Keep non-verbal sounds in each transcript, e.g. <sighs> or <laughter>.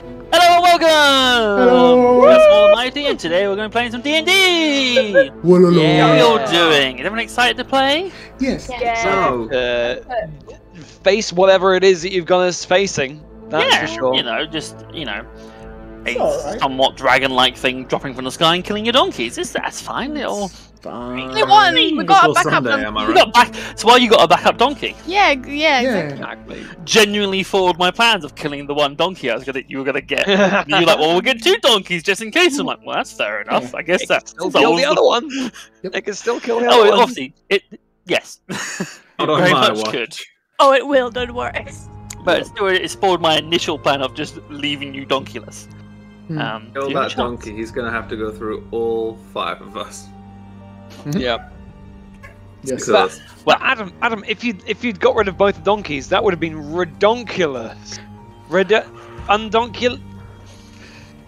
Hello and welcome! Hello. We're Almighty, and today we're going to be playing some D&D! How Walala. are you all doing? Is everyone excited to play? Yes. Yeah. So, uh, face whatever it is that you've got us facing. That's yeah, for sure. you know, just, you know, a It's alright. somewhat dragon-like thing dropping from the sky and killing your donkeys. It's, that's fine. It'll... Fine. We won. We got a backup. Sunday, donkey. am I right? got back... So why you got a backup donkey? Yeah, yeah, Yeah. exactly. Exactly. Genuinely forward my plans of killing the one donkey I was gonna, you were gonna get. And you're like, well, we'll get two donkeys just in case. I'm like, well, that's fair enough. I guess It can that still kill the solves other one. <laughs> Yep. It can still kill the Oh, other it, one. obviously, it yes, <laughs> Not it very much watch. could. Oh, it will. Don't worry. But it it spoiled my initial plan of just leaving you donkeyless. Hmm. Um, Kill do you have a that donkey. He's gonna have to go through all five of us. Yeah. Yes. But, well, Adam, Adam, if you if you'd got rid of both donkeys, that would have been redonkulous. Red, undoncul.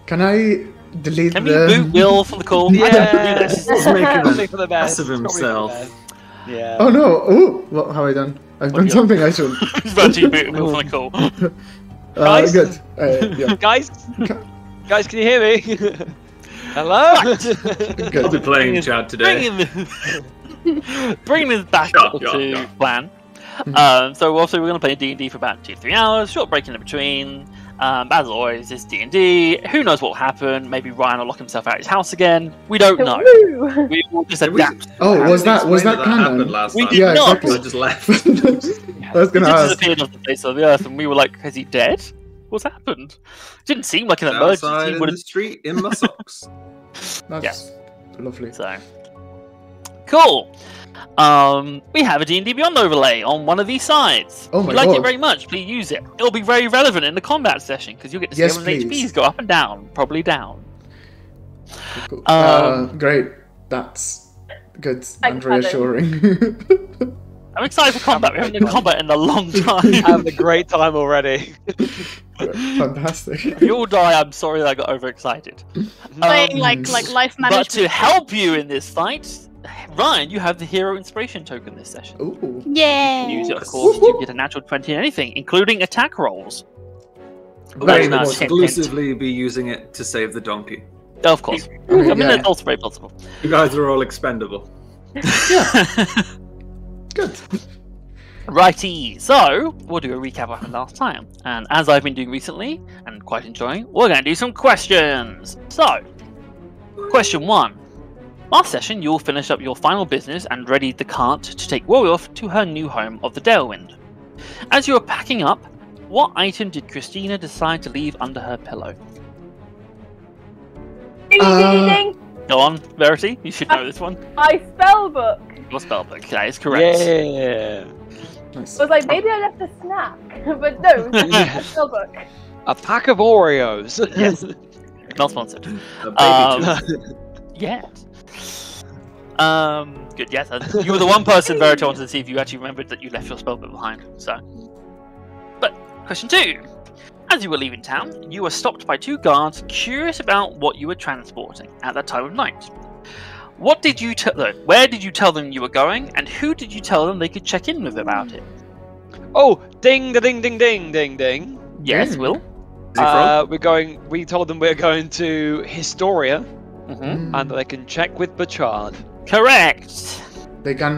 Can I delete Can we <laughs> the? <laughs> <laughs> boot Will for the call? Yeah. can do this. He's making Probably for the best. mess of Probably for the himself. Yeah. Oh no! Oh, what have I done? I've done yeah. something I shouldn't. He's about to boot Will for the call. Uh, Guys? good. Uh, yeah. Guys, guys, can you hear me? Hello. I'll Good. be playing Chad today. Bringing this, <laughs> bringing this back Yeah, up yeah, to yeah. plan. Um, so also we're going to play D and D for about two three hours. Short break in between. Um, as always, it's D and D. Who knows what will happen? Maybe Ryan will lock himself out of his house again. We don't know. We will just Did we- Oh, was did we that was explain that happened canon? last We time? did Yeah, not. exactly. I just left. <laughs> I was gonna just ask. disappeared off the face of the earth, and we were like, "Has he dead? What's happened?" Didn't seem like an emergency. Outside in Would the street in my socks. <laughs> That's lovely. So cool. Um, we have a D&D Beyond overlay on one of these sides. Oh we my like it very much. Please use it. It'll be very relevant in the combat session because you'll get to see Yes, everyone's please. HPs go up and down, probably down. Cool. Um, uh, great. That's good and reassuring. <laughs> I'm excited for combat. We haven't done combat in a long time. <laughs> Having a great time already. <laughs> Fantastic. if you all die, I'm sorry that I got overexcited. Playing Um, like like life management. but management. to help you in this fight, Ryan, you have the hero inspiration token this session. Ooh. Yeah. Use it, of course, to get a natural 20 in anything, including attack rolls. Very Very nice. important. Hint, hint. Exclusively be using it to save the donkey. Of course. I mean, I mean, yeah. that's also very possible. You guys are all expendable. <laughs> Good. Righty, so we'll do a recap of what last time. And as I've been doing recently, and quite enjoying, we're going to do some questions. So, question one. Last session, you'll finish up your final business and ready the cart to take Warwolf to her new home of the Dalewind. As you were packing up, what item did Christina decide to leave under her pillow? Ding Uh, ding ding. Go on, Verity, you should know this one. My spell book. Your spellbook, that is correct. Yeah. Nice. I was like, maybe I left a snack, <laughs> but no, it a <laughs> spell book. A pack of Oreos. Yes. <laughs> Not sponsored. A baby Um, tooth. Yet. Um, good. Yes, uh, you were the one person Verity wanted to see if you actually remembered that you left your spellbook behind. So, but question two: As you were leaving town, you were stopped by two guards, curious about what you were transporting at that time of night. What did you tell them? Where did you tell them you were going, and who did you tell them they could check in with about it? oh, ding, da, ding, ding, ding, ding, ding. Yes, Ding. Will. Is he from? Uh, we're going. We told them we're going to Historia, hmm Mm, and they can check with Bachard. Correct. they can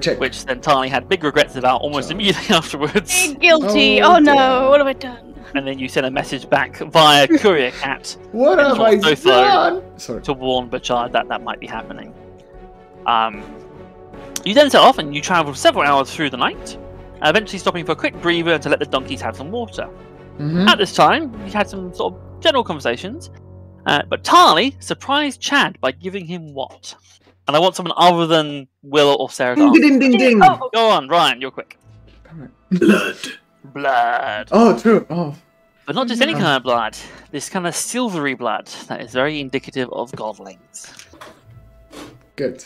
check. Which then Tali had big regrets about almost Sorry. immediately <laughs> afterwards. Guilty. Oh, Oh, no, what have I done? And then you send a message back via courier cat <laughs> What have I done? Sorry. to warn Bachard that that might be happening. Um, you then set off and you travel several hours through the night, eventually stopping for a quick breather to let the donkeys have some water. hmm At this time, you had some sort of general conversations, uh, but Tali surprised Chad by giving him what? And I want someone other than Will or Sarah Ding ding ding ding. Oh, Go on, Ryan, you're quick. Blood. Blood. Oh, true. Oh, But not just any Mhm. kind of blood. This kind of silvery blood that is very indicative of godlings. good.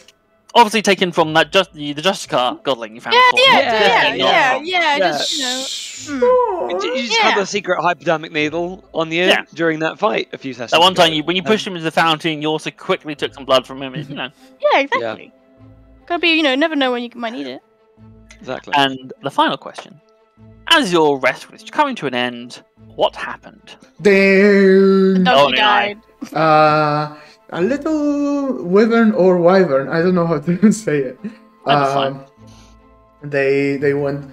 Obviously taken from that just the, the Justicar godling you found. yeah, before. yeah, Yeah, yeah, yeah, yeah, Yeah. Just you know. hmm. You you just Yeah. had the secret hypodermic needle on you Yeah. during that fight a few sessions. That one ago. time, you, when you pushed him into the fountain, you also quickly took some blood from him. You know. Yeah, exactly. Gotta be, you know, never know when you might need it. Exactly. And the final question: as your rest was coming to an end, what happened? Damn. Oh, Donkey died. Uh, a little wyvern or wyvern. I don't know how to <laughs> say it. That's fine. Um, they they went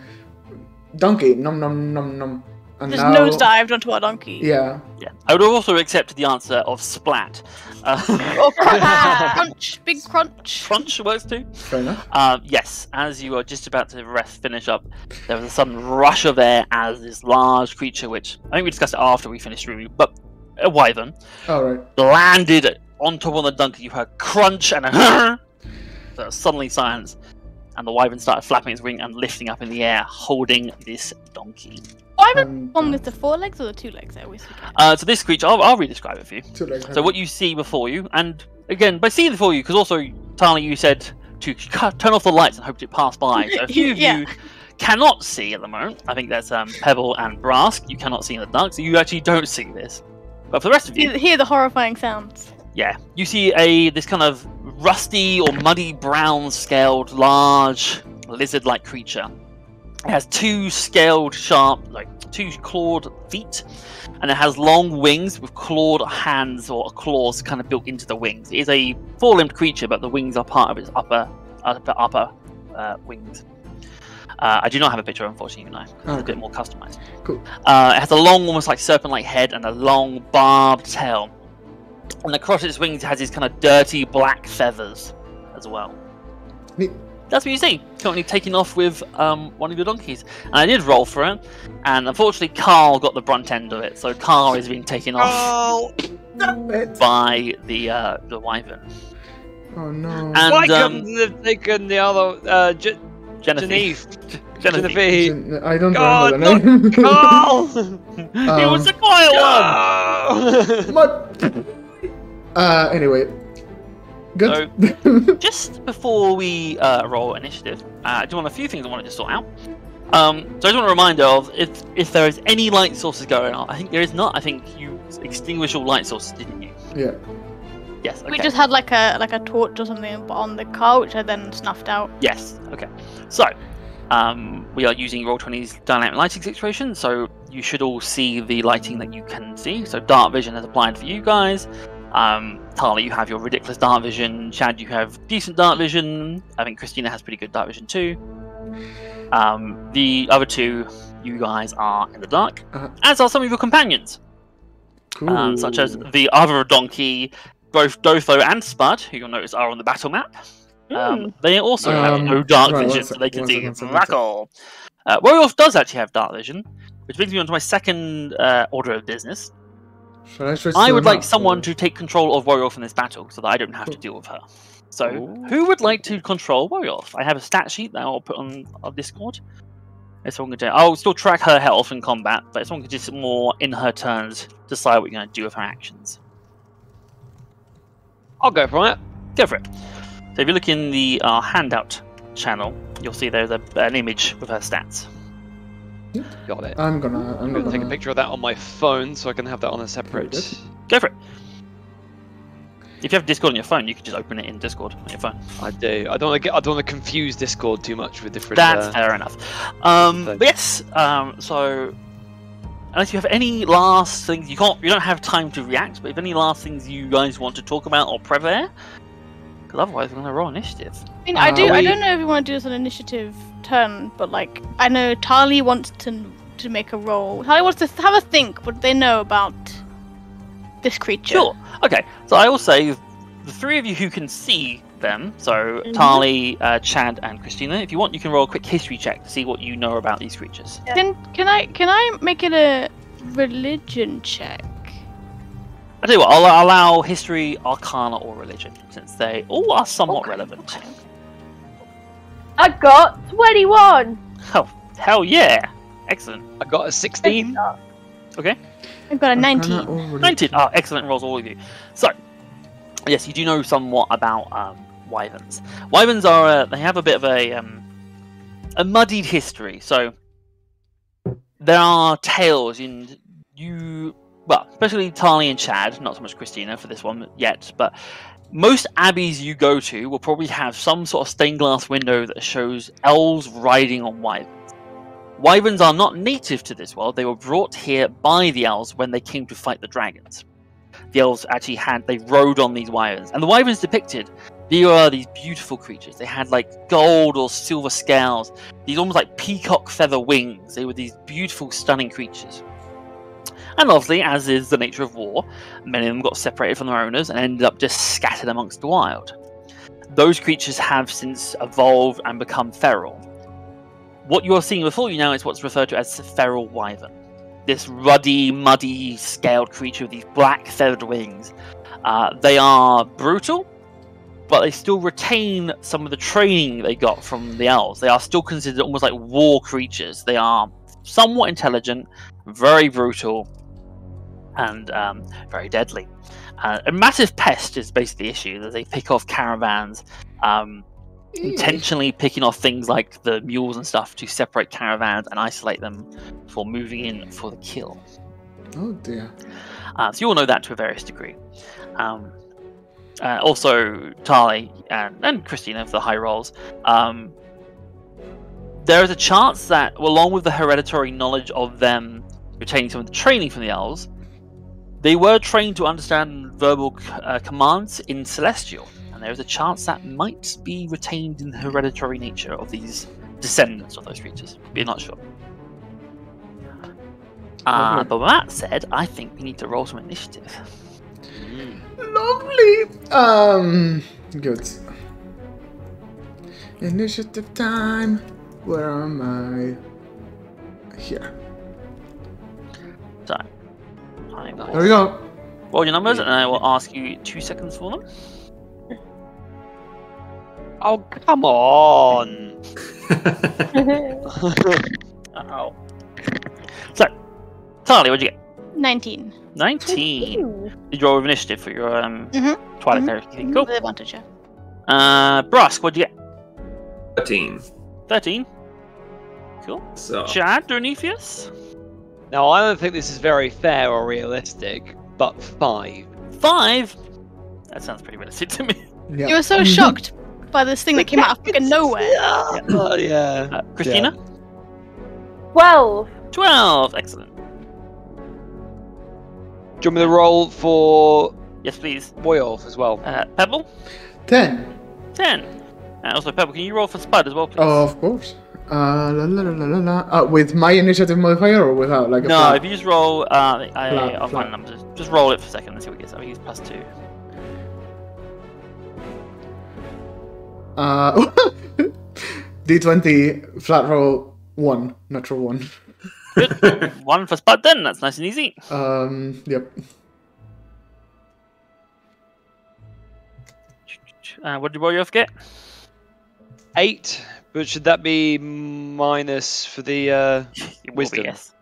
donkey nom nom nom nom. And Just now, nosedived onto our donkey. Yeah. Yeah, I would have also accepted the answer of splat. Uh, Or <laughs> crunch, crunch, big crunch. crunch works too. Fair enough. Um, yes, as you are just about to rest, finish up, there was a sudden rush of air as this large creature, which I think we discussed it after we finished review, but a wyvern, All right. landed on top of the donkey. You heard crunch and a <laughs> so suddenly silence, and the wyvern started flapping its wing and lifting up in the air, holding this donkey. Why would And, one with the four legs or the two legs? I always forget. Uh, so this creature, I'll, I'll re-describe it for you. two legs. So what you see before you, and again by seeing before you, because also Tali, you said to cut, turn off the lights and hope it passed by. So a few of <laughs> Yeah. you cannot see at the moment. I think that's um, Pebble and Brask. You cannot see in the dark, so you actually don't see this. But for the rest of you, Hear, hear the horrifying sounds. yeah, you see a this kind of rusty or muddy brown scaled large lizard-like creature. It has two scaled sharp, like two clawed feet, and it has long wings with clawed hands or claws kind of built into the wings. It is a four-limbed creature, but the wings are part of its upper upper, upper uh, wings. Uh, I do not have a picture, unfortunately, no. It's a bit more customized. Cool. Uh, it has a long, almost like serpent-like head and a long barbed tail. And across its wings it has these kind of dirty black feathers as well. Neat. That's what you see. Currently taking off with um, one of your donkeys. And I did roll for it, and unfortunately Carl got the brunt end of it, so Carl is being taken off Oh, by the uh, the wyvern. Oh no. And why um, couldn't they have taken the other uh, Ge- Genevieve. Genevieve? <laughs> Genevieve. Genevieve. I don't God, remember the name. <laughs> Carl! it was a quiet one. Go! My... <laughs> Uh, anyway. Good. <laughs> just before we uh, roll initiative, uh, I do want a few things I wanted to sort out. Um, so I just want a reminder of if if there is any light sources going on. I think there is not. I think you extinguished all light sources, didn't you? yeah. Yes. Okay. We just had like a like a torch or something on the car, which I then snuffed out. Yes. Okay. So, um, we are using Roll20's dynamic lighting situation, so you should all see the lighting that you can see. So, dark vision has applied for you guys. Um, Tali, you have your ridiculous dark vision. Chad, you have decent dark vision. I think Christina has pretty good dark vision too. Um, the other two, you guys are in the dark, Uh-huh. as are some of your companions, um, such as the other donkey, both Dotho and Spud, who you'll notice are on the battle map. Um, they also have Um, no dark right, vision, so they can see second, one second, one second. Rackle. Uh, Werewolf does actually have dark vision, which brings me on to my second uh, order of business. I I would like someone to take control of Werewolf in this battle, so that I don't have to deal with her. So, Ooh. who would like to control Werewolf? I have a stat sheet that I'll put on our Discord. If someone could, do- I'll still track her health in combat, but if someone could just more in her turns decide what you're going to do with her actions. I'll go for it. Go for it. So if you look in the uh, handout channel, you'll see there's a, an image with her stats. Got it. I'm gonna. I'm I'm gonna gonna take a picture of that on my phone so I can have that on a separate. Go for it. If you have Discord on your phone, you can just open it in Discord on your phone. I do. I don't want to get. I don't want to confuse Discord too much with different. That's uh, fair enough. Um, but yes, um, so unless you have any last things, you can't, you don't have time to react. But if any last things you guys want to talk about or prepare, because otherwise we're gonna roll initiative. I mean, I Uh, do. I don't know if we want to do this on initiative turn, but like I know Tali wants to to make a roll. Tali wants to have a think what they know about this creature. Sure. Okay. So I will say the three of you who can see them. So Mhm. Tali, uh, Chad, and Christina. If you want, you can roll a quick history check to see what you know about these creatures. Can can I can I make it a religion check? I tell you what, I'll allow history, arcana, or religion, since they all are somewhat Okay, relevant. okay. I got 21. Oh, hell yeah! Excellent. I got a 16. Okay. I've got a Arcana nineteen. or 19. Oh, excellent rolls, all of you. So, yes, you do know somewhat about um, wyverns. Wyverns are, uh, they have a bit of a, um, a muddied history. So, there are tales in you, well, especially Tali and Chad, not so much Christina for this one yet, but most abbeys you go to will probably have some sort of stained glass window that shows elves riding on wyverns. Wyverns are not native to this world. They were brought here by the elves when they came to fight the dragons. The elves actually had they rode on these wyverns, and the wyverns depicted they are these beautiful creatures. They had like gold or silver scales, these almost like peacock feather wings. They were these beautiful, stunning creatures. And obviously, as is the nature of war, many of them got separated from their owners and ended up just scattered amongst the wild. Those creatures have since evolved and become feral. What you are seeing before you now is what's referred to as feral wyvern. This ruddy, muddy, scaled creature with these black feathered wings. Uh, they are brutal, but they still retain some of the training they got from the elves. They are still considered almost like war creatures. They are somewhat intelligent, very brutal, and um, very deadly. Uh, a massive pest is basically the issue that they pick off caravans, um, intentionally picking off things like the mules and stuff to separate caravans and isolate them for moving in for the kill. Oh dear. Uh, so you all know that to a various degree. Um, uh, also, Tali and, and Christina of the high rolls. Um, there is a chance that, along with the hereditary knowledge of them retaining some of the training from the elves, they were trained to understand verbal uh, commands in Celestial, and there is a chance that might be retained in the hereditary nature of these descendants of those creatures. We're not sure. Uh, but with that said, I think we need to roll some initiative. Lovely. Um. Good. Initiative time. Where am I? Here. I will There we go. roll your numbers, and I will ask you two seconds for them. <laughs> Oh, come on. <laughs> Oh. So, Tali, what'd you get? 19. 19. Did you roll with initiative for your um, Mhm. Twilight Mhm. Cleric? Cool. With advantage, yeah. Uh, Brask, what'd you get? 13. 13. Cool. So, Chad, Dornethius? Now, I don't think this is very fair or realistic, but five. 5? That sounds pretty realistic to me. Yeah. You were so shocked by this thing that came out of fucking <laughs> nowhere. Yeah. Oh, yeah. Uh, Christina? 12. 12. Excellent. Do you want me to roll for Yes, please. Boyolf as well? Uh, Pebble? Ten. 10. Uh, also, Pebble, can you roll for Spud as well, please? Oh, of course. Uh, la, la, la, la, la, la. Uh, with my initiative modifier or without? Like no, flat? if you just roll, uh, I, Flat, I'll flat. find numbers. Just roll it for a second and see what it gets. I think it's plus 2. Uh, <laughs> D20 flat roll one, natural one. Good. <laughs> One for Spud then. That's nice and easy. Um, yep. Uh, what did Warrior get? Eight, but should that be minus for the uh It will be, Wisdom. yes.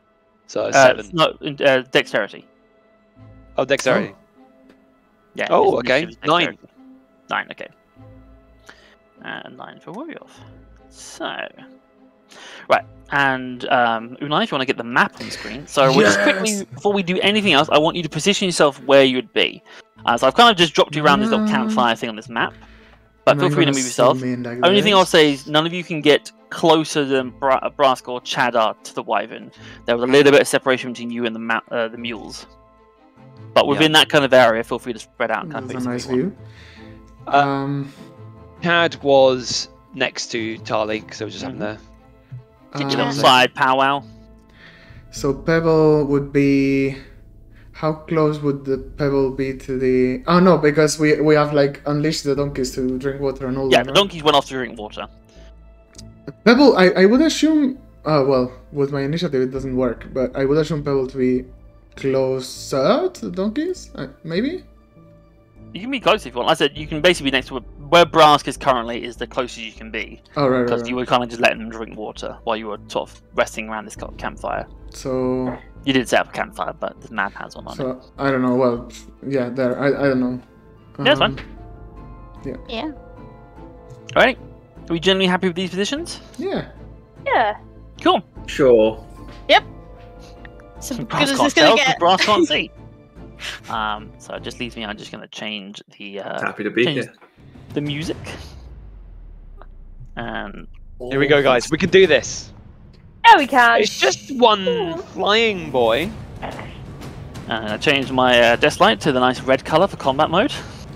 so Uh, seven? no, uh, dexterity. oh, dexterity. Yeah. Oh, okay. Nine. Nine. Okay. And nine for Warrior. So. Right, and um, Unai, if you want to get the map on the screen, so we'll just quickly before we do anything else, I want you to position yourself where you would be. Uh, so I've kind of just dropped you around this little Mm. campfire thing on this map, but Am I feel free to move yourself. zoom Only thing? I'll say is none of you can get closer than Bra- Brask or Chad are to the Wyvern. There was a little bit of separation between you and the ma- uh, the mules. But within that kind of area, feel free to spread out and kind of That's a nice if you view. Uh, um, Chad was next to Tali because I was just having Mhm. the. Get your um, side powwow. So Pebble would be. How close would the Pebble be to the? Oh no, because we we have like unleashed the donkeys to drink water and all Yeah, that. the right? donkeys went off to drink water. Pebble, I, I would assume. Oh well, with my initiative it doesn't work, but I would assume Pebble to be closer to the donkeys. Uh, maybe. You can be close if you want. Like I said you can basically be next to where, where Brask is currently is the closest you can be Oh right, right, because right. you were kind of just letting them drink water while you were sort of resting around this campfire. So You did set up a campfire, but the map has one on it. so I don't know. Well, yeah, there. I, I don't know. Yeah, it's Um, Yeah. Alright, are we generally happy with these positions? Yeah. Yeah. Cool. sure. Yep. <laughs> So good Brass can't it's gonna tell 'cause get. Brass can't <laughs> see. Um, so it just leaves me. I'm just going to change the uh, Happy to be here. the music. And Here we go, guys. We can do this. Yeah, we can. It's just one flying boy. And I changed my uh, desk light to the nice red color for combat mode.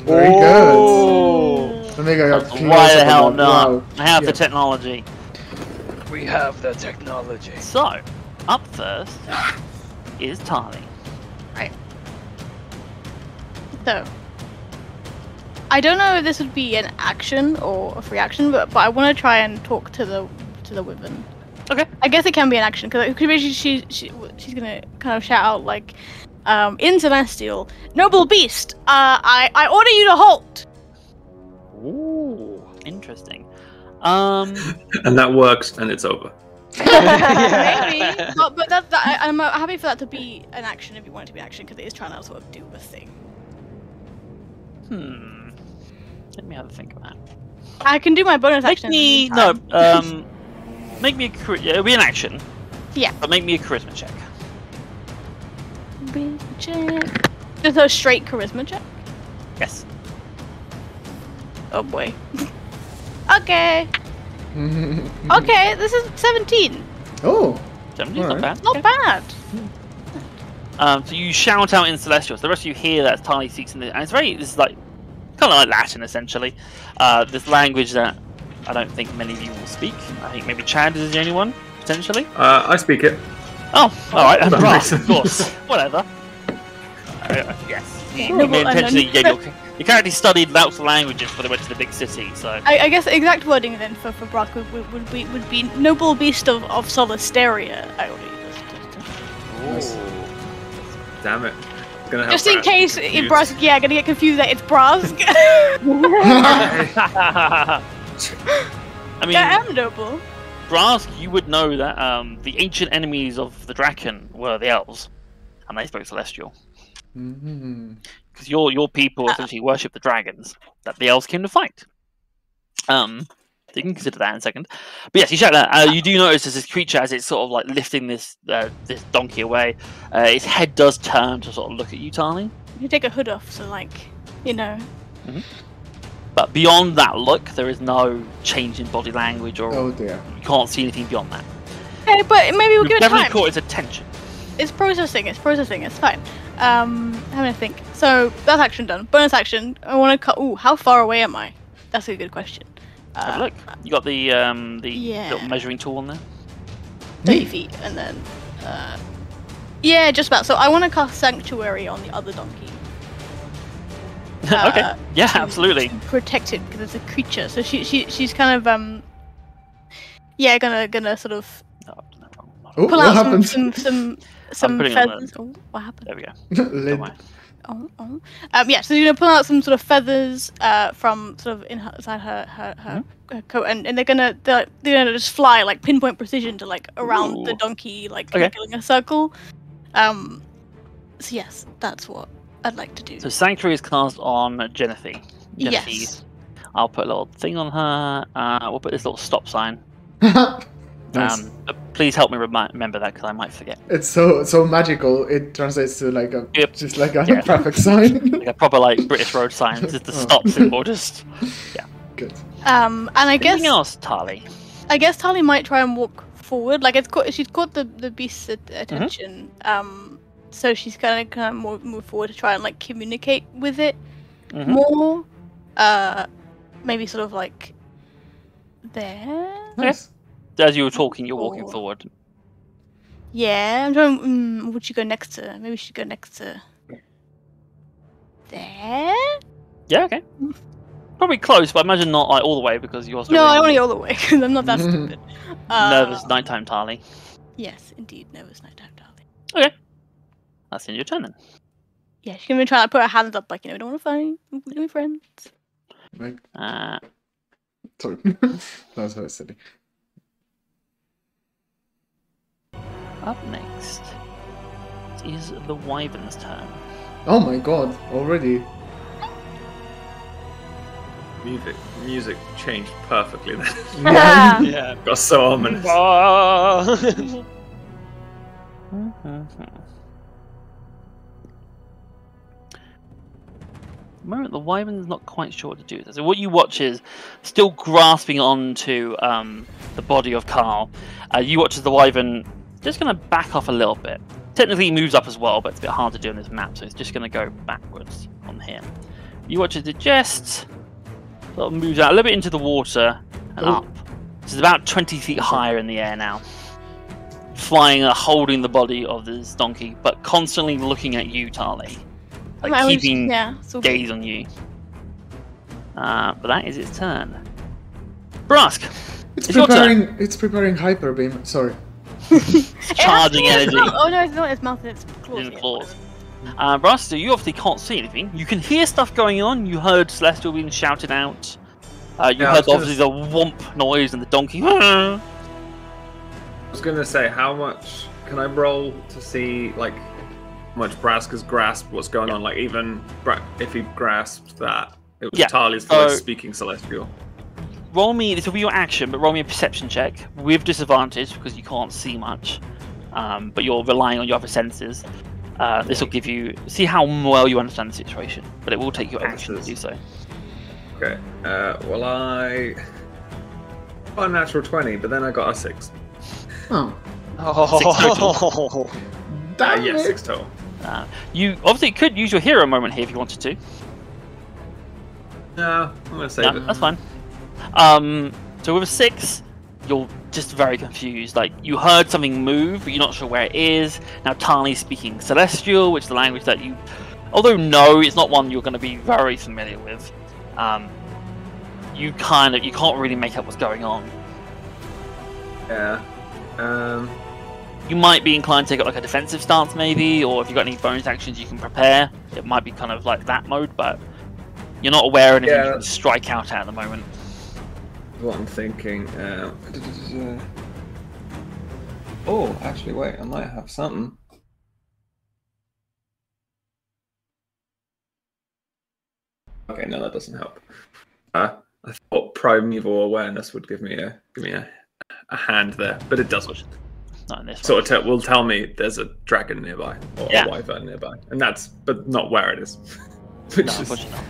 Very Oh. good. Let me go up Why the up hell on that. not? Wow. I have Yeah. the technology. We have the technology. So, up first is Tali. So, I don't know if this would be an action or a free action, but, but I want to try and talk to the to the wyvern. Okay. I guess it can be an action because she, she she she's gonna kind of shout out like, um, in Celestial, noble beast, uh, I I order you to halt. Ooh, interesting. Um, <laughs> And that works, and it's over. <laughs> Maybe, but, but that, that I, I'm uh, happy for that to be an action if you want it to be an action because it is trying to sort of do a thing. Hmm. Let me have a think of that. I can do my bonus Make action. in the me no. Um, make me a chari- yeah, it'll be an action. Yeah. But make me a charisma check. Charisma check. Just a straight charisma check. Yes. Oh boy. <laughs> okay. <laughs> Okay, this is 17. oh, Seventy's not Alright. bad. Not bad. Um, so you shout out in Celestials. The rest of you hear that Tali speaks in the, and it's very. This is like kind of like Latin, essentially. Uh, this language that I don't think many of you will speak. I think maybe Chad is the only one potentially. Uh, I speak it. Oh, all right, and <laughs> that Brass, makes of course. Whatever. <laughs> Uh, yes. You No, may but- intentionally, yeah, your, your character studied lots of languages before they went to the big city, so. I, I guess the exact wording then for, for Brock would, would, would be would be noble beast of, of Solisteria. I already just, just, Damn it. Gonna just in Brad case confused. it Brask, yeah, gonna get confused that it's Brask. <laughs> I mean, I am noble. Brask, you would know that um, the ancient enemies of the Draken were the elves, and they spoke Celestial. Because your your people Uh. essentially worship the dragons that the elves came to fight. Um, so you can consider that in a second. But yes, you shout that. Uh, you do notice as this creature, as it's sort of like lifting this uh, this donkey away, uh, its head does turn to sort of look at you, Tali. You take a hood off, so like, you know. But beyond that look, there is no change in body language, or oh dear. you can't see anything beyond that. Okay, but maybe we'll You've give it definitely time. caught its attention. It's processing. It's processing. It's fine. Um, having to think. So that's action done. Bonus action. I want to cut. Ooh, how far away am I? That's a good question. Have a Uh, look. You got the um the yeah. little measuring tool on there. thirty feet, and then. Uh, yeah, just about. So I want to cast sanctuary on the other donkey. <laughs> okay. Uh, Yeah, to- absolutely. to protect it because it's a creature. So she she she's kind of um. Yeah, gonna gonna sort of Oh, no, wrong one. Oh, pull what out some some some some putting it feathers. Oh, what happened? There we go. <laughs> Lid. Don't worry. Oh, oh. Um, yeah, so you're gonna pull out some sort of feathers uh, from sort of in her, inside her her, her, her coat, and, and they're gonna they're, they're gonna just fly like pinpoint precision to like around the donkey, like Okay. making a circle. Um, so yes, that's what I'd like to do. So Sanctuary is cast on Genevieve. Genevieve. yes. I'll put a little thing on her. Uh, we'll put this little stop sign. <laughs> nice. Um, but please help me remi- remember that because I might forget. It's so so magical. It translates to like a Yep. just like a Yeah. <laughs> traffic sign. <laughs> Like a proper like British road sign. It's <laughs> the Oh. stop symbol. Just yeah. Good. Um, and I guess anything else, Tali. I guess Tali might try and walk forward. Like it's caught, she's caught the the beast's at- attention. Um, so she's gonna kind of move, move forward to try and like communicate with it Mhm. more. Uh, maybe sort of like there. Nice. As you were talking, you're walking Oh. forward. Yeah, I'm trying. Mm, would you go next to? Maybe we should go next to there. Yeah, okay. Probably close, but I imagine not like all the way because you're No, I don't want to go all the way <laughs> because I'm not that <laughs> stupid. Uh, nervous nighttime, Tali. Yes, indeed, nervous nighttime, Okay, That's in your turn then. Yeah, she's gonna be trying to put her hands up, like you know, we don't want to fight. We're gonna be friends. Like, Uh, sorry. <laughs> that was very silly. Up next is the Wyvern's turn. Oh my god! Already. Music, music changed perfectly then. <laughs> Yeah. <laughs> Yeah. Got so ominous. <laughs> The moment the wyvern's not quite sure what to do with it. So what you watch is still grasping onto um, the body of Carl. Uh, you watch as the wyvern just going to back off a little bit. Technically, he moves up as well, but it's a bit hard to do on this map, so it's just going to go backwards on him. You watch as it just sort of moves out a little bit into the water and Oh. up. So it's about 20 feet higher in the air now. Flying, uh, holding the body of this donkey, but constantly looking at you, Tali. Like I was- keeping yeah, so gaze on you. Uh, but that is its turn. Brask, It's It's your turn. preparing. It's preparing hyper beam. Sorry. <laughs> it's charging energy Oh no, it's not its mouth, it's claws. in yeah. claws. Uh, Brask, so you obviously can't see anything. You can hear stuff going on. You heard Celestial being shouted out. Uh, you Yeah, heard was gonna obviously the whomp noise and the donkey. <laughs> I was gonna say, how much can I roll to see like how much Brask has grasped what's going on? Like even Bra- if he grasped that, it was Yeah, Tali's so- speaking Celestial. Roll me. This will be your action, but roll me a perception check with disadvantage because you can't see much. Um, but you're relying on your other senses. Uh, this will give you see how well you understand the situation, but it will take your action to do so. Okay. Uh, well, I got a natural twenty, but then I got a six. Oh. Oh, <laughs> Uh, Damn yeah, it. six total. Uh, you obviously could use your hero moment here if you wanted to. No, I'm gonna save No, it. that's fine. Um, so with a six, you're just very confused. Like you heard something move, but you're not sure where it is. Now Tali's speaking Celestial, which is the language that you, although no, it's not one you're going to be very familiar with. Um, you kind of you can't really make out what's going on. Yeah. Um. You might be inclined to take like a defensive stance, maybe, or if you've got any bonus actions you can prepare. It might be kind of like that mode, but you're not aware of anything you can strike out at at the moment. What I'm thinking. Um, <laughs> oh, actually, wait, I might have something. Okay, no, that doesn't help. Uh, I thought primeval awareness would give me a give me a, a hand there, but it doesn't. Not in this. So Sort of te- will tell me there's a dragon nearby or Yeah. a wyvern nearby, and that's but not where it is, <laughs> which No, is not.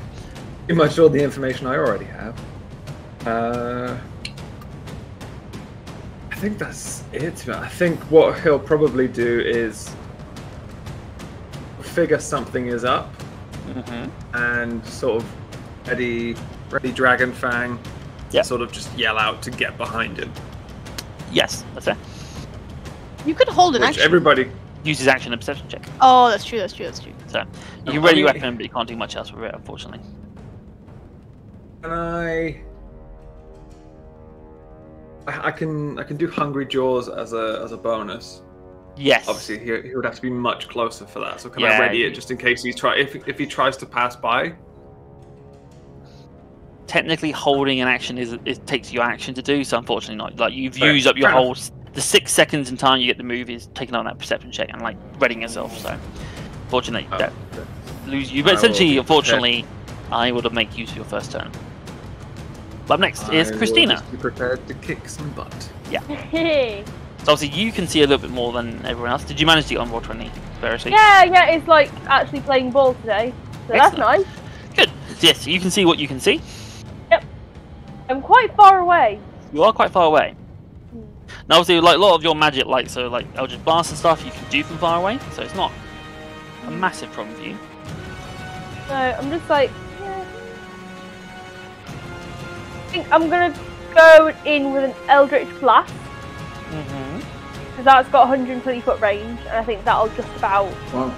pretty much all the information I already have. Uh, I think that's it. I think what he'll probably do is figure something is up Mhm. and sort of ready, ready Dragon Fang. Yeah. Sort of just yell out to get behind him. Yes, that's it. You could hold an Which action. everybody. uses action and perception check. Oh, that's true, that's true, that's true. So you No, can I ready your weapon, but you can't do much else with it, unfortunately. Can I? I I can I can do Hungry Jaws as a as a bonus. Yes. Obviously, he, he would have to be much closer for that. So can Yeah, I ready you- it just in case he's try if if he tries to pass by? Technically, holding an action is it takes your action to do. So unfortunately, not. Like you've Fair- used up your fair whole s- the six seconds in time you get the move is taking on that perception check and like readying yourself. So fortunately, Oh, that okay. lose you. But will essentially, unfortunately, I would have make use of your first turn. But up next is I will Christina. just Be prepared to kick some butt. yeah, <laughs> So obviously, you can see a little bit more than everyone else. Did you manage to get on roll twenty, Verity? yeah, yeah, it's like actually playing ball today. So that's nice. Good. Yes, you can see what you can see. Yep. I'm quite far away. You are quite far away. Hmm. Now, obviously, like a lot of your magic, like so, like Eldritch Blast and stuff, you can do from far away, so it's not a hmm. massive problem for you. So I'm just like, think I'm gonna go in with an Eldritch Blast Mm-hmm. because that's got 120 foot range, and I think that'll just about Wow.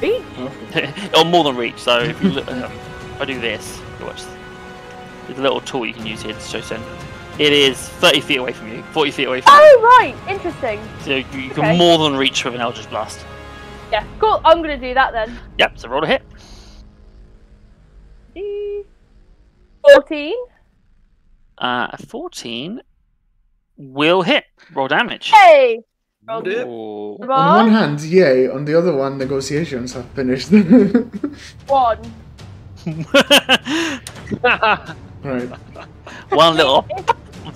reach. Perfect. <laughs> or more than reach. So if you look, um, if I do this, you watch. There's a little tool you can use here to show send. It is 30 feet away from you, 40 feet away from you. Oh right, interesting. So you, you can more than reach with an Eldritch Blast. Yeah, cool. I'm gonna do that then. Yep. So roll a hit. 14. Uh, a 14 will hit. Roll damage. Hey. Rolled Dip. On one. one hand, yay. On the other one, negotiations have finished. <laughs> One. right. <laughs> One little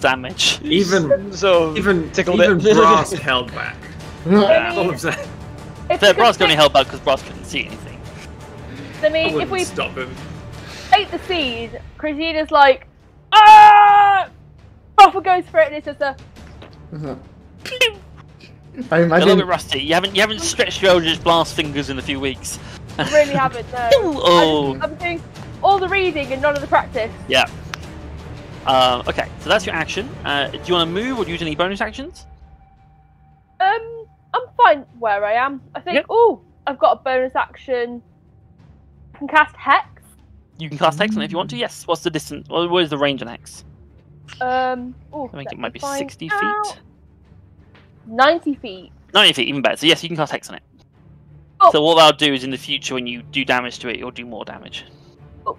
damage. Even so even tickled even it. Brass <laughs> held back. That's all I'm saying. If But we Brass could only pick- held back because Brass couldn't see anything. I I mean, if wouldn't we stop him. plate the seed, Christina's like, ah! Proper goes for it, and it's just a. I imagine... A little bit rusty. You haven't you haven't stretched your Eldritch Blast fingers in a few weeks. Really haven't, no. <laughs> Oh. I'm, I'm doing all the reading and none of the practice. Yeah. Um, okay, so that's your action. Uh, do you want to move or use any bonus actions? Um, I'm fine where I am. I think. Yep. Oh, I've got a bonus action. I can cast Hex. You can cast Hex on it if you want to. Yes. What's the distance? Well, what is the range on Hex? Um, ooh, I think it might be find 60 out. feet. 90 feet. 90 feet, even better. So yes, you can cast Hex on it. Oh. So what that'll do is in the future, when you do damage to it, you'll do more damage.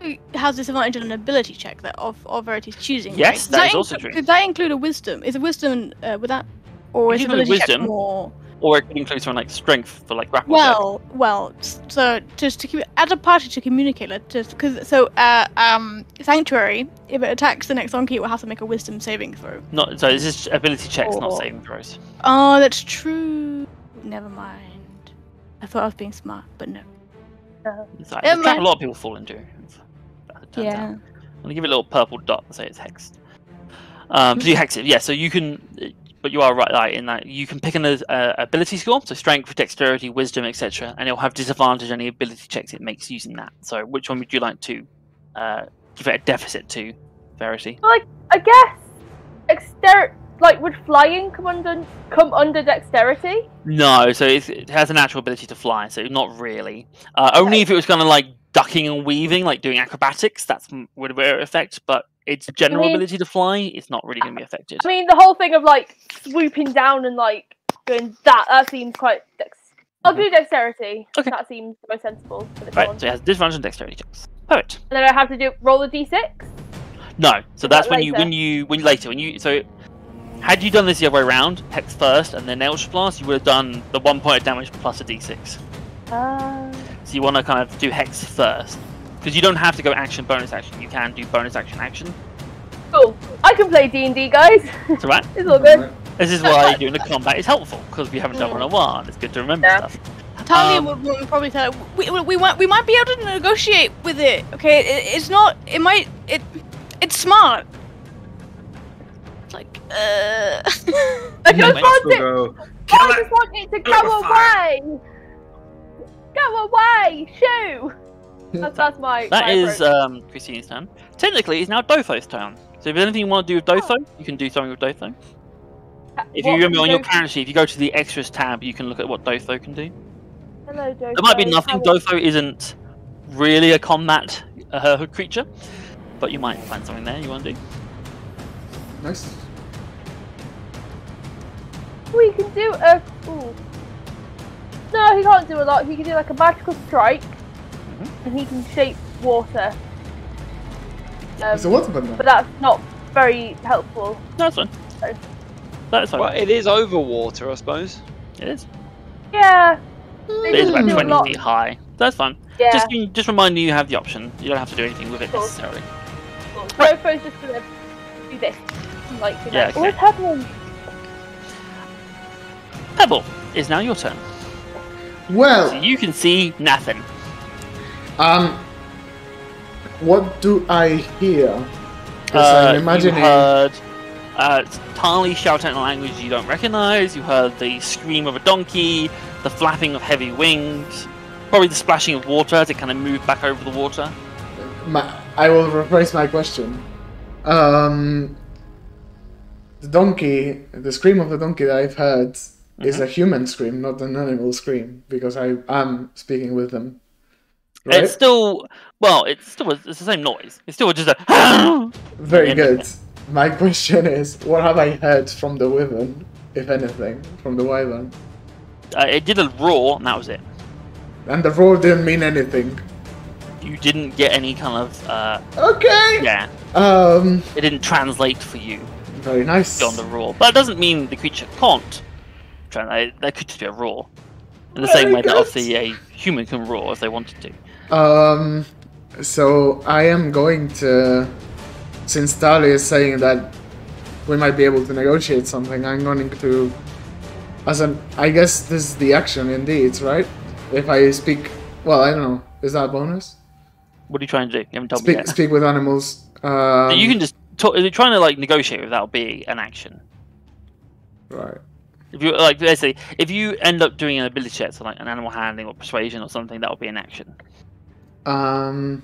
It has disadvantage on an ability check that of, of Verity's choosing. Yes, right? Does that is inclu- also true. Does that include a wisdom? Is a wisdom uh, with that, or It is can include ability check wisdom. more? Or it could include something like strength for like grapple. check. Well, well, so just to keep as a party to communicate, like, just because so uh, um sanctuary, if it attacks the next donkey, it will have to make a wisdom saving throw. Not so. This is ability checks, not saving throws. Oh, that's true. Never mind. I thought I was being smart, but no. It's like, a trap a mind. lot of people fall into. out. Yeah. I'm gonna give it a little purple dot and say it's hexed. Um, so you <laughs> hex it, yeah. So you can, but you are right, right in that you can pick an uh, ability score, so strength, dexterity, wisdom, etc., and it'll have disadvantage on any ability checks it makes using that. So which one would you like to uh, give it a deficit to, Verity? Like, I guess. Dexter like would flying come under come under dexterity? No, so it's, it has a natural ability to fly, so not really. Uh, only Okay. if it was kind of like ducking and weaving, like doing acrobatics, that's would affect. But its general mean- ability to fly is not really going to be affected. I mean, the whole thing of like swooping down and like going that that seems quite. Dex- I'll do dexterity. Okay. That seems the most sensible for the Right, con. so it has disadvantage on dexterity checks. Perfect. And then I have to do roll a d6. No, so that's that when you when you when you later when you so. Had you done this the other way around, hex first and then Eldritch Blast, you would have done the one point of damage plus a d6. Uh, So you want to kind of do hex first, because you don't have to go action bonus action. You can do bonus action action. cool. I can play D and D, guys. So right, <laughs> it's all good. this is why doing the combat is helpful because we haven't done one in a while. It's good to remember Yeah. stuff. Talia Um, would, would probably tell we, we, we, might, we might be able to negotiate with it. Okay, it, it's not. It might. It it's smart. It's like uh. <laughs> I just want it. go. I just want it to go away. Go away! Shoo! That's, that's my. That my is um, Christina's turn. Technically, it's now Dotho's turn. So if there's anything you want to do with Dotho, you can do something with Dotho. If you What remember on your go- character sheet, if you go to the extras tab, you can look at what Dotho can do. Hello, Joe. There might be nothing. Dotho isn't really a combat uh, creature, but you might find something there you want to do. Nice. We can do a. Ooh. No, he can't do a lot. He can do like a magical strike. And he can shape water. Um, It's a water bender. but that's not very helpful. No, that's fine. Sorry. That's fine. Well, it is over water, I suppose. It is. Yeah. It is about 20 feet high. That's fine. Yeah. Just just remind you you have the option. You don't have to do anything with it Cool. necessarily. Dotho's just gonna do this. Like, Yeah, like, okay. what's happening? Pebble, it's now your turn. So Well, you can see nothing. Um, what do I hear? Uh, I'm imagining. You heard uh, Tali shout out in a language you don't recognize. You heard the scream of a donkey, the flapping of heavy wings, probably the splashing of water as it kind of moved back over the water. My, I will rephrase my question. Um, the donkey, the scream of the donkey that I've heard is Mm-hmm. a human scream, not an animal scream, because I am speaking with them. Right? It's still, well, it's still it's the same noise. It's still just a. <gasps> Very good. My question is, what have I heard from the wyvern, if anything, from the wyvern? uh, it did a roar, and that was it. And the roar didn't mean anything. You didn't get any kind of, uh, Okay. yeah, Um. it didn't translate for you Very nice. beyond the roar. But it doesn't mean the creature can't translate. That could just be a roar. In the same Very way that good. obviously a human can roar if they wanted to. Um, so I am going to, since Tali is saying that we might be able to negotiate something, I'm going to, as an, I guess this is the action indeed, right? If I speak, well, I don't know, is that a bonus? What are you trying to do? You haven't told me Speak yet. speak with animals. Um, you can just talk. You're trying to like negotiate with that, will be an action. right. If you like, let's say, if you end up doing an ability check, so like an animal handling or persuasion or something, that will be an action. Um.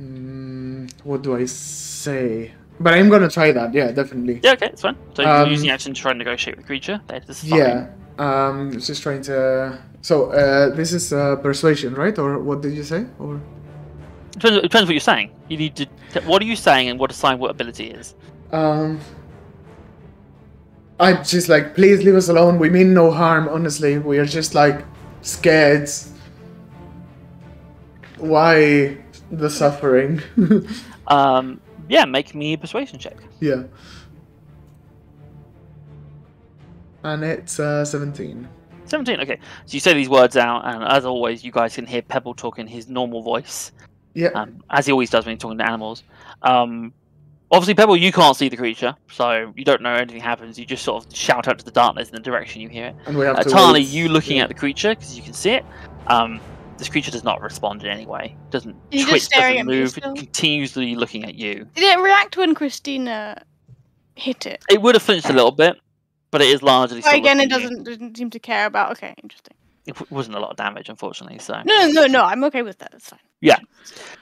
mm, what do I say? But I'm gonna try that. Yeah, definitely. Yeah, okay, it's fine. So Um, you're using action to try and negotiate with the creature. That is fine. Yeah. Um. Just trying to. So uh, this is uh, persuasion, right? Or what did you say? Or Depends, it depends what you're saying. You need to. What are you saying, and what decide what ability is? um. I'm just like, please leave us alone. We mean no harm. Honestly, we are just like scared. Why the suffering? <laughs> Um, yeah, make me a persuasion check. yeah. And it's uh, 17. 17, okay. So you say these words out, and as always, you guys can hear Pebble talk in his normal voice, Yeah. um, as he always does when he's talking to animals. Um, obviously, Pebble, you can't see the creature, so you don't know anything happens. You just sort of shout out to the darkness in the direction you hear it. and we have Uh. Tali, you looking Yeah. at the creature because you can see it. Um, this creature does not respond in any way. Doesn't He's just twitch, doesn't at me move. still? Continuously looking at you. Did it react when Christina hit it? It would have flinched a little bit, but it is largely. Or still again, it looking at you. doesn't doesn't seem to care about. Okay, interesting. It wasn't a lot of damage, unfortunately. So, No, no, no, no. I'm okay with that. That's fine.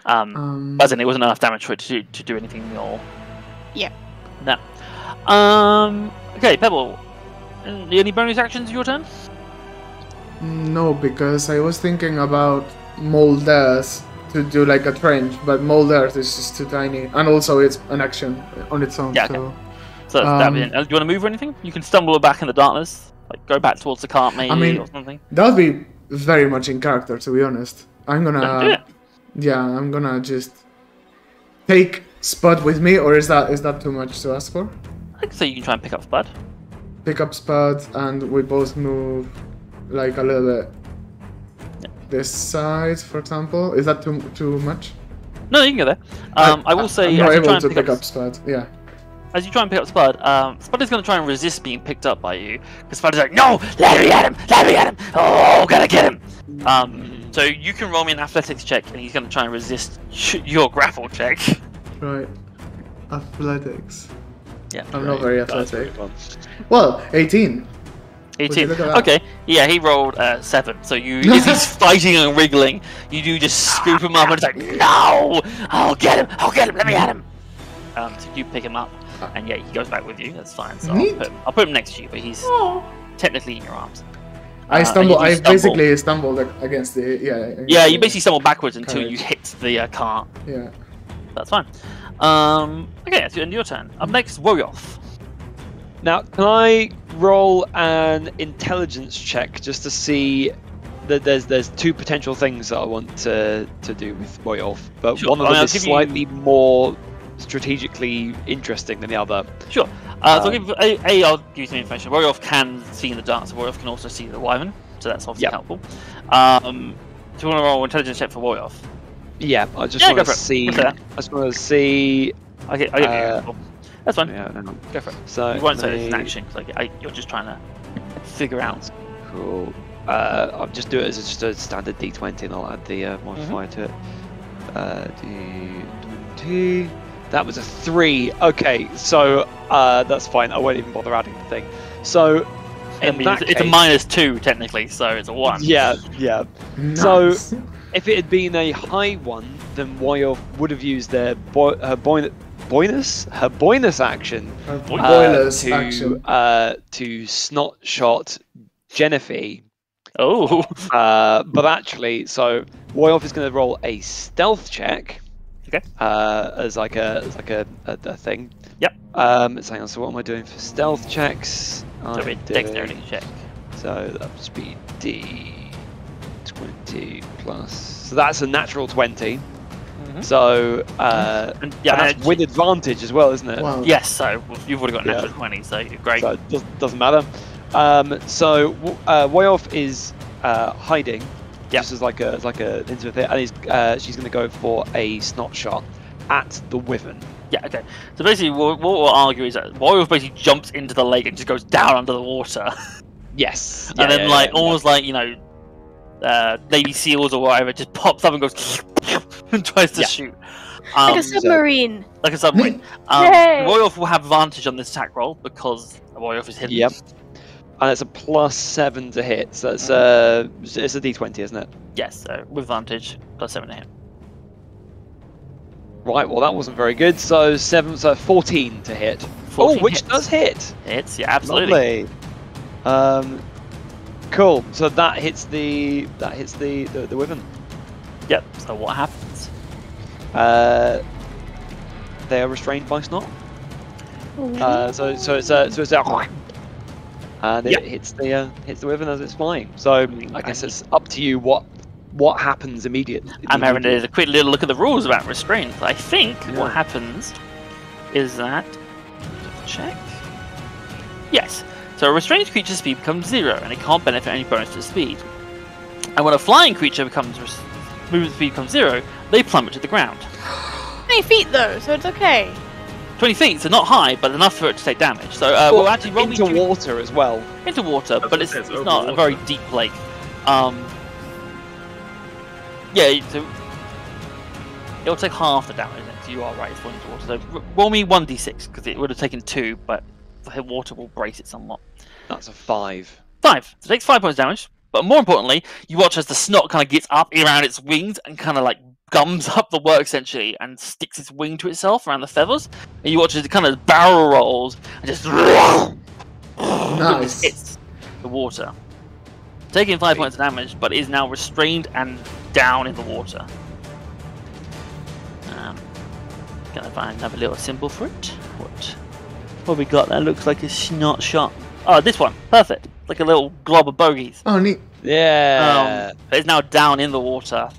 um, Um, as in, it wasn't enough damage for it to do, to do anything more. Yeah. No. Um. Okay, Pebble. Any bonus actions your turn? No, because I was thinking about mold earth to do like a trench, but mold earth is just too tiny, and also it's an action on its own. Yeah, okay. so So that Um. Uh, do you want to move or anything? You can stumble back in the darkness, like go back towards the cart maybe mean- or something. that would be very much in character, to be honest. I'm gonna, yeah, I'm gonna just take Spud with me, or is that is that too much to ask for? I think so. You can try and pick up Spud. Pick up Spud, and we both move like a little bit this side, for example. Is that too too much? No, you can go there. Um, I, will say I'm as not you try able and to pick, pick up, up Spud. Yeah. as you try and pick up Spud, um, Spud is going to try and resist being picked up by you because Spud is like, "No, let me at him, let me at him. Oh, gotta get him." Um, so you can roll me an athletics check, and he's going to try and resist your grapple check. Right. Athletics. Yeah. I'm not very athletic. Well, 18. 18. look at that? Okay, yeah, he rolled uh, seven. So you, if he's <laughs> fighting and wriggling, you do just scoop him up and it's like, no, I'll get him, I'll get him, let me at him. Um, so you pick him up, and yeah, he goes back with you. That's fine. So I'll put, him, I'll put him next to you, but he's technically in your arms. I Uh, stumble. I stumble. basically stumbled against the. Yeah. against Yeah, you basically stumble backwards until you hit the uh, cart. Yeah. That's fine. Um, okay, that's the end of your turn. Up next, Warioth. Now, can I roll an intelligence check just to see that there's there's two potential things that I want to to do with Boyolf, but Sure, one of them I'll is give you- slightly more strategically interesting than the other. Sure. Uh, so I'll Um, give, a, a, I'll give you some information. Warioth can see in the dark, so Warioth can also see the Wyvern, so that's obviously Yep. helpful. Um, do you want to roll intelligence check for Warioth? Yeah, I just Yeah, want to see. I just want to see. Get, I'll give Uh, you. That's fine. Yeah, hang on. Go for it. So You won't say let it's an action because I, you're just trying to figure out. Cool. Uh, I'll just do it as just a standard D20 and I'll add the uh, modifier to it. Uh, D20. That was a three. Okay, so uh, that's fine. I won't even bother adding the thing. So, I in mean, that it's, it's a minus two technically, so it's a one. Yeah, yeah. So- If it had been a high one, then Wyoff would have used their boy, her boy, boyness, her boyness action A uh, boilers to action. uh, to snot shot Jennifer. Oh. Uh, but actually, so Woyoff is going to roll a stealth check. Okay. Uh, as like a as like a, a, a thing. Yep. Um, so hang on. So what am I doing for stealth checks? So I'm it's doing- dexterity check. So that would be D twenty plus. So that's a natural 20 Mhm. So uh, And yeah, and and that's with advantage as well, isn't it? Wow. yes. So you've already got a Yeah. natural twenty, so you're great. So it does, doesn't matter. Um, so w- uh, Woyoff is uh, hiding, Yeah. just as like a as like a into it, and he's, uh, she's going to go for a snot shot at the wyvern. Yeah, okay. So basically, what, what we'll argue is that Warrior basically jumps into the lake and just goes down under the water, <laughs> Yes, and then like almost like you know, uh, Navy SEALs or whatever just pops up and goes <laughs> and tries to Yeah. shoot. Like Um, a submarine. like a submarine. <laughs> Um, Yay! Royalf will have advantage on this attack roll because Royalf is hidden. Yep. And it's a plus seven to hit. So it's uh, it's a D20, isn't it? Yes, so with advantage, plus seven to hit. Right. Well, that wasn't very good. So seven, so fourteen to hit. 14 oh, which hits. does hit. Hits, yeah, absolutely. Lovely. Um, cool. So that hits the that hits the the, the wyvern. Yep. So what happens? Uh, they are restrained by snot. Uh, so so it's a so it's a and it Yep. hits the uh, hits the wyvern as it's flying. So I guess it's up to you what what happens immediately. I'm having a quick little look at the rules about restraint. I think Yeah. what happens is that check. Yes. So a restrained creature's speed becomes zero, and it can't benefit any bonus to speed. And when a flying creature becomes movement speed becomes zero, they plummet to the ground. 20 feet though, so it's okay. 20 feet, so not high, but enough for it to take damage. So uh, Well, we'll actually roll into two- water as well. into water, That's but what it's, it's says, over not a very deep lake. Um, yeah, so it'll take half the damage. then, So you are right, it's falling into water. So r- roll me one d6 because it would have taken two, but the water will brace it somewhat. That's a five. Five. So it takes five points damage. But more importantly, you watch as the snot kind of gets up around its wings and kind of like gums <laughs> up the work essentially and sticks its wing to itself around the feathers. And you watch as it kind of barrel rolls and just <laughs> Nice. hits the water. Taking five points of damage, but is now restrained and down in the water. Um, gonna find another little symbol for it. What? What we got? That looks like a snot shot. Oh, this one. Perfect. Like a little glob of bogies. Oh, neat. Yeah. Um, it's now down in the water,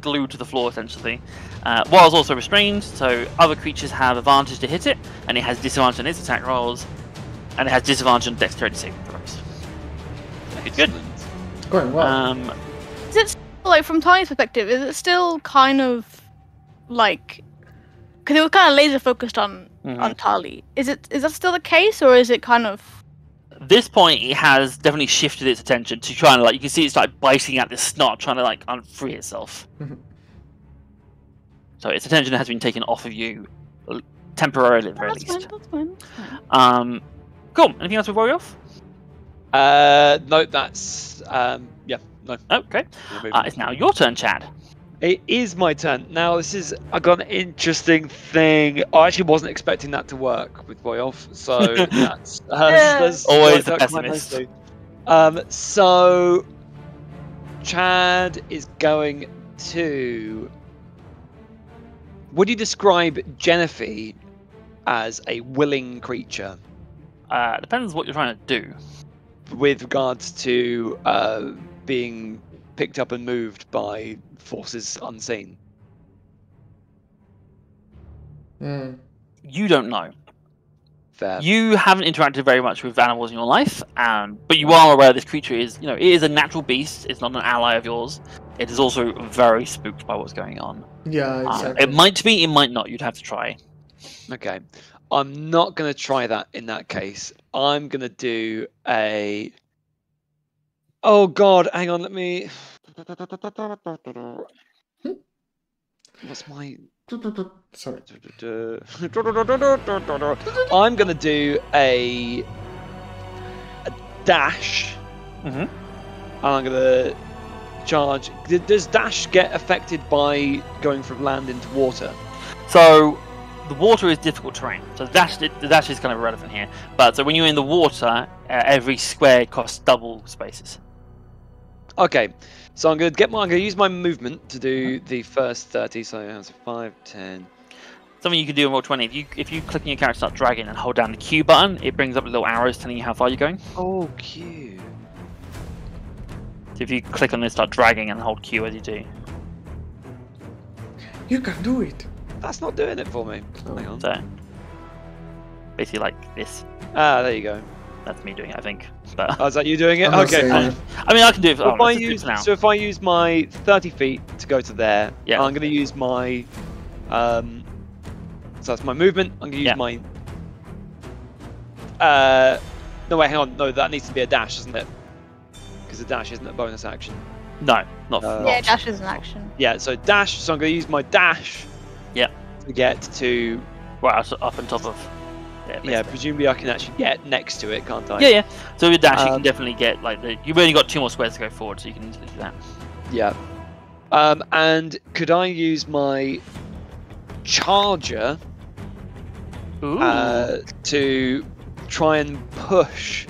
glued to the floor essentially. Uh, while also restrained, so other creatures have advantage to hit it, and it has disadvantage on its attack rolls, and it has disadvantage on dexterity saving throws. Good, good. It's going well. Um, Is it still, like from Tiny's perspective? Is it still kind of like because it was kind of laser focused on mhm. on Tali? Is it is that still the case, or is it kind of At this point, it has definitely shifted its attention to trying to like. You can see it's like biting at this snot, trying to like unfree itself. Mhm. so its attention has been taken off of you, temporarily at the very that's least. that's fine. that's fine. Um, cool. Anything else with Warrior off? Uh, no, that's um, yeah, no. Okay. Uh, it's now your turn, Chad. It is my turn. Now, this is I got an interesting thing. I actually wasn't expecting that to work with Boyoff, so <laughs> that's, uh, Yeah. that's Always the worked out quite pessimist. Um, so Chad is going to. Would you describe Jennifer as a willing creature Uh, depends what you're trying to do. with regards to uh, being picked up and moved by forces unseen? Hmm. You don't know. Fair. You haven't interacted very much with animals in your life, um, but you are aware this creature is, you know, it is a natural beast. It's not an ally of yours. It is also very spooked by what's going on. Yeah, Uh, it might be, it might not. You'd have to try. Okay. I'm not going to try that in that case. I'm going to do a. Oh, God. Hang on. Let me. What's my. Sorry. I'm to do a. A dash. Mhm. And I'm to charge. Does dash get affected by going from land into water? So, the water is difficult terrain. So dash, the dash is kind of irrelevant here. But so when you're in the water, uh, every square costs double spaces. Okay, so I'm gonna get my. I'm gonna use my movement to do the first thirty. So that's a five, ten. Something you can do in Roll20. If you if you click on your character, start dragging, and hold down the Q button, it brings up little arrows telling you how far you're going. Oh, Q. So if you click on this, start dragging, and hold Q as you do. You can do it. That's not doing it for me. Oh. Hang on. So basically like this. Ah, there you go. That's me doing it, I think. But Oh, is that you doing it? I'm okay. it. I mean, I can do it. For, So oh, if I let's just do it use now. so if I use my thirty feet to go to there, Yeah. I'm gonna use my um. So that's my movement. I'm gonna use Yeah. my. Uh, no wait, hang on. No, that needs to be a dash, doesn't it? Because a dash isn't a bonus action. No, not. Uh, not- Yeah, dash is an action. Yeah, so dash. So I'm going to use my dash. Yeah. To get to Right, so up on top of. Yeah, yeah, presumably I can actually get next to it, can't I? yeah, yeah. So with dash, you can Um, definitely get like the. You've only got two more squares to go forward, so you can easily do that. Yeah. Um, and could I use my charger Ooh. uh, to try and push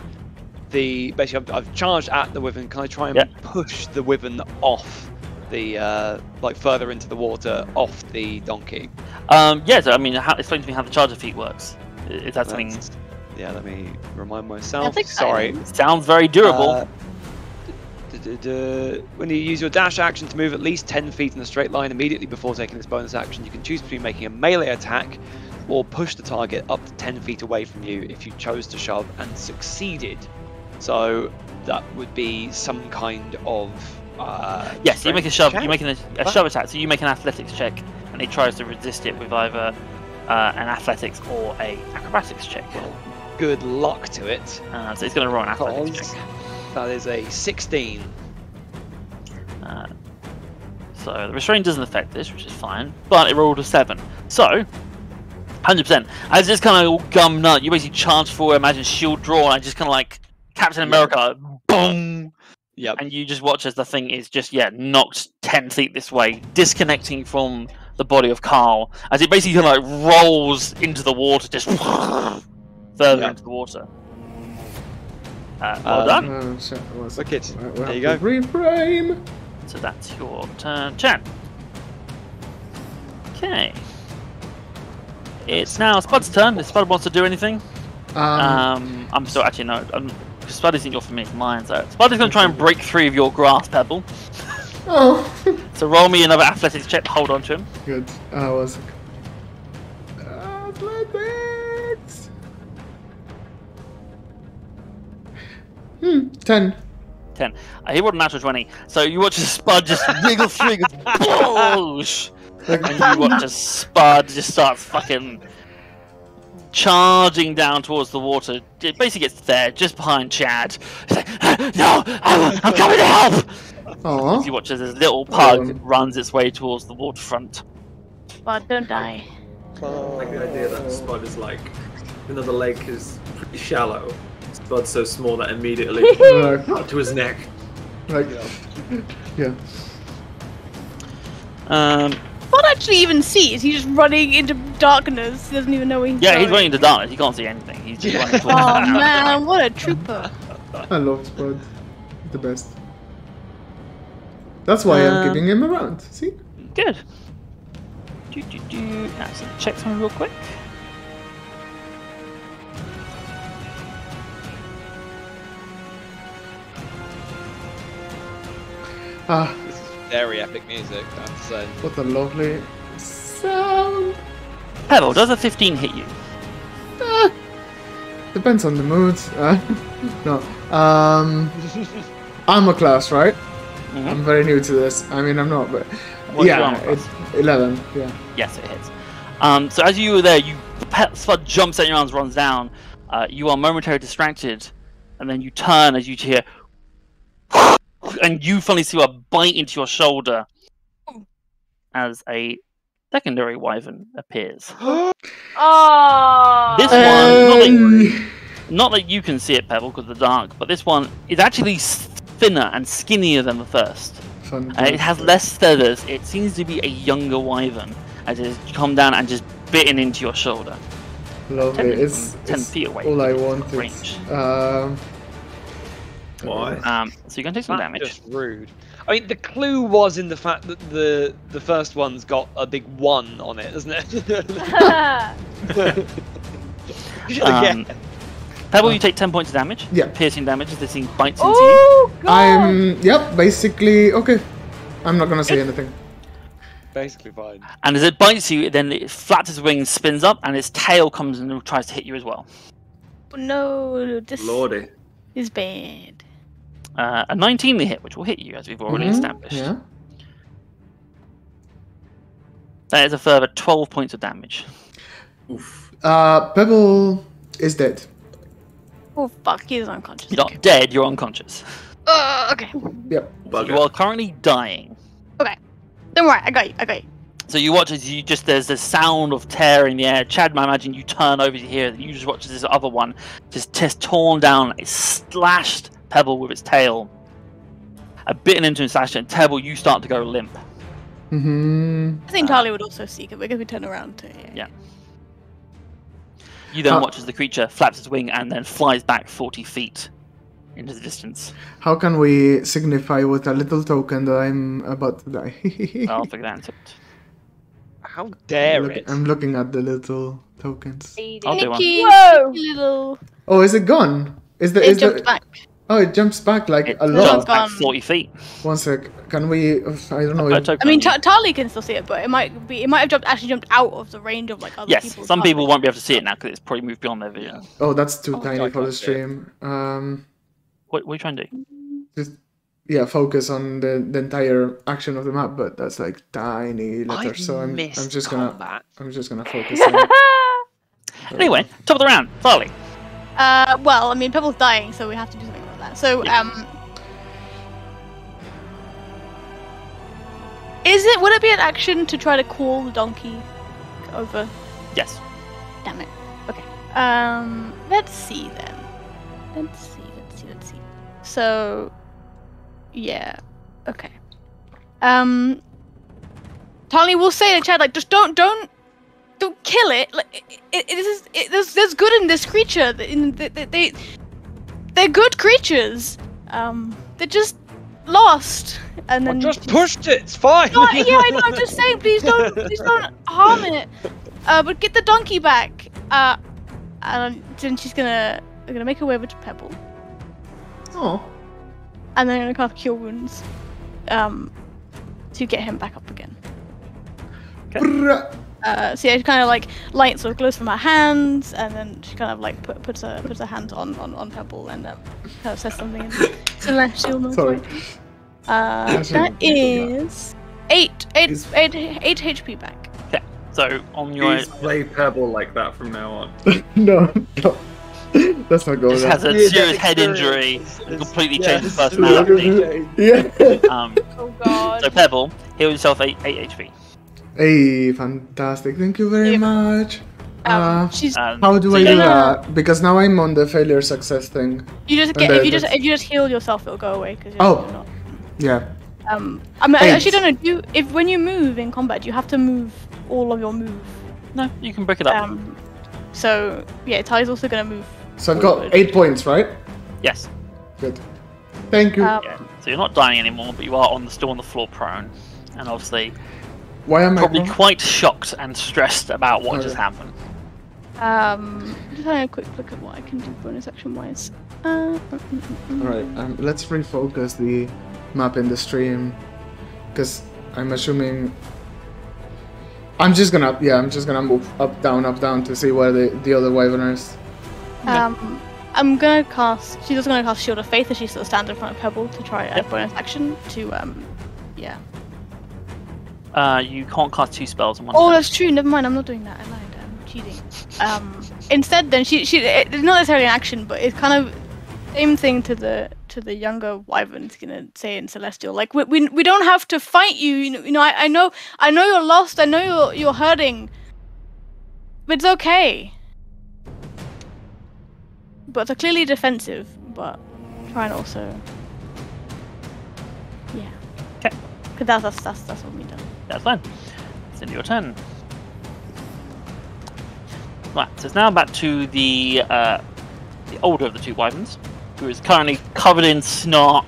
the basically I've, I've charged at the wyvern can i try and Yeah. push the wyvern off the uh, like further into the water off the donkey Um, yeah, so I mean, how, explain to me how the charger feat works. I- Is that something? That's- yeah let me remind myself That's sorry Sounds very durable. Uh, d- d- d- when you use your dash action to move at least 10 feet in a straight line immediately before taking this bonus action, you can choose between making a melee attack or push the target up to 10 feet away from you if you chose to shove and succeeded. So that would be some kind of. Uh, yes, you make a shove. check? You're making a, a shove attack, so you make an athletics check, and it tries to resist it with either uh, an athletics or a acrobatics check. Good luck to it. Uh, so it's going to roll an athletics check. that is a 16. Uh, so the restraint doesn't affect this, which is fine, but it rolled a seven. So, hundred percent. As it's kind of all gum nut, you basically charge forward. Imagine shield drawn, and I just kind of like Captain America, boom, Yep. and you just watch as the thing is just yeah knocked ten feet this way, disconnecting from the body of Carl as it basically kind of like rolls into the water, just <laughs> further Yeah. into the water. Uh, well Um, done. Uh, shit, one sec. Wicked. Right, There you to go. Reframe. So that's your turn, Chad. Okay. It's now Spud's turn. If Spud wants to do anything, Um, um, I'm still actually no. I'm, Spud isn't your for me. It's mine. So Spud is going to try and break three of your grass pebble. <laughs> oh, <laughs> So roll me another athletics check. Hold on to him. good. Uh, one sec. Athletics. Hmm, ten. Ten. Uh, he rolled a natural twenty. So you watch as Spud just <laughs> wiggle through, and goes, <laughs> and you watch as Spud just starts fucking charging down towards the water. It basically gets there, just behind Chad. Like, no, I'm, I'm coming to help. Aw. You watch as this little pug Um. runs its way towards the waterfront. But don't die. I like the idea that Spud is like, even though the lake is pretty shallow, Spud's so small that immediately <laughs> Like, up to his neck. like, yeah. Um, What actually even sees? He's just running into darkness. He doesn't even know where he's yeah, he's running into darkness. He can't see anything. He's just running <laughs> towards Oh the man, what a trooper! I love Spud. The best. That's why I'm Um, keeping him around. See? Good. Do, do, do. Now, so check something real quick. Ah, This is very epic music, I have to say. what a lovely sound. Pebble, does a 15 hit you? Ah, depends on the mood. Uh, <laughs> no. Um, armor class, right? Mhm. I'm very new to this. I mean, I'm not, but What's yeah, it's eleven. Yeah. Yes, it hits. Um, so as you were there, you pet Spud jumps at your arms, runs down. Uh, you are momentarily distracted, and then you turn as you hear, and you finally see a bite into your shoulder as a secondary wyvern appears. Oh. <gasps> This one, not that, not that you can see it, Pebble, because of the dark, but this one is actually thinner and skinnier than the first. Fun. And it has less feathers. It seems to be a younger wyvern as it has come down and just bitten into your shoulder. Lovely. Ten, It's, 10 it's feet away. all I It's wanted. range. Um, Why? Um, so you're going to take some That's damage. just rude. I mean, the clue was in the fact that the the first one's got a big one on it, doesn't it? you should have Um, Pebble, you take 10 points of damage. Yeah. Piercing damage as this thing bites into you. oh god. I'm. Yep. Basically, okay. I'm not gonna say anything. basically fine. And as it bites you, then it flaps its wings, spins up, and its tail comes and tries to hit you as well. No, this Lordy. is bad. Uh, a 19 to hit, which will hit you, as we've already Mhm, established. Yeah. That is a further 12 points of damage. Oof. Uh, Pebble is dead. Oh fuck, he's unconscious. You're not dead, you're unconscious. Uh, okay. Yep. Bugger. You are currently dying. Okay. Don't worry, I got you. I got you. So you watch as you just there's this sound of tear in the air. Chad, I imagine you turn over to hear. You just watch as this other one just just torn down, it's slashed pebble with its tail, a bitten into its slash, and Pebble, you start to go limp. hmm I think Charlie would also seek it because we turn around to yeah. Yeah. You then Huh. watch as the creature flaps its wing and then flies back 40 feet into the distance. How can we signify with a little token that I'm about to die? <laughs> I'll figure that out. How dare Look- it? I'm looking at the little tokens. I'll do one. Whoa! little. Oh, is it gone? Is the It is jumped the back. Oh it jumps back like It a jumps lot. back 40 feet. One sec. Can we? I don't know. Put If, I mean, on you. Ta- Tali can still see it, but it might be. It might have jumped actually jumped out of the range of like other yes, people's some people won't be able to see it now because it's probably moved beyond their vision. oh, that's too Oh, I tiny for the stream. Um, What, what are you trying to do? just yeah, focus on the, the entire action of the map, but that's like tiny letters. so I'm I'm just gonna I'm just gonna focus on. it. <laughs> Anyway, top of the round, Farley. Uh, well, I mean, Pebble's dying, so we have to do something about that. So, Yeah. um, is it? Would it be an action to try to call the donkey over? Yes. Damn it. Okay. Um, let's see then. Let's see. Let's see. Let's see. So, yeah. Okay. Um, Tony will say to chat like, just don't, don't, don't kill it. Like, it, it, is. It, there's, there's good in this creature. In they, they, they're good creatures. Um, they're just lost. And then I then just pushed it. It's fine. no, yeah, I know. I'm just saying, please don't, please don't harm it. Uh, but get the donkey back. Uh, and then she's gonna, gonna make her way over to Pebble, Oh, and then I'm gonna cast Cure Wounds, um, to get him back up again. Brrrah. Uh, so yeah, she kind of like light sort of glows from her hands, and then she kind of like put, puts her puts her hands on on, on Pebble and um, kind of says something in <laughs> celestial noise. sorry. Uh, Actually, that is eight, eight, Is- eight, eight HP back. Yeah. So on your Please play Pebble like that from now on. <laughs> no, no. Let's not go just there. has a Yeah, serious head injury and completely yeah, changed his personality. <laughs> yeah. Um, Oh god. so Pebble, heal yourself 8, 8 HP. Hey, fantastic. Thank you very Yeah. much. Um, Uh, she's how do so I do don't- that? Because now I'm on the failure success thing. You just get if you just if you just heal yourself, it'll go away. Cause you're, Oh. not. Yeah. Um, I mean, I actually don't know. Do you, if when you move in combat, you have to move all of your move. No, you can break it up. Um, so yeah, Ty's also gonna move. So I've got eight points, right? yes. Good. Thank you. Um, Yeah. So you're not dying anymore, but you are on the still on the floor prone, and obviously Why am I? probably wrong? quite shocked and stressed about what Okay. just happened. um, just having a quick look at what I can do bonus action wise. Uh. Alright, um, let's refocus the map in the stream. Because I'm assuming. I'm just gonna. Yeah, I'm just gonna move up, down, up, down to see where the, the other wyvern is. Um, I'm gonna cast. She's also gonna cast Shield of Faith as she sort of stands in front of Pebble to try a Yep. bonus action to um, yeah. Uh, you can't cast two spells in one. Oh, that's true. Never mind. I'm not doing that. I lied. I'm cheating. Um, instead, then she she it's not necessarily an action, but it's kind of same thing to the to the younger wyvern's gonna say in celestial. Like we we, we don't have to fight you. You know, you know I, I know I know you're lost. I know you're you're hurting, but it's okay. But they're clearly defensive, but try and also yeah okay Cause that's that's that's that's what we done. That's fine. It's into your turn. Right, so it's now back to the uh, the older of the two wyverns, who is currently covered in snot,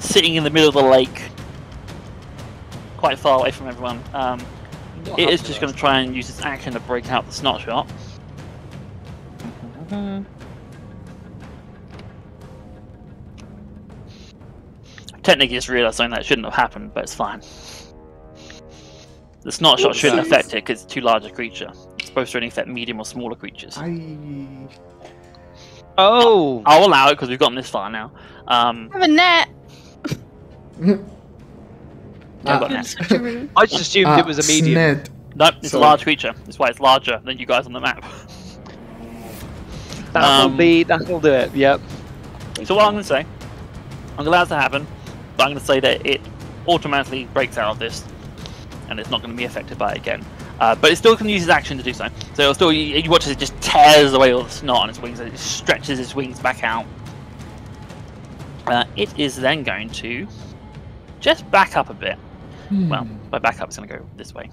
sitting in the middle of the lake, quite far away from everyone. Um, it is just going to try and use its action to break out the snot shot. Technically, just realised something that shouldn't have happened, but it's fine. The snot shot shouldn't Oopsies. affect it because it's too large a creature. It's supposed to only affect medium or smaller creatures. I. Oh, I'll allow it because we've gotten this far now. Um, I have a net. yeah, <laughs> I've got Ah. net. Such a rude. I just assumed Ah, it was a medium. Sned. Nope, it's So- a large creature. That's why it's larger than you guys on the map. <laughs> That'll Um, be. That'll do it. Yep. So what I'm going to say I'm glad that to happen, but I'm going to say that it automatically breaks out of this, and it's not going to be affected by it again. Uh, but it still can use its action to do so. So it'll still, you, you watch as it just tears away all the snot on its wings, and it stretches its wings back out. Uh, it is then going to just back up a bit. Well, by back up, it's going to go this way.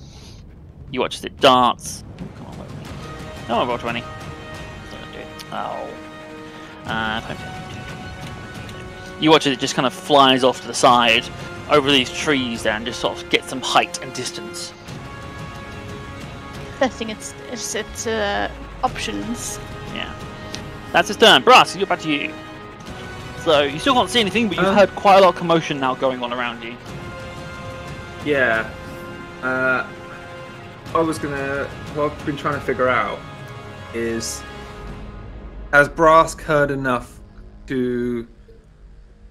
You watch as it darts. Come on, roll me. Come on, Roll20. Still gonna do it. Oh. Uh, You watch as it just kind of flies off to the side over these trees there and just sort of get some height and distance. Testing its its, its uh, options. Yeah. That's his turn. Brask, you're back to you. So, you still can't see anything, but you've Uh. heard quite a lot of commotion now going on around you. Yeah. Uh, I was gonna. What I've been trying to figure out is has Brask heard enough to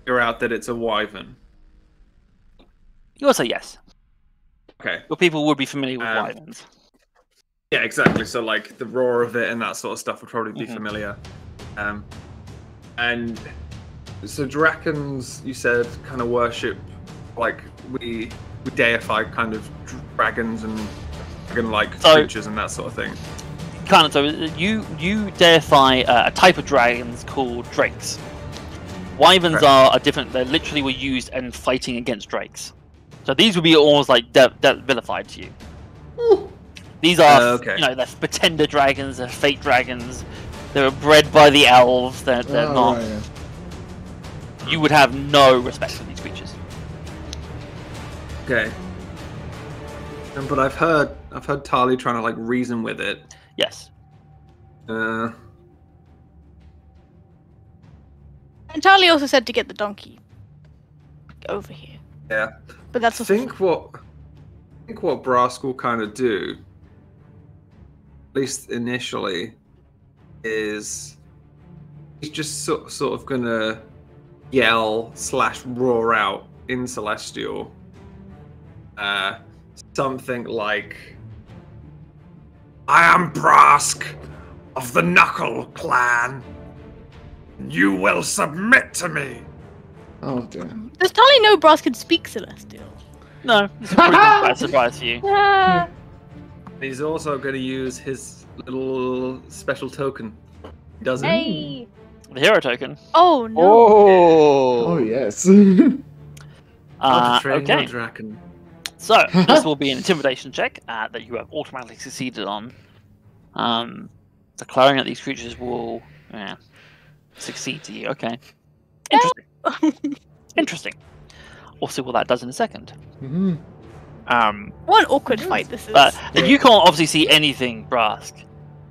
figure out that it's a wyvern? You also yes. Okay. Your people would be familiar with Um, wyverns. Yeah, exactly. So like the roar of it and that sort of stuff would probably be Mhm. familiar. Um, and so dragons, you said, kind of worship, like we we deify kind of dragons and dragon-like So- creatures and that sort of thing. Kind of. So you you deify uh, a type of dragons called drakes. Wyverns are a different. They literally were used in fighting against drakes. So these would be almost like de- de- vilified to you. These are, Uh, okay. you know, they're pretender dragons. They're fake dragons. They were bred by the elves. They're, they're Oh, not. right, yeah. You would have no respect for these creatures. Okay. Um, but I've heard I've heard Tali trying to like reason with it. Yes. Uh, And Charlie also said to get the donkey over here. yeah. But that's I also think what I think what Brask will kind of do, at least initially, is he's just sort sort of gonna yell slash roar out in Celestial, uh, something like, "I am Brask of the Knuckle Clan. You will submit to me." Oh dear. Does Charlie know Brask can speak Celestial? No, this is a <laughs> bad surprise for you. Ah, <laughs> He's also going to use his little special token. Doesn't he? hey. The hero token. Oh no. Oh Oh. yes. <laughs> Uh, okay. dragon. So this will be an intimidation check uh, that you have automatically succeeded on. Um, declaring that these creatures will yeah, succeed to you. Okay. Interesting. Interesting. We'll see what that does in a second. Mhm. Um, what an awkward fight this is. but you can't obviously see anything, Brask.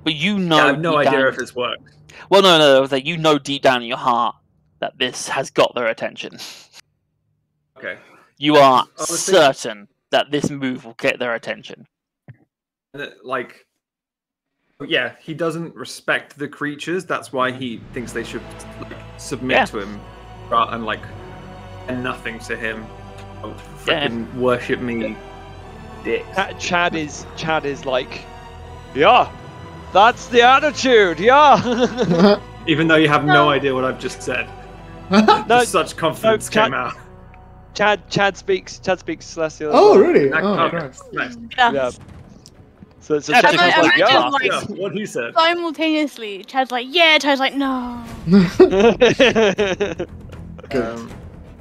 But you know. Yeah, I have no idea down- if it's worked. Well, no, no, that you know deep down in your heart that this has got their attention. Okay. You are I thinking- certain that this move will get their attention. Like, yeah, he doesn't respect the creatures. That's why he thinks they should like, submit Yeah. to him, rather and like, and nothing to him. Oh, Yeah. worship me, dick. Ch- Chad is Chad is like, yeah, that's the attitude. Yeah. <laughs> Even though you have no, No. idea what I've just said. <laughs> no, Just such confidence Chad- came out. Chad Chad speaks Chad speaks celestial. oh well. really? That- Oh okay. Nice. yeah. Yeah. So, so Yeah, Chad but like, yeah. imagine, like- Yeah, what he said. Simultaneously, Chad's like, yeah. Chad's like, no. <laughs> Good. Um,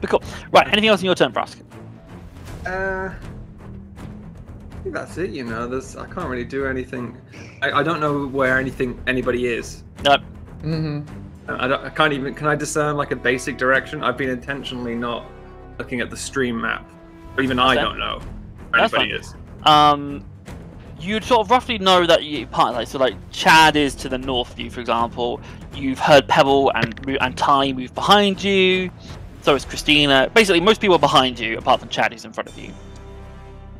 But cool. Right, anything else in your turn, Brask? Uh, I think that's it. You know, there's I can't really do anything. I, I don't know where anything anybody is. No. hmm I, don't, I can't even. Can I discern like a basic direction? I've been intentionally not looking at the stream map. Or even I That's don't know where That's anybody is. Um, you'd sort of roughly know that you part like so like Chad is to the north of you, for example. You've heard Pebble and and Ty move behind you. So is Christina. Basically, most people are behind you, apart from Chad, who's in front of you.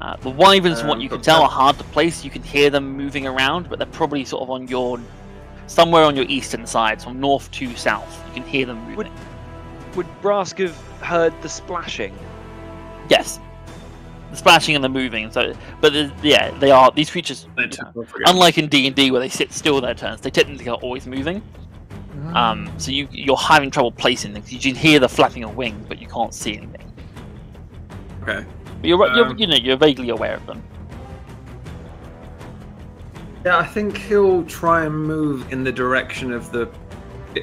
Uh, the wyverns, from what Um, you can tell, are hard to place. You can hear them moving around, but they're probably sort of on your somewhere on your eastern side, from north to south. You can hear them moving. Would- Would Brask have heard the splashing? Yes, the splashing and the moving. So, but the, yeah, they are these creatures. You know, took off again. Unlike in D and D where they sit still their turns, they technically are always moving. Um, so you you're having trouble placing things. You can hear the flapping of wings, but you can't see anything. Okay. But you're, you're Um, you know you're vaguely aware of them. Yeah, I think he'll try and move in the direction of the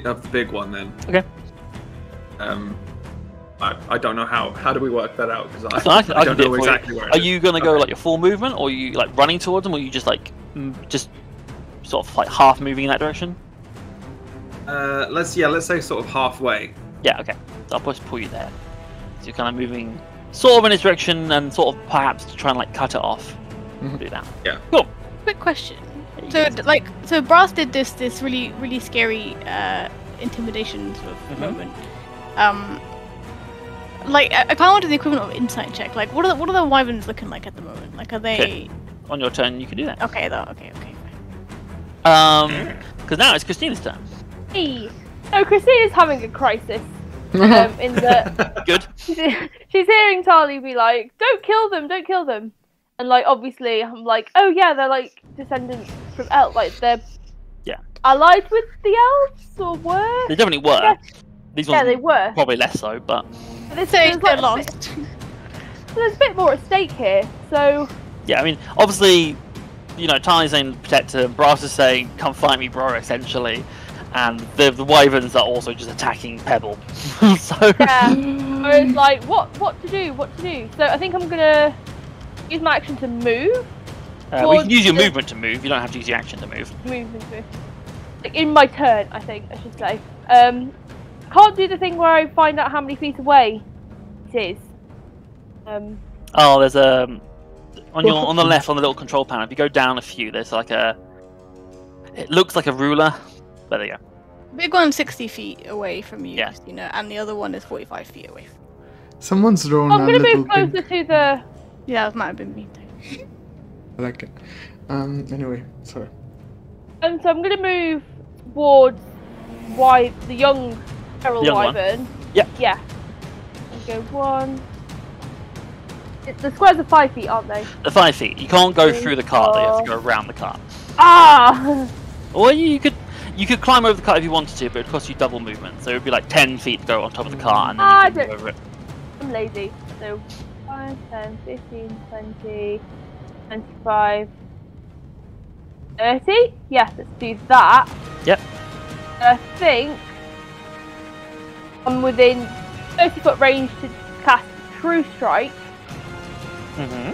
of the big one then. Okay. Um, I, I don't know how. How do we work that out? Because I, I can- I I don't do know for you. exactly where. it Are is. you gonna go Okay. like your full movement, or are you like running towards them, or are you just like just sort of like half moving in that direction? Uh, let's yeah, let's say sort of halfway. Yeah, okay. So I'll just pull you there. So you're kind of moving sort of in its direction and sort of perhaps to try and like cut it off. Mhm. Do that. Yeah. Cool. Quick question. So, like, so Brask did this this really really scary uh, intimidation sort of Mhm. moment. Um, like, I, I kind of want to do the equivalent of insight check. Like, what are the, what are the wyverns looking like at the moment? Like, are they on your turn, you can do that. okay? Though, okay, okay. Um, because now it's Christina's turn. Hey. So Christina's having a crisis. <laughs> Um, in that <laughs> Good. she's, she's hearing Tali be like, "Don't kill them! Don't kill them!" And like, obviously, I'm like, "Oh yeah, they're like descendants from elf. Like they're Yeah. allied with the elves, or were? They definitely were. Yeah. These Yeah, they were. probably less so, but But There's, So there's, they're like, a bit- lost. <laughs> there's a bit more at stake here. So yeah, I mean, obviously, you know, Tali's saying protect him, Brask is saying come fight me, bro, essentially, and the the wyverns are also just attacking Pebble. <laughs> so yeah, I was like, "What? What to do? What to do?" So I think I'm gonna use my action to move. uh, we can use your movement to move. You don't have to use your action to move. move, move, move. Like in my turn, I think I should say. Um, can't do the thing where I find out how many feet away it is. Um, Oh, there's a on your on the <laughs> left on the little control panel. If you go down a few, there's like a. It looks like a ruler. But there you go. Big one's sixty feet away from you, Yeah. you know, and the other one is forty-five feet away. Someone's drawn I'm a gonna little move closer thing. to the. Yeah, that might have been me. too. I like it. Um. Anyway, sorry. And so I'm gonna move towards why the young Feral The young? Wyvern. Yep. Yeah. And go one. It, the squares are five feet, aren't they? The five feet. You can't go Three, through the cart. though, You have to go around the cart. Ah! Or you, you could you could climb over the car if you wanted to, but it costs you double movement. So it would be like ten feet to go on top of the car and then Ah, you can I move over it. I'm lazy. So 5, 10, 15, 20, 25, 30? Yeah, let's do that. Yep. I think I'm within 30 foot range to cast True Strike. hmm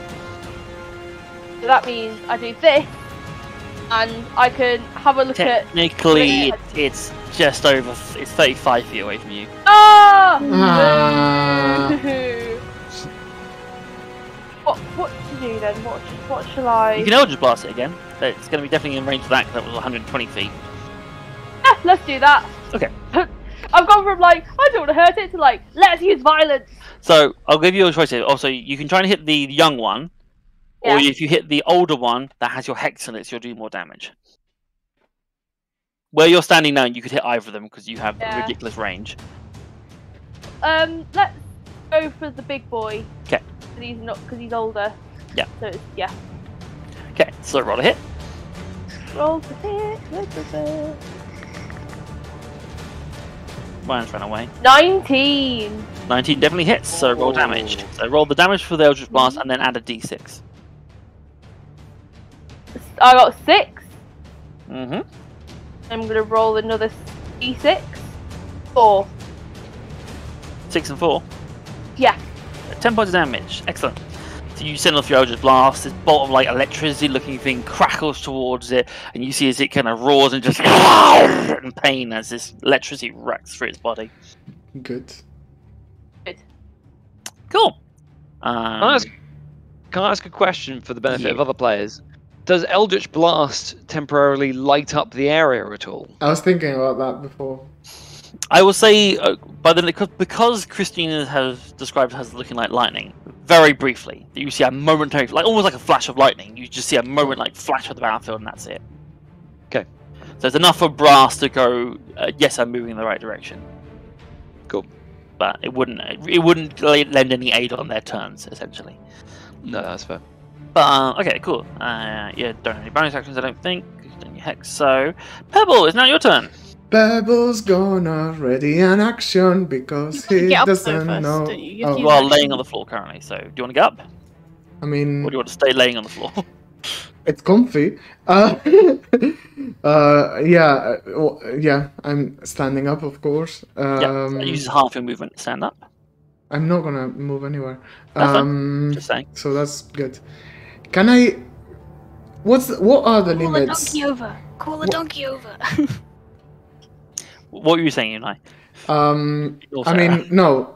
So that means I do this, and I can have a look at. Technically, it's just over. It's thirty-five feet away from you. Ah! Ah. Boo. what what to do then? What sh- what shall I? You can Eldritch Blast it again. It's going to be definitely in range of that because that was 120 feet. Yeah, let's do that. Okay. <laughs> I've gone from like I don't want to hurt it to like let's use violence. So I'll give you a choice here. Also, you can try and hit the young one, or if you hit the older one that has your hex in it, you'll do more damage. Where you're standing now, you could hit either of them because you have Yeah. ridiculous range. Um, let's go for the big boy. 'Kay. 'Cause He's not because he's older. Yeah. So it's, yeah. Okay, so roll a hit. Roll to hit. with the- Ryan's ran away. Nineteen. 19 definitely hits, so roll damage. So roll the damage for the Eldritch Blast and then add a d6. I got six. Mm-hmm. I'm gonna roll another d6. Four. Six and four. Yeah. 10 points of damage. Excellent. So you send off your Eldritch Blast, this bolt of like electricity looking thing crackles towards it, and you see as it kind of roars and just <laughs> in pain as this electricity wrecks through its body. Good. Good. Cool. Can I Um, ask, can I ask a question for the benefit of other players? Does Eldritch Blast temporarily light up the area at all? I was thinking about that before. I will say, uh, by the because- because Christina has described it as looking like lightning, very briefly, you see a momentary, like almost like a flash of lightning. You just see a moment like flash of the battlefield, and that's it. Okay. So it's enough for Brask to go. Uh, yes, I'm moving in the right direction. Cool. But it wouldn't. It wouldn't lend any aid on their turns, essentially. No, that's fair. But uh, okay, cool. Uh, yeah, don't have any bonus actions, I don't think. You've done hex. So, Pebble, it's now your turn. Pebbles gonna ready an action because You he get up there doesn't first, know. don't you? You Oh, You are laying on the floor currently, so do you want to get up? I mean, Or do you want to stay laying on the floor? <laughs> it's comfy. Uh, <laughs> uh, yeah, uh, well, yeah. I'm standing up, of course. yeah, Um, it uses half your movement to stand up. I'm not gonna move anywhere. Um, Just saying. so that's good. Can I? What's the, what are the limits? Call a donkey over. Call a What- donkey over. <laughs> What were you saying, Unai? Um, I mean, no.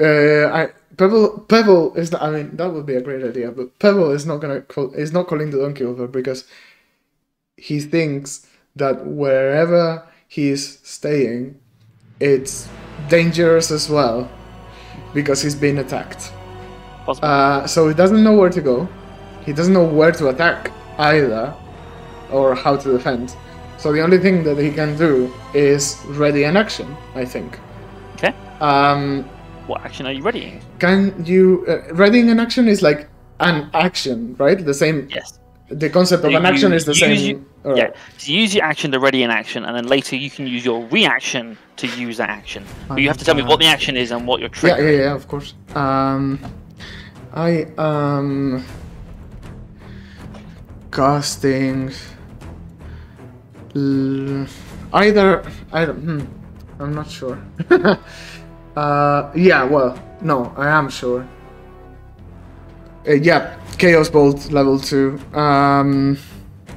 Uh, I Pebble Pebble is. Not, I mean, that would be a great idea, but Pebble is not gonna call. Is not calling the donkey over because he thinks that wherever he's staying, it's dangerous as well because he's being attacked. Possible. Uh, so he doesn't know where to go. He doesn't know where to attack either, or how to defend. So the only thing that he can do is ready an action. I think. okay. Um, What action are you readying? can you uh, readying an action is like an action, right? The same. Yes. The concept of an action is the same. you-. Yeah. So you use your action to ready an action, and then later you can use your reaction to use that action. But you have to tell me what the action is and what your Yeah, trigger. yeah, yeah, of course. Um, I am casting either. I don't. Hmm, I'm not sure. <laughs> uh, yeah, well, no, I am sure. Uh, yeah, Chaos Bolt level two. Um,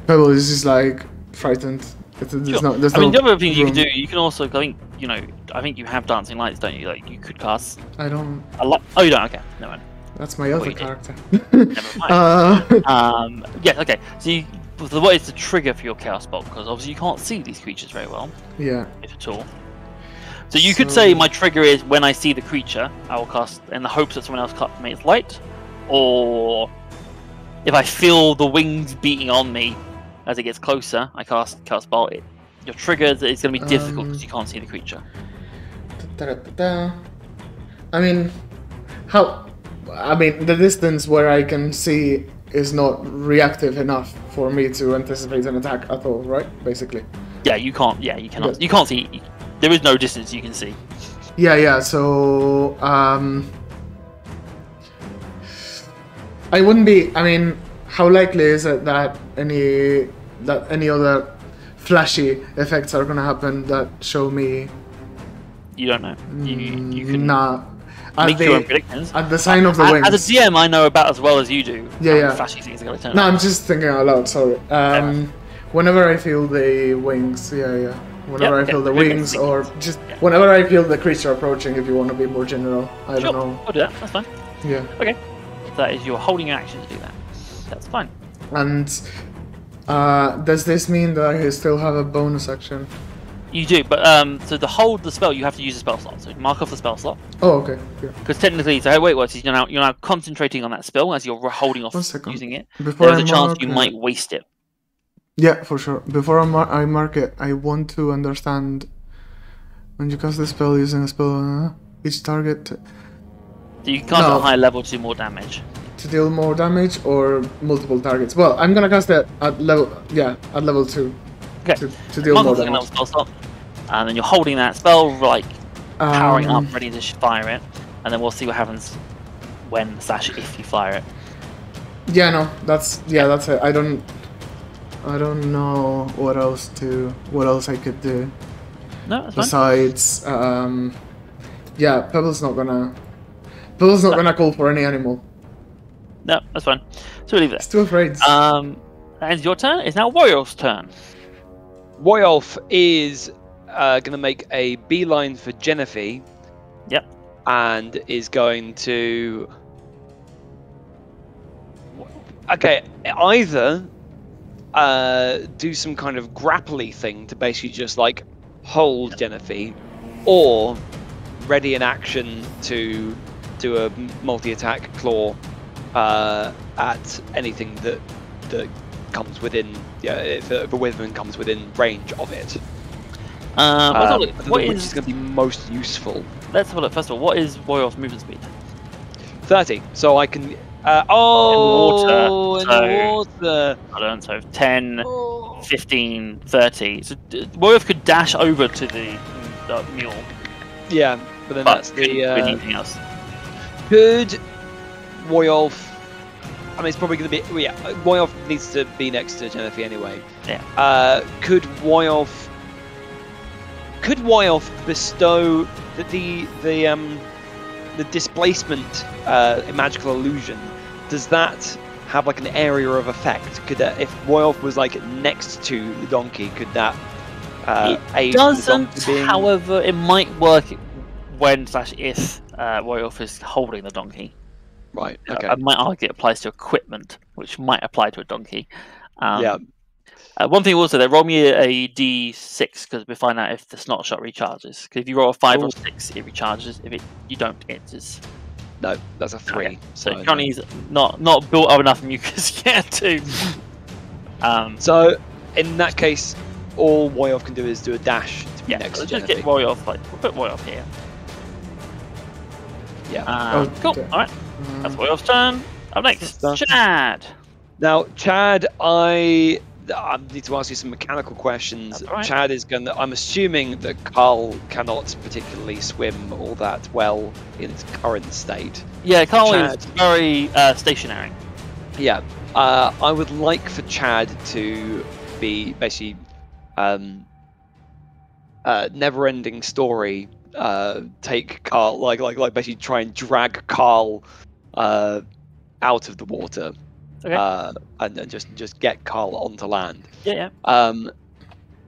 Pebble is just like frightened. It's- There's Sure. no, there's I mean, the other things you can do, you can also, I think, you know, I think you have dancing lights, don't you? Like you could cast I don't. a lot. Oh, you don't. Okay, no mind. That's my other did. character. <laughs> Never mind. uh, Um, yeah, okay. So, you, what is the trigger for your chaos bolt? Because obviously you can't see these creatures very well, yeah. if at all. So you could say my trigger is when I see the creature, I will cast in the hopes that someone else cuts me makes light, or if I feel the wings beating on me as it gets closer, I cast chaos bolt. It, your trigger is going to be difficult Um, because you can't see the creature. Da-da-da-da. I mean, how? I mean, the distance where I can see is not reactive enough for me to anticipate an attack at all, right? Basically. Yeah, you can't. Yeah, you cannot. Yes. You can't see. There is no distance you can see. Yeah, yeah. So, um, I wouldn't be. I mean, how likely is it that any that any other flashy effects are gonna happen that show me? You don't know. You you can Nah. At make your own the, predictions. at the sign of the wings. As a DM, I know about as well as you do. Yeah, how yeah. Flashy things are going to turn No, out. I'm just thinking out loud. Sorry. Um, whenever I feel the wings, yeah, yeah. Whenever Yeah, I feel okay. the wings, or just Yeah. whenever I feel the creature approaching. If you want to be more general, I Sure, don't know. I'll do that. That's fine. Yeah, Okay. That is you're holding your action to do that. That's fine. and uh, does this mean that I still have a bonus action? You do, but um, so to hold the spell, you have to use a spell slot. So mark off the spell slot Oh, okay. Yeah. because technically, so how it works is you're now you're now concentrating on that spell as you're holding off using it. Before There's I a chance mark you might waste it. Yeah, for sure. Before I, mar- I mark it, I want to understand when you cast the spell using a spell. Uh, each target So you cast at No. a higher level to do more damage. to deal more damage or multiple targets. Well, I'm gonna cast it at level yeah at level two Okay. to, to deal more damage. spell and then you're holding that spell like powering Um, up, ready to fire it, and then we'll see what happens when slash if you fire it. Yeah, no, that's yeah, that's it. I don't, I don't know what else to, what else I could do No, that's fine. besides, um, yeah, Pebble's not gonna, Pebble's not gonna call for any animal. No, that's fine. So we leave it It's too afraid. Um, that ends your turn. It's now Warrior's turn. Royolf is uh, going to make a beeline for Genevieve. Yep. And is going to. Okay, either uh, do some kind of grapply thing to basically just like hold Genevieve, or ready in action to do a multi attack claw uh, at anything that that comes within yeah if a Witherman comes within range of it. Um, a Um, look. What which is- is going to be most useful. let's have a look. First of all, what is Warrior's movement speed? 30. So I can. Uh, oh, water, in so- the water. I don't know. So 10, Oh. 15, 30. So Warrior could dash over to the uh, mule. Yeah, but then But that's the uh, anything else. Could Woyolf? I mean, it's probably going to be. Well, yeah, Woyolf needs to be next to Jennifer anyway. Yeah. Uh, could Woyolf? Could Woyolf bestow the the, the um the displacement uh, magical illusion? Does that have like an area of effect? Could that, if Woyolf was like next to the donkey, could that uh, aid the Doesn't, being? however, it might work when slash if uh, is holding the donkey. Right. Okay. I might argue it applies to equipment, which might apply to a donkey. Um, yeah. Uh, one thing also, there, roll me a, a d6 because we find out if the snot shot recharges. Because if you roll a five Ooh. or six, it recharges. If it you don't, it is. No, that's a three. Okay, So no. Johnny's not not built up enough mucus <laughs> yet to. <laughs> Um, So, in that case, all Woyoff can do is do a dash to be yeah, next so to just Genevieve. get Roy off. Like we'll put Roy off here. Yeah. Um, Oh, cool. okay. All right, that's off's turn. Up next, Chad. Now, Chad, I, I need to ask you some mechanical questions. Right. Chad is going to. I'm assuming that Carl cannot particularly swim all that well in its current state. Yeah, Carl is very uh, stationary. Yeah. Uh, I would like for Chad to be basically um, uh, never-ending story. Uh, take Carl, like, like, like, basically try and drag Carl uh, out of the water, Okay. uh, and, and just just get Carl onto land. Yeah, yeah. Um,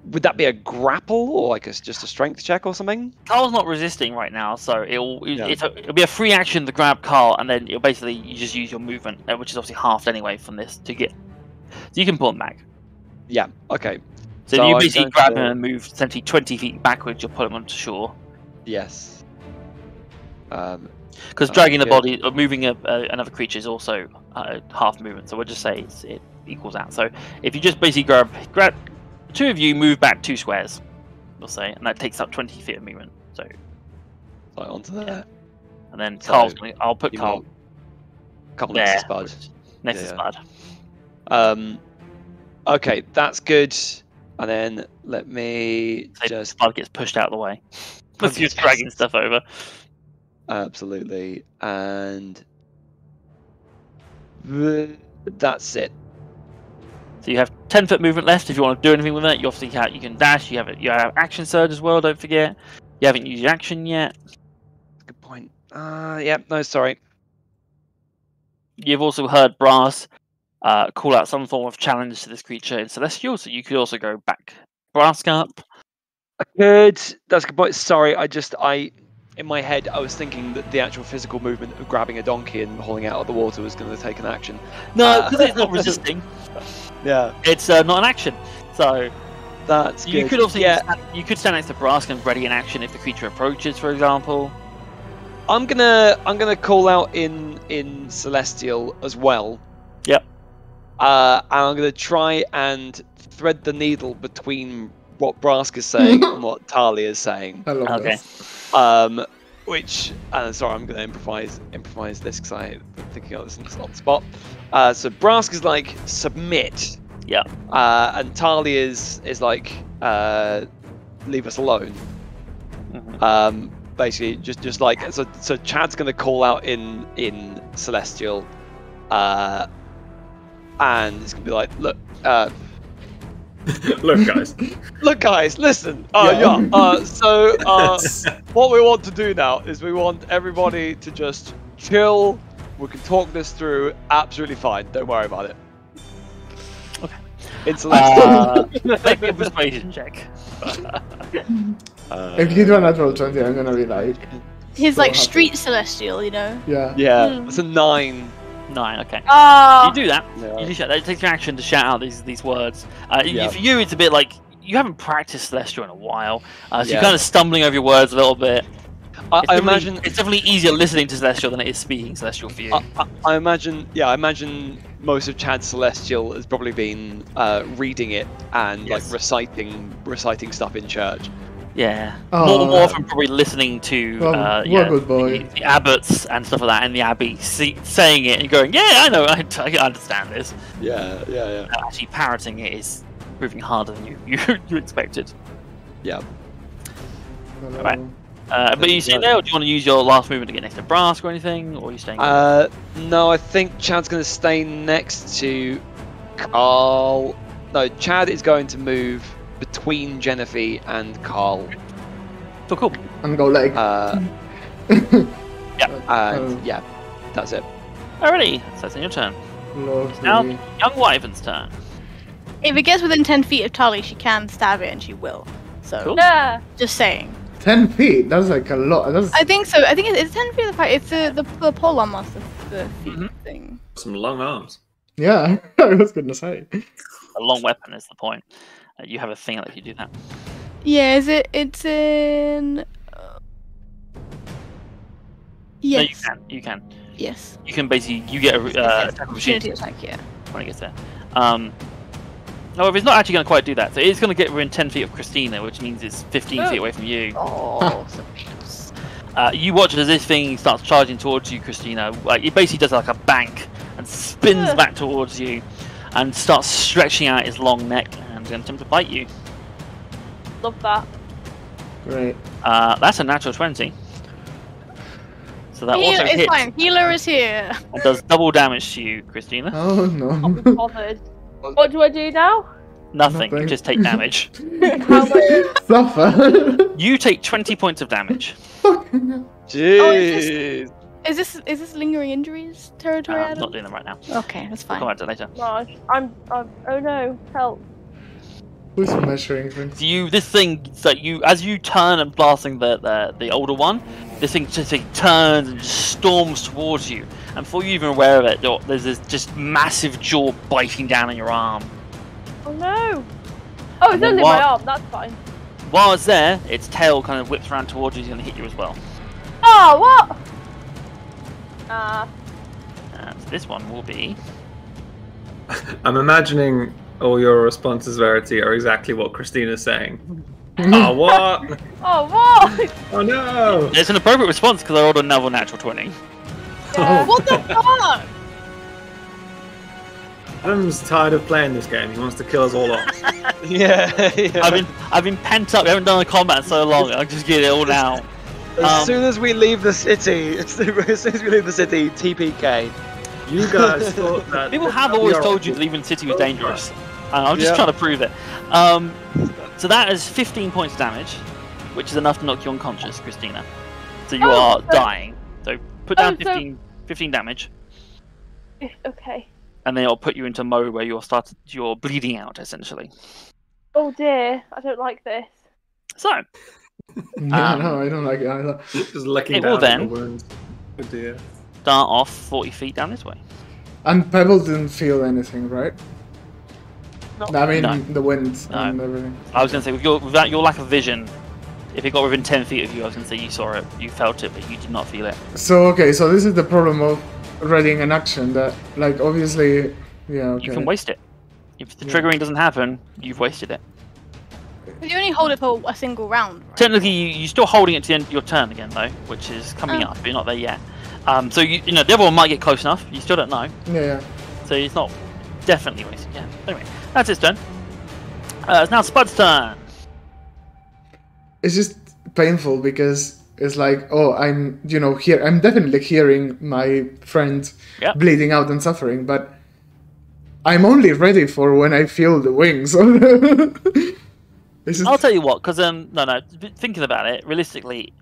would that be a grapple or like a, just a strength check or something? Carl's not resisting right now, so it'll it, Yeah. it's a, it'll be a free action to grab Carl, and then it'll basically you just use your movement, uh, which is obviously halved anyway from this to get. So you can pull him back. Yeah. Okay. So, So you basically grab to- him and move essentially 20 feet backwards. You'll pull him onto shore Yes. Um, because Oh, dragging the good. body or moving a, a, another creature is also uh, half movement. So we'll just say it's, it equals out. So if you just basically grab grab two of you, move back two squares, we'll say, and that takes up 20 feet of movement. So right onto there. and then So, Carl's gonna, I'll put Carl couple there. next to Spud. Next Yeah, yeah. Um, okay, that's good. And then let me So just Spud gets pushed out of the way. Because you're Yes. dragging stuff over. Absolutely and that's it. So you have 10 foot movement left if you want to do anything with it. You obviously can, you can dash. You have it. You have action surge as well. Don't forget. You haven't used your action yet. Good point. Uh, yeah, no, sorry. You've also heard Brask uh, call out some form of challenge to this creature in Celestial, so you could also go back Brask up. I could. That's a good point. Sorry, I just I in my head I was thinking that the actual physical movement of grabbing a donkey and hauling it out of the water was going to take an action. No, Uh, because it's not resisting. <laughs> Yeah, It's uh, not an action. So that's you good. could also yeah. stand, you could stand next to Brask and ready an action if the creature approaches, for example. I'm gonna I'm gonna call out in in celestial as well. Yep. Uh, and I'm gonna try and thread the needle between what Brask is saying <laughs> and what Talia is saying. I love Okay. this. Um, which uh, sorry, I'm gonna improvise improvise this because I'm thinking of this on the spot. Uh, so Brask is like submit. Yeah. Uh, and Talia is is like uh, leave us alone. Mhm. Um, basically, just just like so. So Chad's gonna call out in in Celestial, uh, and it's gonna be like, look, uh, <laughs> Look, guys. <laughs> look, guys, listen. Uh, Yeah. yeah. Uh, so <laughs> uh, what we want to do now is we want everybody to just chill. We can talk this through absolutely fine. Don't worry about it. Okay. In Celestial. Uh, make me a persuasion check. Uh, If you do a natural 20, I'm gonna be like, He's So like happy. street celestial, you know. yeah. yeah, Hmm. it's a nine. Nine. Okay. Ah, You do that. Yeah. You do shout. That takes your action to shout out these these words. Uh, Yeah. For you, it's a bit like you haven't practiced Celestial in a while, uh, so Yeah. you're kind of stumbling over your words a little bit. I, I imagine. it's definitely easier listening to Celestial than it is speaking Celestial for you. I, I, I imagine, yeah, I imagine most of Chad's Celestial has probably been uh, reading it and Yes. like reciting, reciting stuff in church. Yeah. Oh, more, more uh, often, probably listening to Well, uh, yeah, good boy. The, the abbots and stuff like that in the abbey, see, saying it and going, "Yeah, I know, <laughs> I, I understand this." Yeah, yeah, yeah. Uh, actually, parroting it is proving harder than you <laughs> you, you expected. Yeah. Hello. Right. Uh, but are you staying there, or do you want to use your last movement to get next to Brask or anything, or are you staying? Uh, no, I think Chad's going to stay next to Carl. No, Chad is going to move between Jennifer and Carl. so cool. And go like. Uh, <laughs> Yeah. and Oh. yeah, that's it. Alrighty, so it's in your turn. Lovely. Now, young Wyvern's turn. If it gets within 10 feet of Tali, she can stab it and she will. So, Cool. Yeah. just saying. Ten feet. That's like a lot. That's I think so. I think it's, it's 10 feet of the fight. It's the, the, the pole almost, the, the feet Mhm. thing. Some long arms. yeah. <laughs> I was gonna say. A long weapon is the point. You have a thing that lets you do that. Yeah, is it? It's in. Uh, No, you can. You can. Yes. You can basically you get a uh, attack Opportunity attack, yeah. when it gets there. Um, however, it's not actually going to quite do that. So it's going to get within 10 feet of Christina, which means it's 15 feet away from you. Oh. <laughs> Uh, you watch as this thing starts charging towards you, Christina. Like it basically does like a bank and spins back towards you, and starts stretching out its long neck going to attempt to bite you. Love that. Great. Uh, that's a natural 20. So that Heal- also it's hits fine. Healer is here. and does double damage to you, Christina. <laughs> Oh I'll be no. bothered. What do I do now? Nothing. You just take damage. <laughs> Suffer. <laughs> you take 20 points of damage. Fucking hell. Jeez. Is this is this lingering injuries Uh, territory? I'm not doing them right now. Okay, that's We'll fine. come back to it later. Raj, I'm, I'm. Oh no! Help! Who's measuring things? So you, this thing, so you, as you turn and blasting the, the the older one, this thing just like, turns and just storms towards you. And before you're even aware of it, there's this just massive jaw biting down on your arm. Oh no! Oh, it's And then only what- my arm. That's fine. While it's there, its tail kind of whips around towards you, it's going to hit you as well. Oh what? Ah, And this one will be. <laughs> I'm imagining all your responses, Verity, are exactly what Christina's saying. oh, <laughs> what? <laughs> oh what? Oh, no! It's an appropriate response because I rolled another natural 20. Yeah. <laughs> What the fuck? Adam's tired of playing this game. He wants to kill us all off. Yeah. yeah. I've been I've been pent up. We haven't done a combat in so long. I just get it all now. as um, soon as we leave the city, as soon as we leave the city, TPK. You guys thought that. People have always told you that leaving the city was dangerous. And I'm just Yeah. trying to prove it. Um, so that is 15 points of damage, which is enough to knock you unconscious, Christina. So you Oh, are so- dying. So put Oh, down so- 15, 15 damage, Okay. and then it'll put you into mode where you're started, you're bleeding out essentially. Oh dear, I don't like this. So <laughs> Yeah, Um, no, I don't like it either. Just licking It will down at then. the wound. Oh dear. start off 40 feet down this way. And Pebble didn't feel anything, right? Not I mean, No. the wind No. and everything. I was going to say with your without your lack of vision, if it got within 10 feet of you, I was going to say you saw it, you felt it, but you did not feel it. So okay, so this is the problem of readying an action that, like, obviously, yeah, okay. You can waste it. If the Yeah. triggering doesn't happen, you've wasted it. But you only hold it for a single round, right? Technically, you, you're still holding it to the end of your turn again, though, which is coming Oh. up. But you're not there yet. Um, so you, you know the other one might get close enough. You still don't know, Yeah, yeah. so it's not definitely wasted. Yeah. Anyway, that's its turn. Uh, it's now Spud's turn. It's just painful because it's like, oh, I'm, you know, here. I'm definitely hearing my friend Yeah. bleeding out and suffering, but I'm only ready for when I feel the wings. <laughs> I'll tell you what, because um, no, no. Thinking about it, realistically,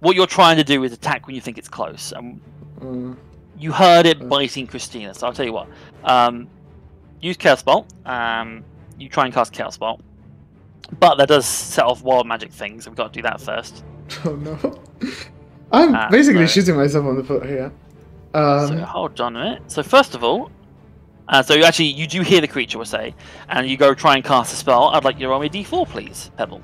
what you're trying to do is attack when you think it's close. And uh, you heard it Uh. biting Christina, so I'll tell you what. Um, use Chaos Bolt. Um, you try and cast Chaos Bolt, but that does set off wild magic things. We've got to do that first. <laughs> oh no. <laughs> I'm Ah, basically so- shooting myself on the foot here. Um, so hold on a minute. So first of all, uh, so you actually you do hear the creature, we'll say, and you go try and cast a spell. I'd like you to roll me a d4, please, Pebble.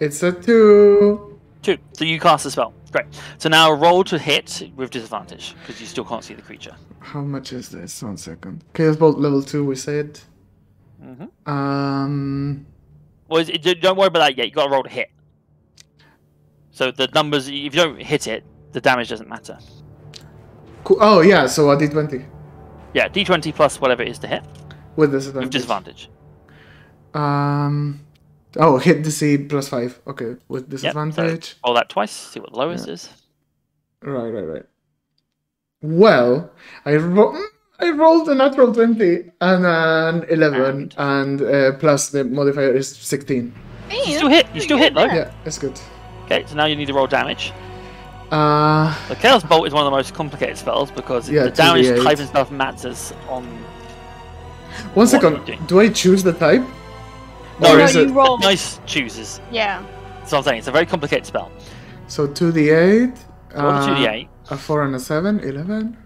it's a two. Two. So you cast a spell. Great. So now a roll to hit with disadvantage because you still can't see the creature. How much is this? One second. Chaos Bolt level two, we said. Mm-hmm. Um, Well, it, don't worry about that yet. You got to roll to hit. So the numbers, if you don't hit it, the damage doesn't matter. Cool. Oh yeah, so a d20 Yeah, d20 plus whatever it is to hit with with disadvantage. disadvantage. Um. Oh, <laughs> hit the DC plus five. Okay, with Yep, so disadvantage. roll that twice, see what the lowest is. Right, right, right. Well, I ro- I rolled a natural twenty and an eleven, and, uh, plus the modifier is sixteen. Hey, You still hit, you still hit though. Yeah, that's good. Okay, so now you need to roll damage. Uh, The Chaos Bolt is one of the most complicated spells because Yeah, the damage type and stuff matters on. one What second. are you doing? Do I choose the type? No, Or no, is you roll. Nice chooses. Yeah. That's what I'm saying. It's a very complicated spell. so two d eight? Roll the 2d8. A four and a seven, eleven.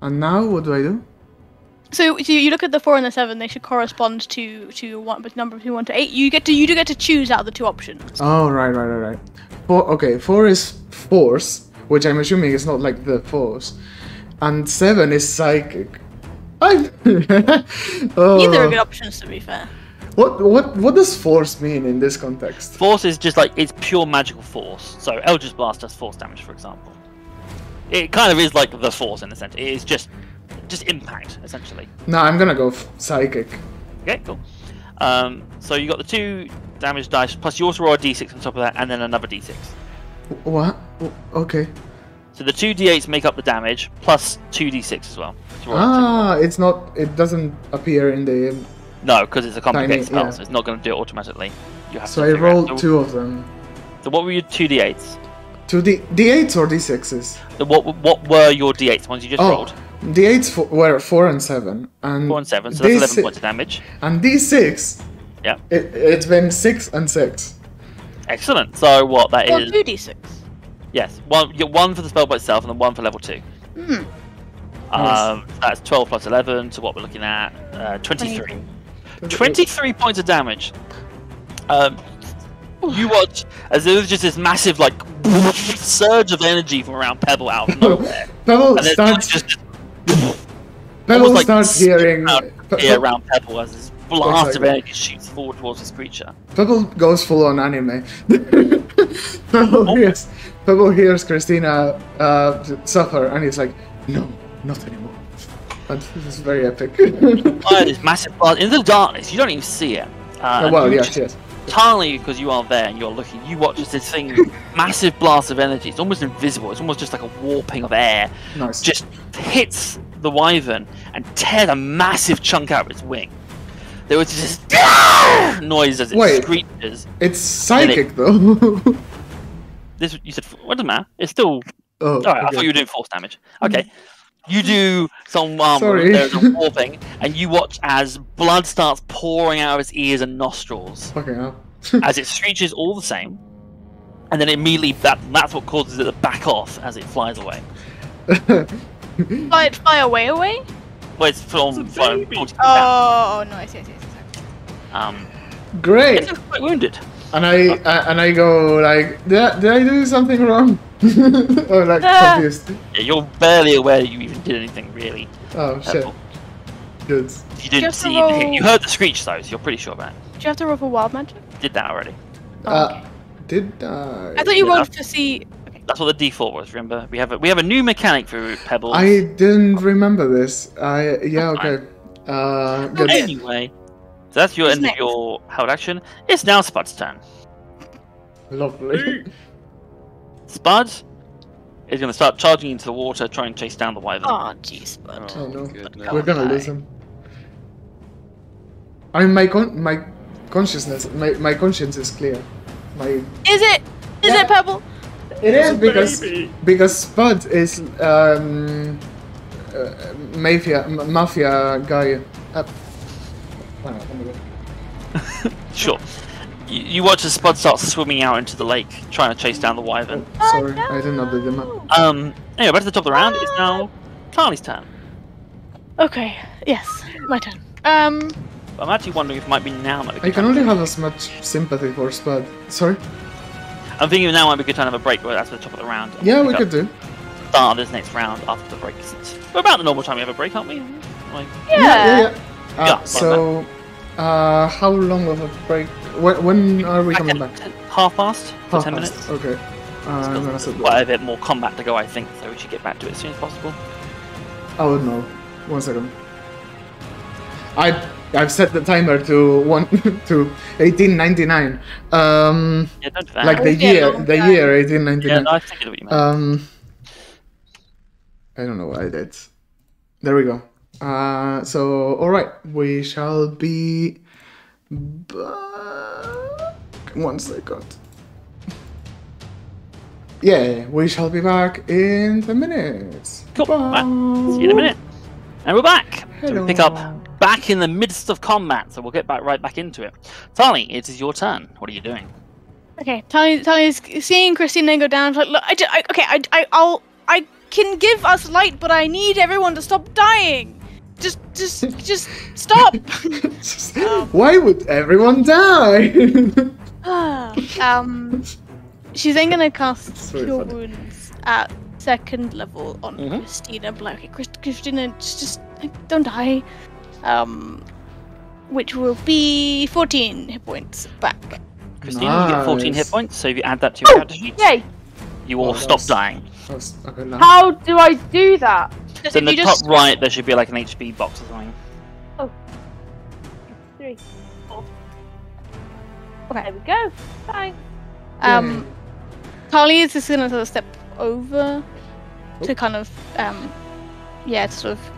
And now what do I do? So, so you look at the four and the seven; they should correspond to to one, with number between one to eight. You get to you do get to choose out of the two options. Oh, right, right, right, right. Four. Okay, four is force, which I'm assuming is not like the force, and seven is psychic. I. <laughs> oh, Neither are good options, to be fair. What what what does force mean in this context? Force is just like it's pure magical force. So Eldritch Blast does force damage, for example. It kind of is like the force in a sense. It is just just impact essentially. No, I'm gonna go psychic. Okay, cool. Um, so you got the two damage dice plus you also roll a d6 on top of that, and then another d6. What? Okay. So the two d8s make up the damage plus two d6 as well. to roll it Ah, it's not. It doesn't appear in the. Together. No, because it's a complicated Tiny, spell, yeah. so it's not going to do it automatically. You have So to I figure out- rolled so, two of them. So what were your two d8s? Two d d8s or d6s. So what what were your d8s ones you just Oh, rolled? d8s fo- were four and seven, and Four and seven, so that's D6 eleven points of damage. And d6. Yeah. It, it's been six and six. Excellent. So what that Or is? two d six. Yes, one. You one for the spell by itself, and then one for level two. Hmm. Um, that's twelve plus eleven. So what we're looking at, uh, twenty-three. 23 points of damage. Um, you watch as there's just this massive like <laughs> surge of energy from around Pebble out of nowhere, <laughs> Pebble starts. just <laughs> Pebble like starts hearing. here around Pebble as this blast like of energy shoots forward towards this creature. Pebble goes full on anime. Pebble Oh. hears. Pebble hears Christina uh, suffer, and he's like, "No, not anymore." And this is very epic. <laughs> Fire this massive blast in the darkness. You don't even see it. Uh, Oh, well, yes, just- yes. entirely because you are there and you're looking, you watch as this thing, <laughs> massive blast of energy. It's almost invisible. It's almost just like a warping of air. Nice. Just hits the wyvern and tears a massive chunk out of its wing. There was this <laughs> noise as it Wait. screeches. It's psychic though. This you said what doesn't matter. It's still oh, all right. I thought you were doing force damage. Okay. You do some um, <laughs> Sorry. there's a warping, and you watch as blood starts pouring out of its ears and nostrils. Fucking <laughs> as it screeches all the same, and then immediately that that's what causes it to back off as it flies away. <laughs> Fly fly away away? Well, it's from It's a from baby. 40 down. Oh, oh no, I see, I see, I see. Um, Great. it's quite wounded. And I uh, and I go like, did I, did I do something wrong? <laughs> or like Ah. confused. Yeah, you're barely aware that you even did anything really. Oh shit. Pebble. Good. You didn't have to see. roll- You heard the screech though, so you're pretty sure about it. Do you have to roll for wild magic? Did that already. Oh, Uh, okay. did I? I thought you yeah. rolled to see. Okay. That's what the default was. Remember, we have a we have a new mechanic for pebbles. I didn't remember this. I yeah okay. Uh, good. Anyway, so that's your Who's end next? of your held action. It's now Spud's turn. Lovely. Spud is going to start charging into the water, trying to chase down the wyvern. Oh, jeez, bud. Oh no, goodness. we're gonna lose him. I mean, my con- my consciousness, my, my conscience is clear. My Is it? Is Yeah. it Pebble? it is because baby. because Spud is um uh, mafia m- mafia guy. Uh, wow, oh my God. Sure. You, you watch as Spud starts swimming out into the lake, trying to chase down the wyvern. Sorry, I didn't update the map. Um. Anyway, back to the top of the round. It's now Carly's turn. Okay. Yes, my turn. Um. I'm actually wondering if it might be now might be a I good can only have as much sympathy for Spud. Sorry. I'm thinking now might be a good time to have a break. But that's at the top of the round. Yeah, we Pick could do. the Start of this next round after the break. Since we're about the normal time we have a break, aren't we? Like, Yeah. yeah. yeah. Uh, Yeah, so, uh, how long of a break? When, when are we coming back? half past for Half ten past. minutes. Okay. Uh, Quite a bit more combat to go, I think, so we should get back to it as soon as possible. Oh no. One second. I I've set the timer to one <laughs> to 1899. Um, Yeah, don't do that. like the year, the time. year yeah, 1899. no, I think I know what you meant. Um, I don't know what I did. There we go. Uh, so all right, we shall be back. One second. <laughs> Yeah, we shall be back in ten minutes. Cool. Bye. Right. See you in a minute. And we're back. So we pick up back in the midst of combat, so we'll get back right back into it. Tali, it is your turn. What are you doing? Okay, Tali, Tali is seeing Christina go down. Like, look, I, ju- I okay, I, I, I'll, I can give us light, but I need everyone to stop dying. Just, just, just stop. <laughs> Why would everyone die? <sighs> um, she's then gonna cast Sorry, Cure funny. Wounds at second level on Mhm. Christina. But like, okay, Chris, Christina, just, just like, don't die. Um, which will be 14 hit points back. Christina, you get 14 hit points, so if you add that to your Oh, character sheet, Yay! you all Oh, stop that's- dying. That's- okay, now. How do I do that? So in the top just right, there should be like an HP box or something. Three, four. Okay. There we go. Thanks. Um, Carly is just gonna sort of step over to kind of, um, yeah, to sort of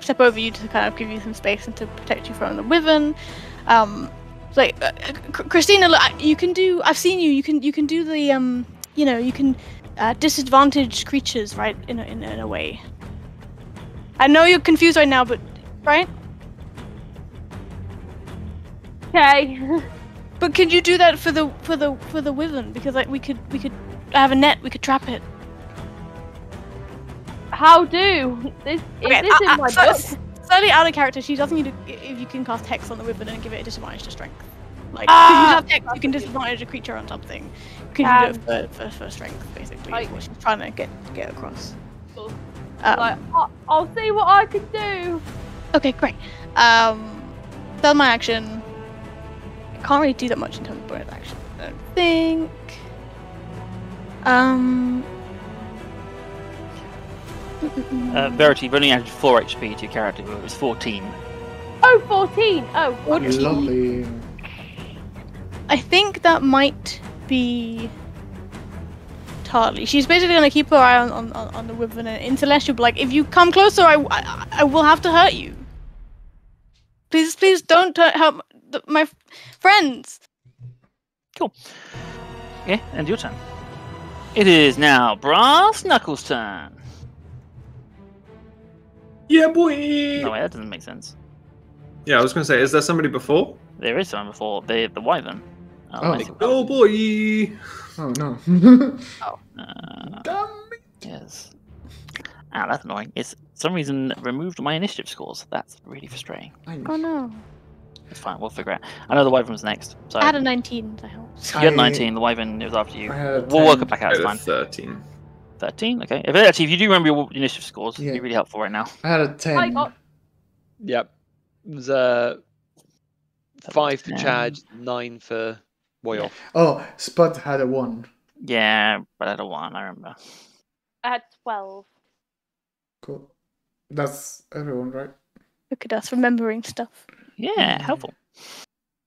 step over you to kind of give you some space and to protect you from the wyvern. Um, like uh, Christina, look, you can do. I've seen you. You can you can do the um, you know, you can uh, disadvantage creatures, right? In a, in, in a way. I know you're confused right now, but right? Okay. <laughs> But can you do that for the for the for the wyvern? Because like we could we could have a net. We could trap it. How do? This is Okay, this uh, in uh, my so- book? Slightly out of character, she's asking you to if you can cast Hex on the wyvern and give it a disadvantage to strength. Like, Ah! if you have Hex, you can disadvantage a creature on something. Can you do it for, for, for strength, basically? I- is what she's trying to get get across. Cool. Um, Like, I'll, I'll see what I can do. okay, great. Um, that's my action. I can't really do that much in terms of bonus action. I don't think. Um. Uh, Verity, you've only added 4 HP to your character, but it was 14. Oh, 14. Oh, What- Lovely. I think that might be Tarly. She's basically gonna keep her eye on, on, on, on the wyvern and Celestial. But like, if you come closer, I, I, I will have to hurt you. Please, please don't hurt help my friends. Cool. Yeah, and your turn. It is now Brass Knuckles' turn. Yeah, boy. No, wait, that doesn't make sense. Yeah, I was gonna say, is there somebody before? There is someone before the the wyvern. Oh. I see. Oh boy. Oh no. Uh, Damn it. yes. Ah, that's annoying. It's for some reason removed my initiative scores. That's really frustrating. Oh no! It's fine. We'll figure it. out. I know the wyvern's next. So I had a 19. That helps. you had I- 19. The wyvern was after you. I had a We'll work it back out. It's fine. Thirteen. 13. Okay. If actually, if you do remember your initiative scores, it'd be really helpful right now. I had a 10. I got. Yep. It was uh, five for ten. charge, nine for Woyoff. Oh, Spud had a 1. Yeah, but I had a one. I remember. I had 12. Cool. That's everyone, right? Look at us remembering stuff. Yeah, Mm. helpful.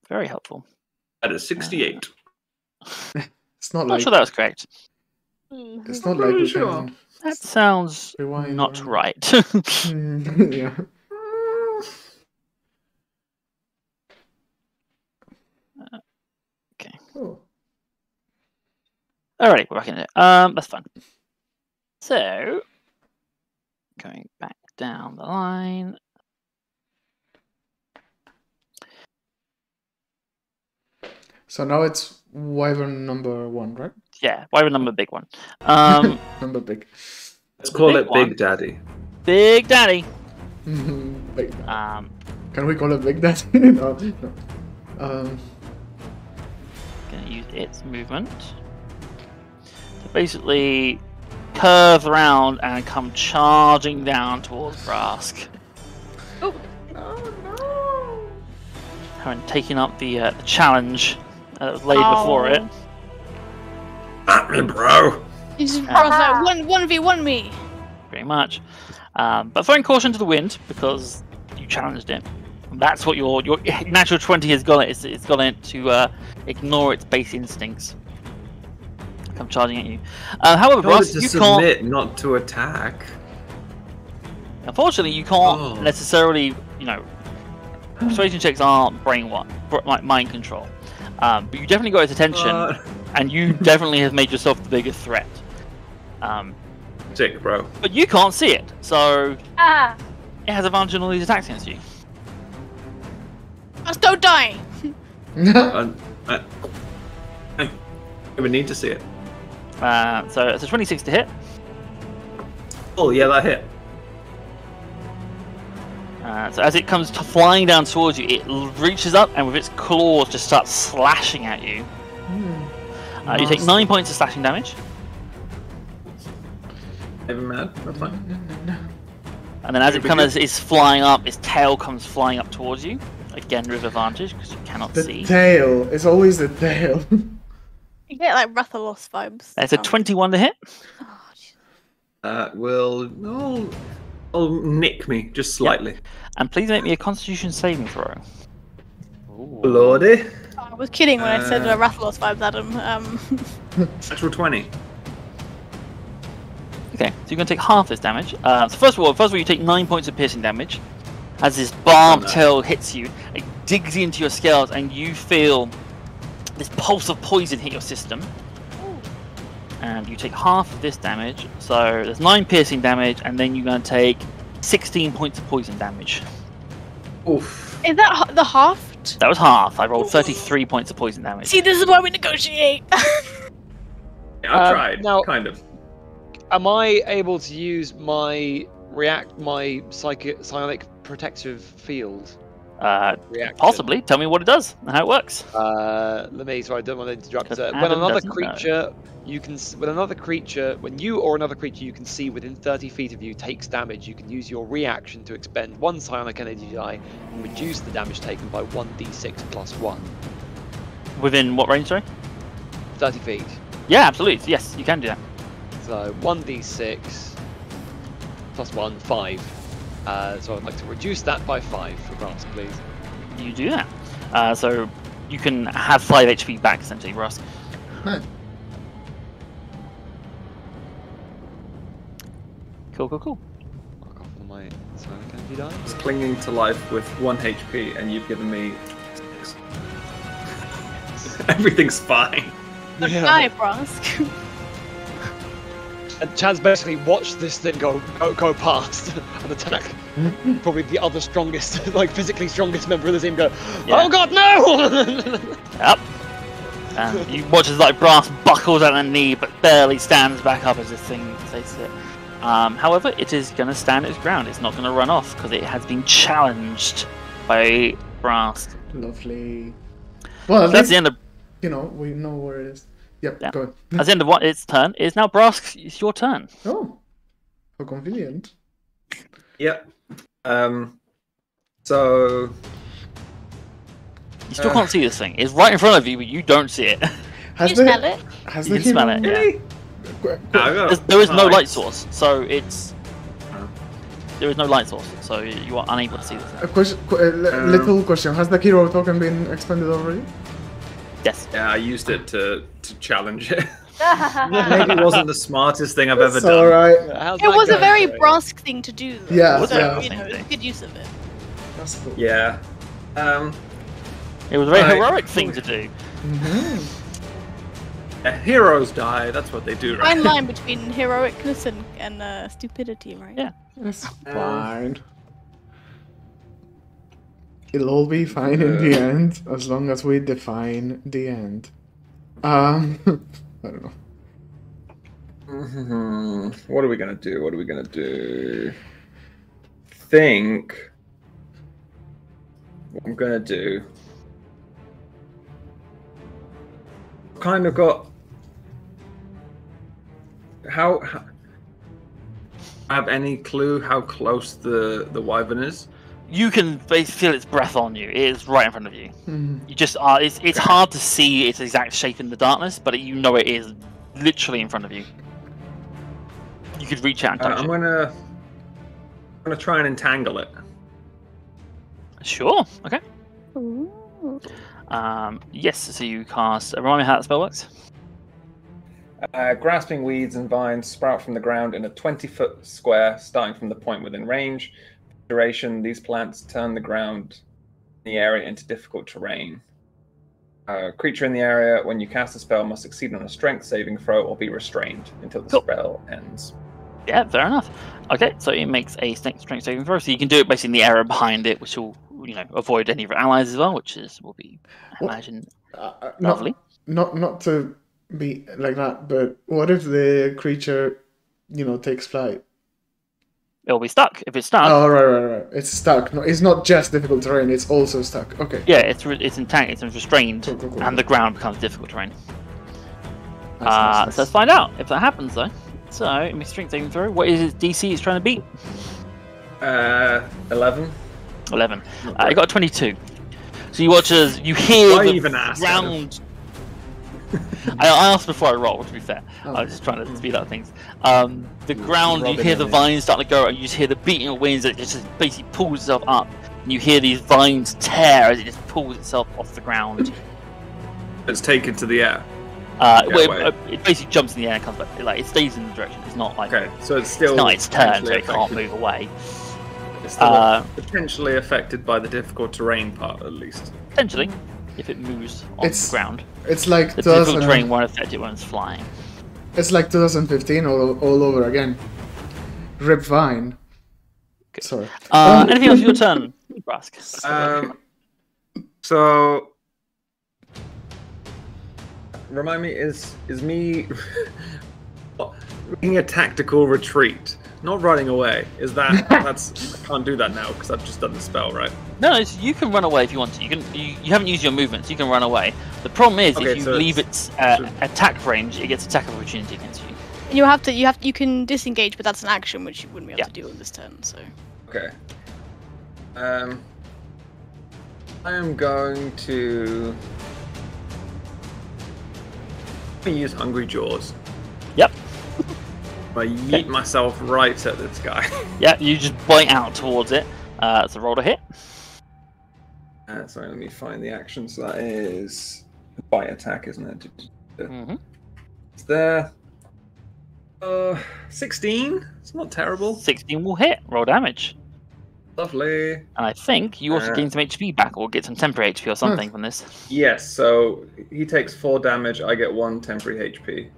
Very helpful. That is sixty-eight. <laughs> It's not I'm not like sure that was correct. Mm. it's not like sure. That sounds rewind. not or- right. <laughs> <laughs> Yeah. Alrighty, we're back in it. Um, that's fun. So, going back down the line. So now it's Wyvern number one, right? Yeah, why number big one? Um, <laughs> Number big. Let's call big it one. Big Daddy. Big Daddy. <laughs> big. Daddy. Um, Can we call it Big Daddy? <laughs> no, no. Um, gonna use its movement to basically curve around and come charging down towards Brask. oh no! and taking up the, uh, the challenge uh, that was laid before it. Oh. me, bro. You just cross out one one v one me. pretty much. Um, but throwing caution to the wind because you challenged it. That's what your your <laughs> natural twenty has got it. It's, it's got it to uh, ignore its base instincts. Come charging at you. Uh, however, Told Ross, it to you can't. not to attack. Unfortunately, you can't Oh. necessarily. You know, persuasion checks aren't brain what like mind control. Um, but you definitely got his attention, Uh, and you <laughs> definitely have made yourself the biggest threat. Um, sick, bro. but you can't see it, so Ah, it has advantage on all these attacks against you. Just don't die. <laughs> Uh, I, I don't need to see it. Uh, so it's a 26 to hit. Oh yeah, that hit. Uh, so as it comes t- flying down towards you, it reaches up and with its claws just starts slashing at you. Uh, you take nine points of slashing damage, Never mad. That's fine. and then as it comes good. is flying up, its tail comes flying up towards you. Again with advantage because you cannot The see. tail. It's always the tail. <laughs> You get like Rathalos vibes. That's a Oh. 21 to hit. Oh, jeez. Will oh, oh nick me just slightly. And please make me a Constitution saving throw. Bloody. I was kidding when I said uh, Uh, Rathalos vibes, Adam. Um, <laughs> <laughs> Natural twenty. Okay, so you're going to take half this damage. Uh, so first of all, first of all, you take nine points of piercing damage. As this barbed Oh, no. tail hits you, it digs into your scales, and you feel this pulse of poison hit your system. And you take half of this damage. So there's nine piercing damage, and then you're going to take 16 points of poison damage. Oof. is that the half? That was half. I rolled 33 points of poison damage. See, this is why we negotiate. <laughs> Yeah, I Um, tried. now- kind of. Am I able to use my react my psychic psionic protective field Uh, possibly. Tell me what it does and how it works. Uh, let me. So I don't want to interrupt. Uh, when another doesn't know. creature, you can. s- When another creature, when you or another creature you can see within 30 feet of you takes damage, you can use your reaction to expend one psionic energy die and reduce the damage taken by 1d6 plus one. Within what range, sorry? 30 feet. Yeah, absolutely. Yes, you can do that. So 1d6 plus one, five. Uh, so I'd like to reduce that by five for Grants, please. You do that. Uh, so you can have 5 HP back, essentially, Ross. Nice. Cool, cool, cool. Mark off on my psionic energy die. It's clinging to life with one HP, and you've given me. <laughs> Everything's fine. Die, Brask. <laughs> And Chad's basically watched this thing go go, go past <laughs> and attack <laughs> probably the other strongest, <laughs> like physically strongest member of the team. Go, Yeah. oh god, no! Yep. And you watch as like Brask buckles at the knee, but barely stands back up as this thing takes it. Um, however, it is going to stand its ground. It's not going to run off because it has been challenged by Brask. Lovely. Well, at That's least, the end of you know, we know where it is. Yep, Yeah. go on. that's the end of what its turn. It is now Brask. It's your turn. Oh, how convenient. Yep. Um. So You still Uh. can't see this thing. It's right in front of you, but you don't see it. <laughs> Has you the, smell it? Has You the can smell it. Really? Qu- No, There's, no light source, so it's there is no light source, so you are unable to see this. A question, qu- a li- Um, little question. Has the hero token been expended already? Yes. Yeah, I used it to to challenge it. <laughs> Maybe it wasn't the smartest thing I've ever It's done. alright. How's It that was a going, very brusque thing to do. Though. Yeah, so, yeah. you know, it's good use of it. That's cool. Yeah. Um. It was a very Right. heroic thing to do. Mhm. yeah, heroes die. That's what they do, right? Fine line between heroicness and, and uh, stupidity, right? Yeah. It's fine. It'll all be fine in the end, as long as we define the end. Um, <laughs> I don't know. hmm What are we gonna do? What are we gonna do? Think. What I'm gonna do. Kind of got. How, how? Have any clue how close the the wyvern is? You can feel its breath on you. It is right in front of you. Mhm. You just are. It's it's hard to see its exact shape in the darkness, but you know it is literally in front of you. You could reach out and Uh, I'm it. gonna. I'm gonna try and entangle it. Sure. Okay. Ooh. Um, yes. So you cast. Remind me how that spell works. Uh, grasping weeds and vines sprout from the ground in a 20 foot square, starting from the point within range. For duration, these plants turn the ground in the area into difficult terrain. A creature in the area, when you cast a spell, must succeed on a strength saving throw or be restrained until the Cool. spell ends. Yeah, fair enough. Okay, so it makes a strength, strength saving throw. So you can do it basically in the area behind it, which will you know avoid any of your allies as well, which is will be I Well, imagine Uh, uh, not, lovely. not not to be like that, but what if the creature, you know, takes flight? It'll be stuck. If it's stuck, Oh, right, right, right. It's stuck. No, it's not just difficult terrain. It's also stuck. Okay. yeah, it's re- it's entangled, it's restrained, Cool, cool, cool. and the ground becomes difficult terrain. Nice, uh, nice, So let's find out if that happens though. So it makes strength saving throw. What is its DC? It's trying to beat Uh, 11. eleven. Not Uh, it got twenty-two. So you watch as you hear Why the even ask, ground. <laughs> I, I asked before I rolled. To be fair, Oh. I was just trying to speed up things. Um, the ground, you hear the vines starting to go, and you just hear the beating of winds. It just basically pulls itself up, and you hear these vines tear as it just pulls itself off the ground. It's taken to the air. Uh, well, it, it basically jumps in the air and comes back. Like it stays in the direction. It's not like Okay, so it's still. it's not its turn, so potentially it can't move away. It's still Uh, potentially affected by the difficult terrain part, at least. Potentially, if it moves on the ground, It's like the difficult 2000, terrain won't affect when it's flying. It's like 2015 all, all over again. Rip Vine. Sorry. Uh, Um, anything else? Your turn, <laughs> Brask. Um, so remind me, is is me <laughs> making a tactical retreat, not running away? Is that <laughs> that's I can't do that now because I've just done the spell, right? No, no, so you can run away if you want to. You can. You, you haven't used your movements. you can run away. The problem is, Okay, if you so leave it's- its uh, attack range, it gets attack opportunity against you. And you have to, you have, you can disengage, but that's an action which you wouldn't be able Yeah. to do on this turn. So Okay. Um, I am going to. I'm gonna use Hungry Jaws. Yep. I <laughs> yeet myself right at this guy. Yeah, you just bite out towards it. Uh, a roll to hit. Uh, sorry, let me find the action. So that is bite attack, isn't it? Mm-hmm. It's there. Uh, 16. It's not terrible. 16 will hit. Roll damage. Lovely. And I think you also Uh, gain some HP back, or get some temporary HP or something from this. Yes. So he takes four damage. I get one temporary HP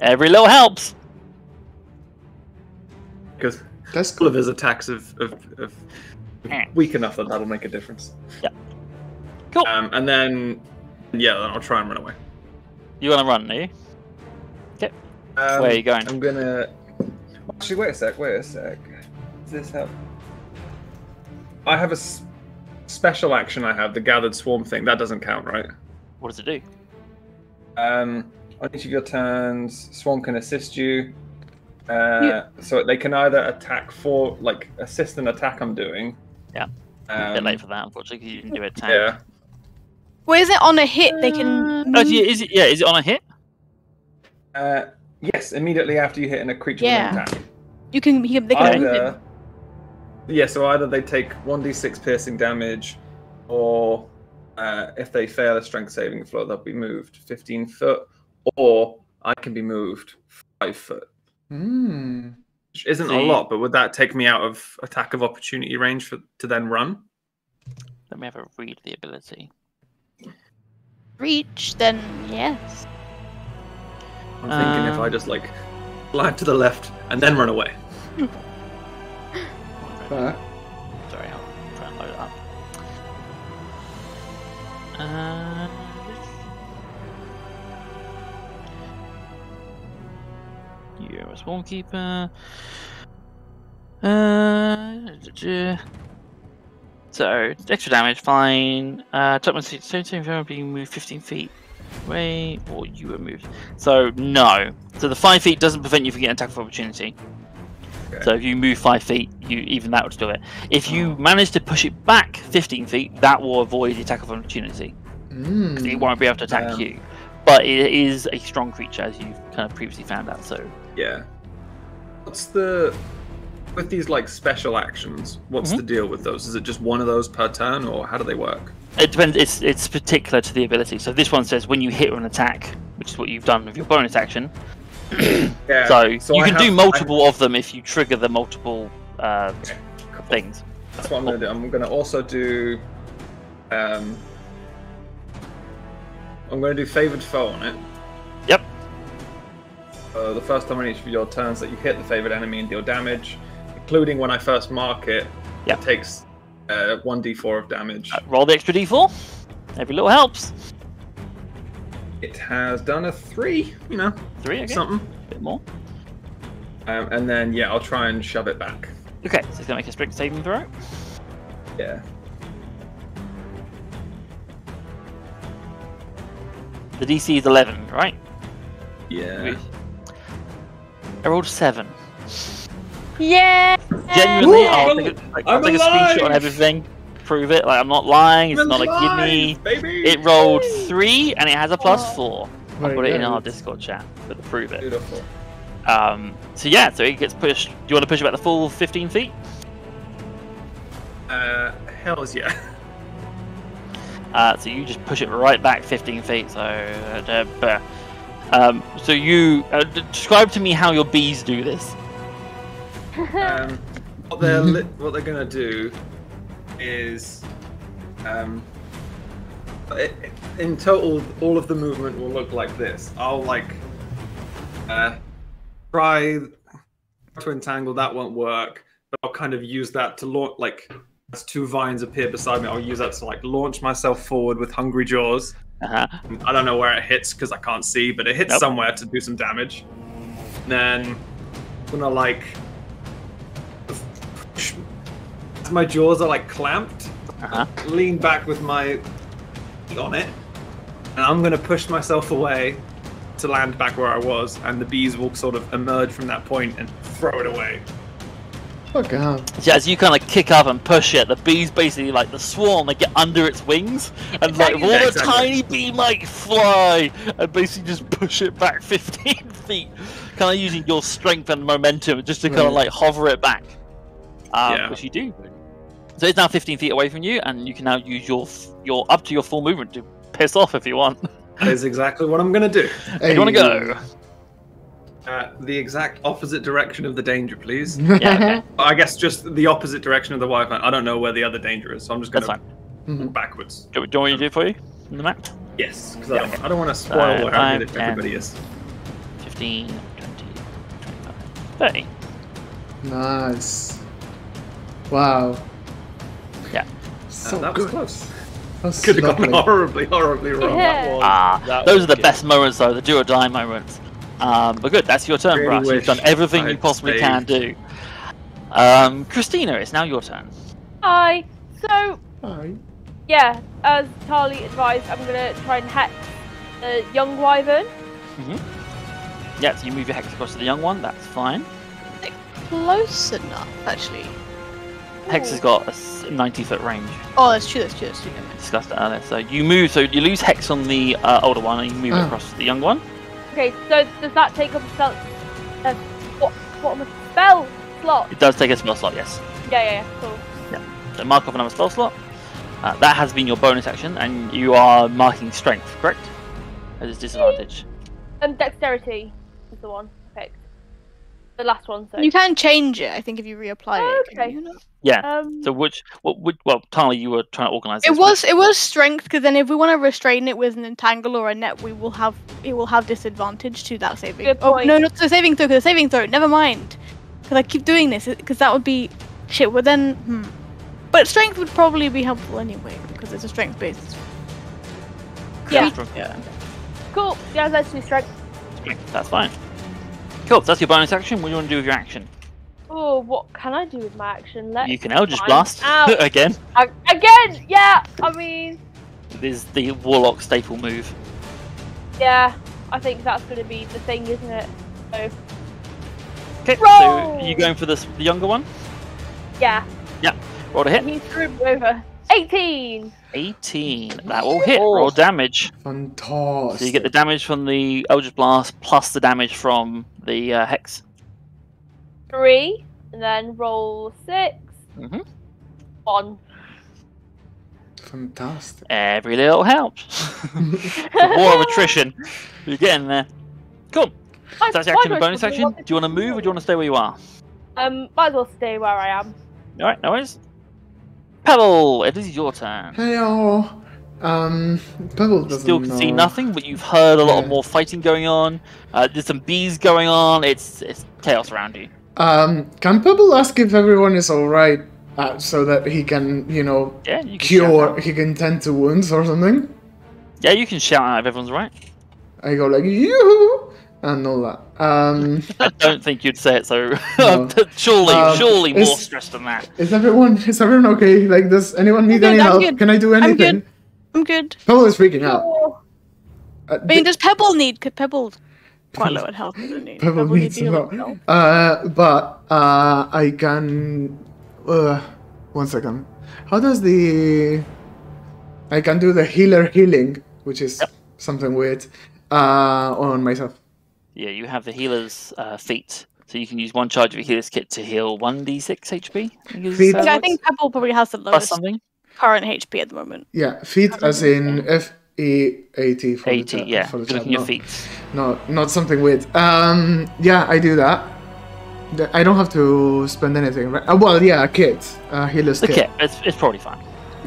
Every little helps. because That's all cool. of his attacks have, have, have Eh. Weak enough that that'll make a difference. Yeah. Cool. Um, and then yeah, then I'll try and run away. You want to run, are you? Um, Where are you going? I'm gonna. Actually, wait a sec. Wait a sec. Does this help? I have a s- special action. I have the gathered swarm thing. That doesn't count, right? What does it do? Um, on each of your turns, Swarm can assist you. Uh, So they can either attack for, like, assist an attack I'm doing. Yeah. a Um, bit late for that, unfortunately, 'cause you didn't do a attack. yeah. well, is it on a hit? They can. Oh, is it? Yeah, is it on a hit? Uh, yes, immediately after you hit in a creature Yeah. with an attack. You can. You can they can Either, yeah, so either they take 1d6 piercing damage, or uh, if they fail a strength saving throw, they'll be moved 15 foot, or I can be moved 5 foot. Hmm. Which isn't a lot, but would that take me out of attack of opportunity range for to then run? Let me have a read the ability. reach. Then yes. I'm thinking if I Um, just like slide to the left and then run away. <laughs> Fair. Sorry, I'll try and load it up. Uh, you're a swarm keeper. Uh, so extra damage, fine. Uh, top one, so so being moved 15 feet away, or you were moved. So no. So the five feet doesn't prevent you from getting attack of opportunity. Okay. So if you move five feet, you even that would still it. If you manage to push it back 15 feet, that will avoid the attack of opportunity. 'cause It won't be able to attack Um, you. but it is a strong creature, as you've kind of previously found out. So Yeah. What's the with these like special actions? What's Mhm. the deal with those? Is it just one of those per turn, or how do they work? it depends. It's it's particular to the ability. So this one says when you hit an attack, which is what you've done with your bonus action. <coughs> Yeah. So, you I can have- do I- multiple of them if you trigger the multiple uh, cool. things. That's what I'm gonna do. I'm gonna also do. Um, I'm gonna do favored foe on it. Uh, the first time on each of your turns that you hit the favored enemy and deal damage, including when I first mark it, Yep. it takes uh, 1d4 of damage. Uh, roll the extra d4. Every little helps. It has done a three, you know, Three, okay. something. A bit more. Um, and then yeah, I'll try and shove it back. Okay, so it's gonna make a strict saving throw. Yeah. The DC is 11, right? Yeah. I rolled seven. Yeah. Genuinely, Woo! I'll take, a, like, I'll take a screenshot alive! on everything. Prove it. Like I'm not lying. It's I'm not a alive, gimme. baby. It rolled three, and it has a plus Oh. four. I'll put it in our Discord chat, but to prove it. Beautiful. Um, so yeah, so it gets pushed. Do you want to push about the full 15 feet? Uh, hell's yeah. Uh, so you just push it right back 15 feet. So, uh, um, so you uh, d- describe to me how your bees do this. um, what they're <laughs> li- what they're gonna do is, um, i- in total, all of the movement will look like this. I'll like, uh, try to entangle. That won't work, but I'll kind of use that to launch. Like, as two vines appear beside me, I'll use that to like launch myself forward with hungry jaws. Uh-huh. I don't know where it hits because I can't see, but it hits Nope. somewhere to do some damage. Then I'm gonna like my jaws are like clamped. Uh-huh. Lean back with my feet on it, and I'm gonna push myself away to land back where I was, and the bees will sort of emerge from that point and throw it away. Fuck out. So as you kind of kick up and push it, the bees basically like the swarm. They get under its wings, and like Yeah, all the exactly. tiny bee might fly, and basically just push it back <laughs> 15 feet, kind of using your strength and momentum just to kind of like hover it back. Um, Yeah. Which you do. So it's now 15 feet away from you, and you can now use your your up to your full movement to piss off if you want. <laughs> That is exactly what I'm gonna do. Where do you want to go? Uh, the exact opposite direction of the danger, please. <laughs> Yeah, okay. I guess just the opposite direction of the Wi-Fi. I don't know where the other danger is, so I'm just gonna walk backwards. Do, do you want me to do it for you on the map? Yes, because I, Yeah, don't- okay. I don't want to spoil Uh, where I did five, it. Everybody is. 15, 20, 25, 30. Nice. Wow. Yeah. So Uh, that good. was close. That's Could have gone horribly, horribly wrong. Yeah. Ah, That those are the good. best moments, though, the do or die moments. Um, but good, that's your turn, Really Brask. You've done everything you I'd possibly saved. can do. Um, Christina, it's now your turn. Hi. So Hi. yeah, as Tali advised, I'm gonna try and hex the young wyvern. Yeah, so you move your hex across to the young one, that's fine. Close enough, actually. Hex has got a 90 foot range. Oh, that's true. That's true. That's true. never We discussed that earlier. So you move, so you lose hex on the uh, older one and you move it Ah. across to the young one. Okay, so does that take up a spell? Uh, what? What I? Spell slot. It does take a spell slot, yes. Yeah, yeah, yeah. Cool. So mark off another spell slot. Uh, that has been your bonus action, and you are marking strength, correct? At its disadvantage. Um, dexterity is the one. The last one. So. You can change it, I think, if you reapply it. Okay. you not? Yeah. Um. So which, what would, well, Tali, you were trying to organise It this. was it was strength because then if we want to restrain it with an entangle or a net, we will have it will have disadvantage to that saving. Good Oh no, not the saving throw. 'cause the saving throw. Never mind. Because I keep doing this because that would be shit. Well then, hmm. But strength would probably be helpful anyway because it's a strength based. Yeah. Yeah. Cool. Yeah, let's do strength. Strength, That's fine. Cool, so that's your bonus action. What do you want to do with your action? Oh, what can I do with my action? Let's You can Eldritch Blast <laughs> again. I- again. Yeah. I mean, This is the Warlock staple move. yeah. I think that's going to be the thing, isn't it? So, Okay, so are you going for this, the younger one? yeah. Yeah. Roll a hit. He threw me over. 18. 18. That will hit. Roll damage. Fantastic. So you get the damage from the Eldritch Blast plus the damage from the uh, Hex. Three. And then roll 6. Mm-hmm. One. Fantastic. Every little helps. <laughs> <laughs> War of attrition. You're getting there. Cool. I- So that's the action do and bonus action. Do you want to move or do you want to stay where you are? Um, might as well stay where I am. Alright, no worries. Pebble, it is your turn. Heyo. Um, Pebble doesn't Still can see nothing, but you've heard a lot Yeah. more fighting going on. Uh, there's some bees going on. It's it's chaos around you. Um, can Pebble ask if everyone is alright, uh, so that he can, you know, Yeah, you can cure, he can tend to wounds or something? Yeah, you can shout out if everyone's right. I go like, yoo and all that. Um, <laughs> I don't think you'd say it so. No. <laughs> surely, Um, surely more it's- stress than that. is everyone, is everyone okay? Like, does anyone need good, any I'm help? good. Can I do anything? I'm anything? good. I'm good. Pebble is freaking out. Oh, Uh, I mean, does Pebble need? Could Pebble quite low in health? doesn't he? Pebble needs needs to heal help. Uh, but uh, I can. Uh, one second. How does the? I can do the healer healing, which is Yep. something weird, uh, on myself. Yeah, you have the healer's uh, feat, so you can use one charge of your healer's kit to heal one d6 HP. I think is, uh, Yeah, I think Pebble probably has the lowest something. current HP at the moment. Yeah, feet as in F E A T for the 80, chat- yeah. for the Good chat, looking your feet. No, not something weird. Um, yeah, I do that. I don't have to spend anything, right? Uh, well, yeah, a kit, a healer's The kit. kit, it's, it's probably fine.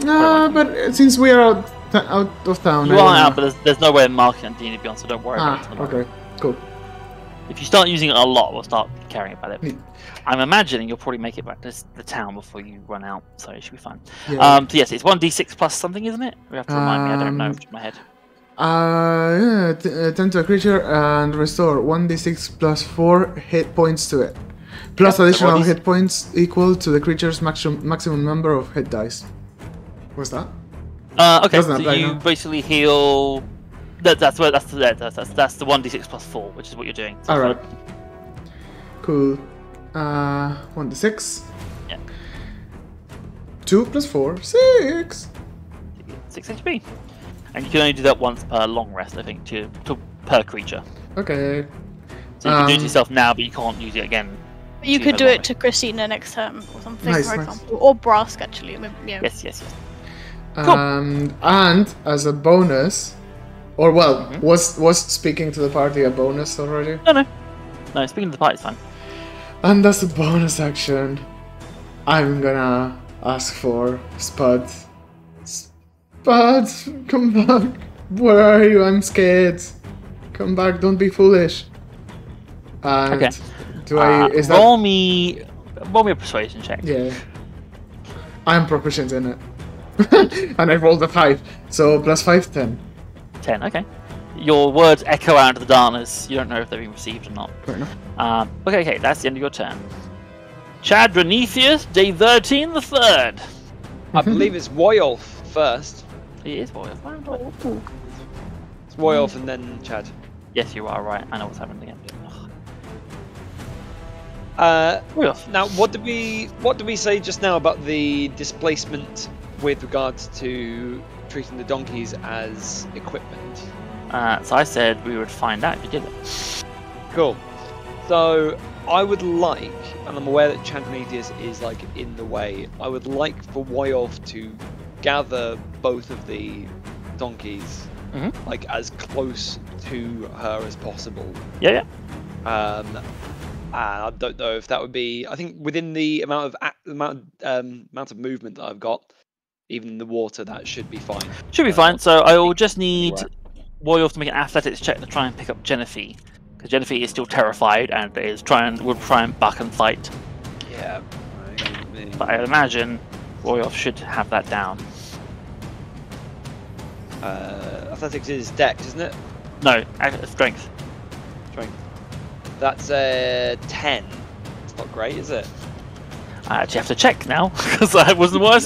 No, but since we are out, out of town, You I are wanna- out, but there's, there's no way of marking on D&D Beyond, so don't worry about it. Ah, at the moment. okay, cool. If you start using it a lot, we'll start caring about it. I'm imagining you'll probably make it back to the town before you run out, so it should be fine. Yeah. Um, so yes, it's 1d6 plus something, isn't it? We have to remind me, I don't know Um, top of my head. Uh, yeah, t- uh, tend to a creature and restore 1d6 plus 4 hit points to it. Plus Yeah, additional hit points equal to the creature's maximum maximum number of hit dice. What's that? Uh, okay, so you now. basically heal... That, that's, what, that's, the, that's, that's, that's the 1d6 plus 4, which is what you're doing. So Alright. Cool. Uh, 1d6. Yeah. 2 plus 4, 6! 6 HP. And you can only do that once per long rest, I think, to, to per creature. Okay. So you can do it Um, to yourself now, but you can't use it again. You could do long it to Christina next term or something, Nice, for nice. example, or Brask actually. Maybe, yeah. Yes, yes, yes. Cool. Um, and as a bonus, or well, Mhm. was was speaking to the party a bonus already? No, no. No, speaking to the party, it's fine. And as a bonus action, I'm gonna ask for Spud. Spud, come back. Where are you? I'm scared. Come back, don't be foolish. And Okay. do I. Uh, is that. roll me, roll me a persuasion check. Yeah. I'm proficient in it. <laughs> and I rolled a 5. So plus 5, 10. Ten. Okay. Your words echo out into the darkness. You don't know if they've been received or not. Fair enough. Um, okay, okay, that's the end of your turn. Chad Renethius, day 13, the third. I believe it's Woyolf first. He is Royal. It's Woyolf and then Chad. Yes, you are right. I know what's happening again. Uh, now, what did we what did we say just now about the displacement with regards to treating the donkeys as equipment? Uh, so I said we would find out if you did it. Cool. So I would like, and I'm aware that Chantanetius is like in the way. I would like for Woyolf to gather both of the donkeys, Mhm. like as close to her as possible. Yeah, yeah. Um, and I don't know if that would be. I think within the amount of amount um, amount of movement that I've got, even in the water, that should be fine. Should be Uh, fine. So I will just need Right. Royal to make an athletics check to try and pick up Jennifer. Because Jennifer is still terrified and is trying would try and buck and fight. Yeah. But I imagine Royal should have that down. Uh, athletics is dex, isn't it? No, strength. Strength. That's a ten. It's not great, is it? I actually have to check now <laughs> because I wasn't what I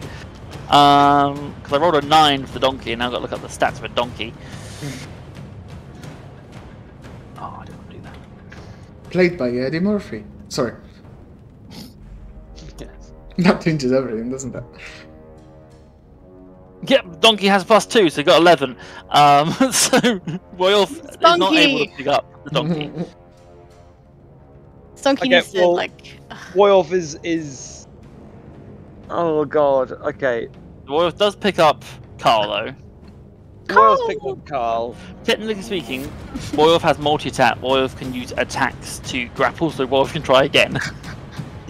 <laughs> was. Um, because I rolled a nine for the donkey, and now I've got to look up the stats of a donkey. <laughs> Oh, I didn't want to do that. Played by Eddie Murphy. Sorry. <laughs> Yes. That changes everything, doesn't it? Yep, Donkey has plus two, so he got eleven. Um, <laughs> so Royal is not Donkey. able to pick up the donkey. Stonky Okay, well- like. Woyolf is is. Oh god. Okay. Royal does pick up Carl though. <laughs> Woyolf picked up Carl. Technically speaking, Royal has multi-attack. Royal can use attacks to grapple, so Royal can try again. <laughs>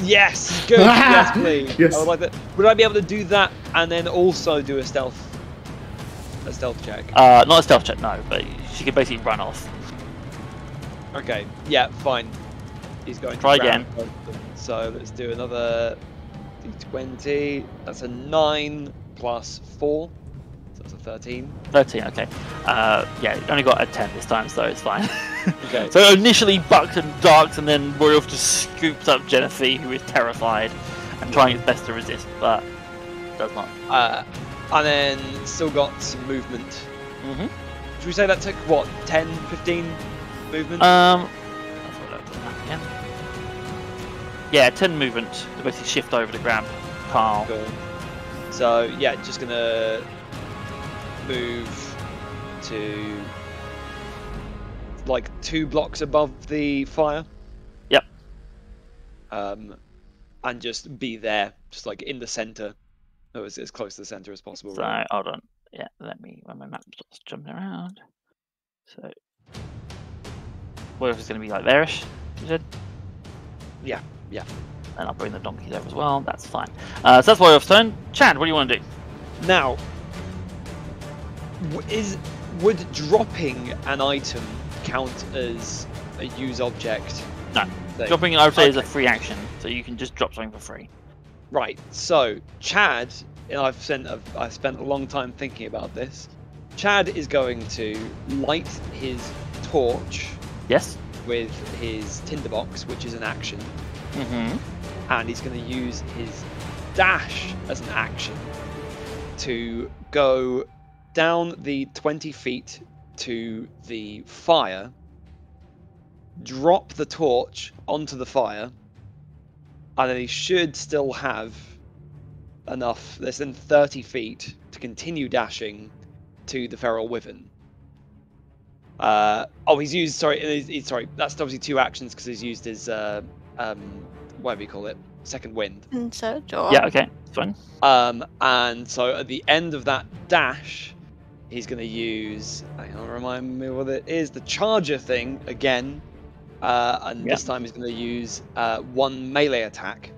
Yes. Good. <laughs> yes, please. Yes. I would like that. Would I be able to do that and then also do a stealth? A stealth check. Uh, not a stealth check, no, but she can basically run off. Okay. Yeah. Fine. He's going. to Try grab again. both. So let's do another d20. That's a nine plus four. So that's a thirteen. 13, okay. Uh, yeah, only got a 10 this time, so it's fine. <laughs> Okay. so initially bucks and darks, and then Royal just scoops up Jennifer, who is terrified and trying its best to resist, but does not. Uh, and then still got some movement. Mm-hmm. Should we say that took what 10, 15 movement? Um, let's have a look at the map again. Yeah, 10 movement to basically shift over to grab Carl. Cool. So yeah, just gonna move to like two blocks above the fire. Yep. Um, and just be there, just like in the center, or as, as close to the center as possible. So, really. hold on. Yeah, let me, when my map starts jumping around. So, what if it's going to be like there-ish, you said? Yeah, yeah. And I'll bring the donkey there as well, that's fine. Uh, so that's Royal's turn. Chad, what do you want to do? Now, is would dropping an item count as a use object? No. Dropping, I would say, is a free action, so you can just drop something for free. Right. So Chad, I've spent I've, I've spent a long time thinking about this. Chad is going to light his torch Yes? with his tinderbox, which is an action, Mm-hmm. And he's going to use his dash as an action to go down the 20 feet to the fire, drop the torch onto the fire, and then he should still have enough, less than 30 feet, to continue dashing to the feral wyvern. Uh, oh, he's used. Sorry, he's, he's- sorry. That's obviously two actions because he's used his uh, um, whatever you call it, second wind. And so, Joel. Yeah, okay, it's fine. Um, and so at the end of that dash, he's going to use. Hang on, remind me what it is. The charger thing again. Uh, and Yeah. this time he's going to use uh, one melee attack,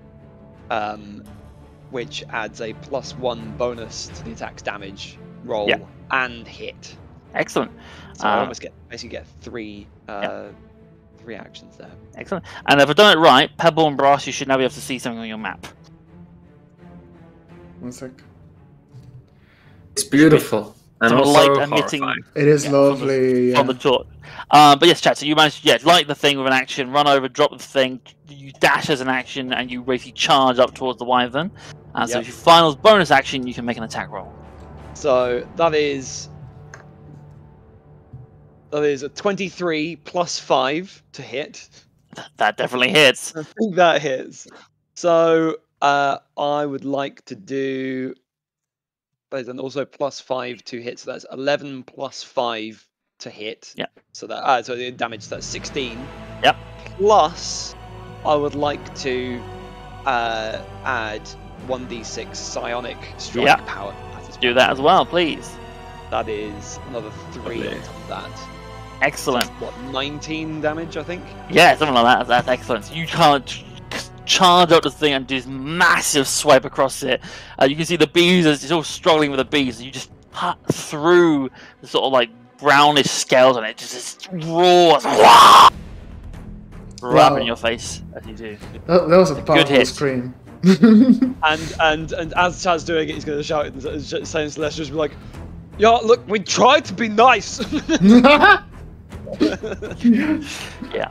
um, which adds a plus one bonus to the attack's damage roll Yeah. and hit. Excellent. So I Uh, almost get basically get three uh, three actions there. Excellent. And if I've done it right, Pebble and Brask, you should now be able to see something on your map. One sec. It's beautiful and also light emitting. It is Yeah, from the- lovely. on the torch. Um, but yes, chat. So you managed to yeah, light the thing with an action, run over, drop the thing, you dash as an action, and you basically charge up towards the wyvern. And so Yep. if you finals bonus action, you can make an attack roll. So that is that is a twenty-three plus five to hit. That definitely hits. I think that hits. So uh, I would like to do. There's an also plus five to hit, so that's eleven plus five to hit. Yeah. So that uh, so the damage that's sixteen. Yep. Plus, I would like to uh, add one d six psionic strike Yeah. power. Do that as well, please. That is another three on top of that. Excellent. What, 19 damage, I think? Yeah, something like that. That's excellent. So you can't ch- charge up the thing and do this massive swipe across it. Uh, you can see the bees, as it's all struggling with the bees. And you just cut through the sort of like brownish scales on it. Just this roars. right Wow. in your face as you do. That, that was a Good powerful hit. scream. <laughs> And and and as Chad's doing it, he's going to shout and s- s- saying to Celestial, be like, "Yeah, look, we tried to be nice." <laughs> <laughs> <laughs> Yeah.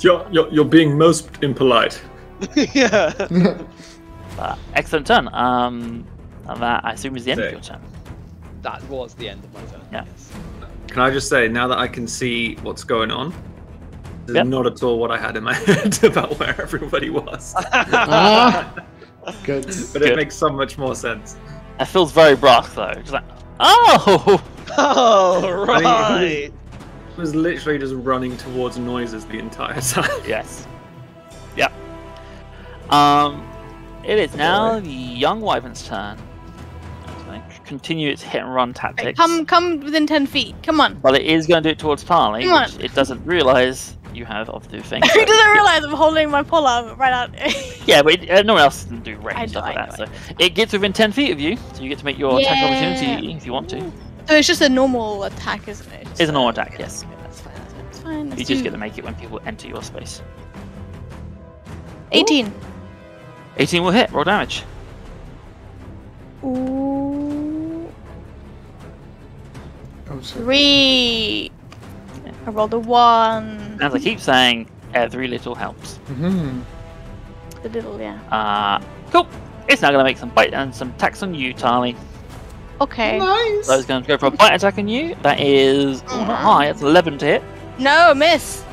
You're, you're, you're being most impolite. <laughs> yeah. But excellent turn. Um, that I assume is the end of your turn. That was the end of my turn. Yeah. yes. Can I just say, now that I can see what's going on, this is not at all what I had in my <laughs> head about where everybody was. ah, good. but it makes so much more sense. It feels very Brock though. Just like, oh, Oh, I mean, right. He was literally just running towards noises the entire <laughs> time. yes, yep. Um, it is now the young wyvern's turn. It's going to continue its hit and run Right, tactics. come, come within ten feet. Come on. But it is going to do it towards Parley, Come on. which it doesn't realise you have of the thing. <laughs> Who doesn't realize I'm holding my polearm right out? <laughs> yeah, but it, uh, no one else can do range I stuff know, like I that. So it gets within ten feet of you, so you get to make your attack Yeah. opportunity if you want to. so it's just a normal attack, isn't it? It's a normal uh, attack, yes. okay, That's fine. That's fine. That's fine. Let's You just do get to make it when people enter your space. 18. 18 will hit. Roll damage. Ooh. Oh, shit. Three. I rolled a one. As I keep saying, every little helps. Mhm. The little, yeah. Uh, cool. It's now going to make some bite and some attacks on you, Tarly. Okay. Nice. So it's going to go for a bite attack on you. That is oh, not high. It's 11 to hit. No, miss.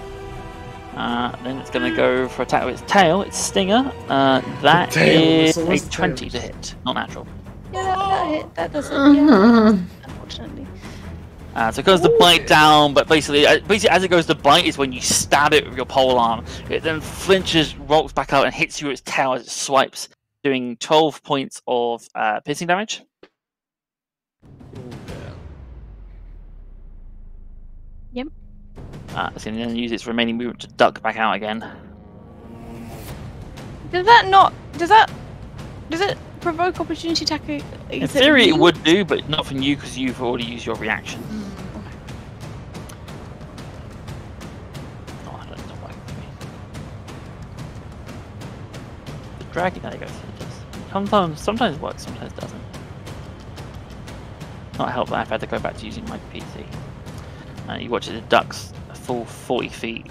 Uh, then it's going to go for attack with its tail. Its stinger. Uh, that tail, is it's always a 20 tails. to hit. Not natural. Yeah, that, that hit. That doesn't. Yeah, Mhm. unfortunately. Uh, so it goes to bite down, but basically, uh, basically as it goes to bite is when you stab it with your pole arm. It then flinches, rolls back out, and hits you with its tail as it swipes, doing 12 points of uh, piercing damage. Uh, it's going to use its remaining movement to duck back out again. Does that not? Does that? Does it provoke opportunity attack? a- In theory, it immune? would do, but not from you because you've already used your reaction. Mm, okay. Oh, not working for me. The dragon, there you go. it. Sometimes, sometimes it works, sometimes it doesn't. Not help that I've had to go back to using my PC. Uh, you watch it, it ducks a full 40 feet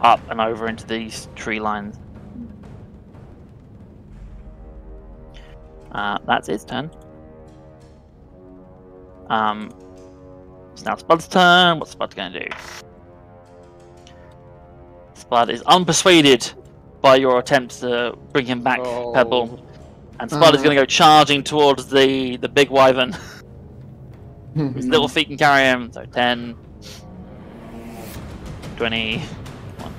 up and over into these tree lines. Uh, that's its turn. Um, it's now Spud's turn. What's Spud going to do? Spud is unpersuaded by your attempts to bring him back, Pebble. And Spud is Uh. going to go charging towards the, the big wyvern. <laughs> His little feet can carry him. So 10, 20, one.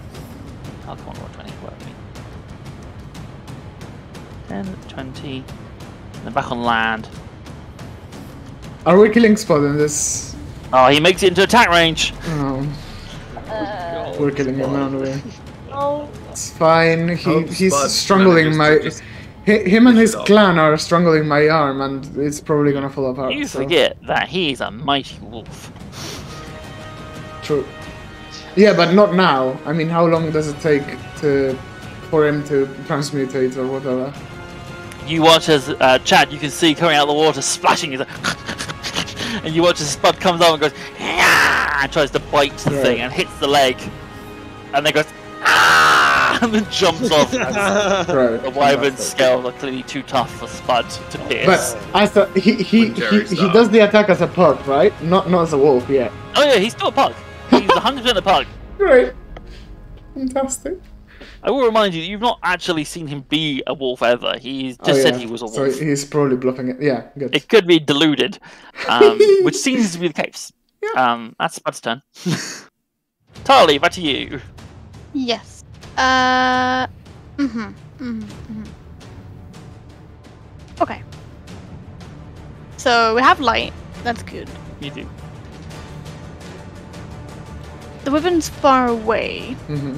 Oh, come on, roll 20. Work with me. 10, 20. And then back on land. Are we killing Spud in this? Oh, he makes it into attack range. Oh, Uh, we're killing him, aren't we? oh, It's fine. He Hope he's Spud strangling my. to just him and his clan are strangling my arm, and it's probably gonna fall apart. You so- forget that he's a mighty wolf. True. Yeah, but not now. I mean, how long does it take to for him to transmutate or whatever? You watch as uh, Chad, you can see coming out of the water, splashing. He's like, <laughs> and you watch as Spud comes up and goes, "Yeah!" and tries to bite the Right. thing and hits the leg, and then goes, ah, <laughs> and then jumps off. <laughs> as Right. the wyvern's scales are clearly too tough for Spud to pierce. But I thought he he, he, he does the attack as a pug, right? Not not as a wolf yet. oh yeah, he's still a pug. He's 100% a pug. Great. Fantastic. I will remind you, that you've not actually seen him be a wolf ever. He's just Oh, said he was a So wolf. he's probably bluffing it. Yeah, good. It could be deluded, um, <laughs> which seems to be the case. Um, that's Spud's turn. <laughs> Tarly, back to you. Yes. Uh. Mhm. Mhm. mhm. Okay. So we have light. That's good. You do. The wyvern's far away, hmm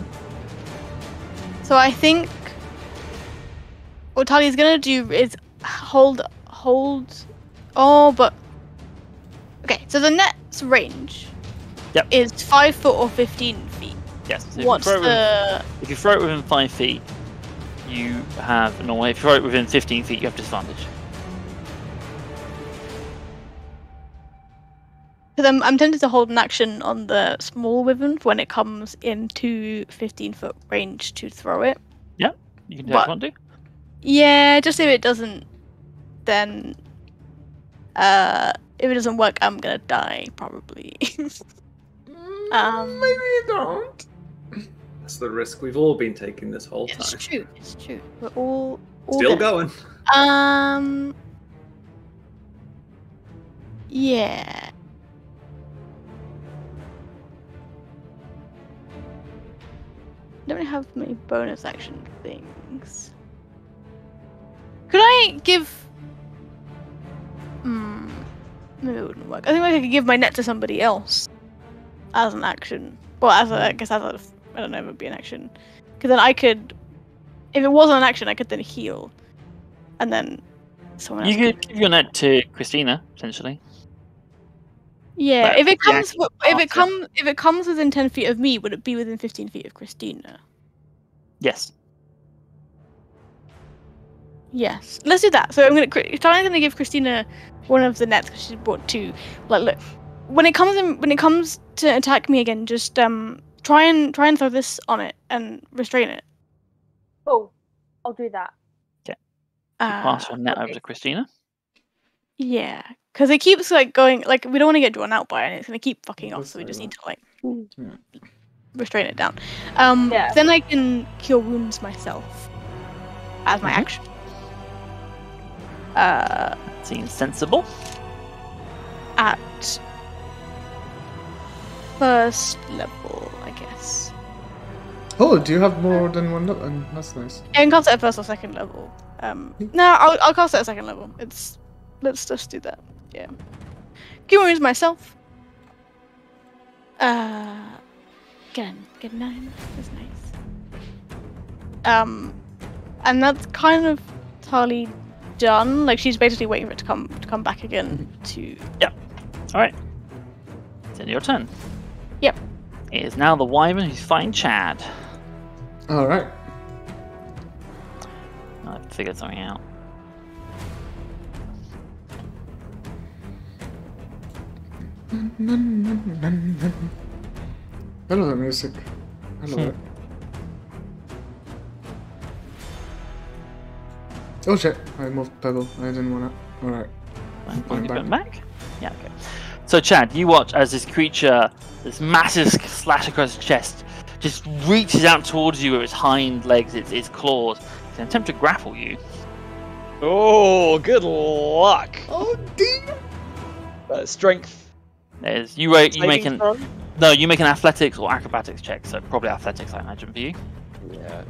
so I think what Tali's gonna do is hold, hold. Oh, but okay. So the net's range Yep. is five foot or fifteen feet. Yes. so if you What's throw it within- the? If you throw it within five feet, you have no. If you throw it within fifteen feet, you have disadvantage. Because I'm, I'm tempted to hold an action on the small wyvern when it comes into 15 foot range to throw it. Yeah, you can do what What? you want to. Yeah, just if it doesn't, then uh, if it doesn't work, I'm gonna die probably. <laughs> Um, maybe you don't. That's the risk we've all been taking this whole time. it's true. It's true. We're all, all Still gonna- going. Um, Yeah. Don't really have many bonus action things. Could I give? Hmm. Maybe it wouldn't work. I think I could give my net to somebody else as an action. Well, as a, I guess as a, I don't know if it would be an action. Because then I could, if it wasn't an action, I could then heal, and then someone else. You could give your net to Christina, essentially. Yeah, But if it comes, actual if it comes, if it comes within ten feet of me, would it be within fifteen feet of Christina? Yes. Yes, let's do that. So I'm gonna, Chri- I'm gonna give Christina one of the nets because she's brought two. Like, look, when it comes in, when it comes to attack me again, just um, try and try and throw this on it and restrain it. Oh, I'll do that. Uh, Pass your net over to Christina. yeah, because it keeps like going. Like we don't want to get drawn out by it, and it's gonna keep fucking off. So we just need to like Mm. Yeah. restrain it down. Um, Yeah. then I can cure wounds myself as my Mhm. action. Uh, Seems sensible. at first level, I guess. Oh, do you have more than one? le- um, That's nice. I can cast it at first or second level. Um, no, I'll, I'll cast it at second level. It's let's just do that. Yeah, cure wounds myself. Uh, get a, get a nine. That's nice. Um, and that's kind of entirely done. Like she's basically waiting for it to come to come back again to Yeah. All right. It's in your turn. Yep. It is now the Wyvern who's fighting Chad. All right. I figured something out. I love the music. I love it. Oh shit! I moved Pebble. I didn't wanna. All right. And Going you put him back. back? Yeah, okay. So, Chad, you watch as this creature, this massive slash across his chest, just reaches out towards you with its hind legs, its, its claws, to attempt to grapple you. Oh, good luck. Oh dear. Uh, strength. There's you. Wait, you make an throw? no. You make an athletics or acrobatics check. So probably athletics, I imagine for you. Yeah.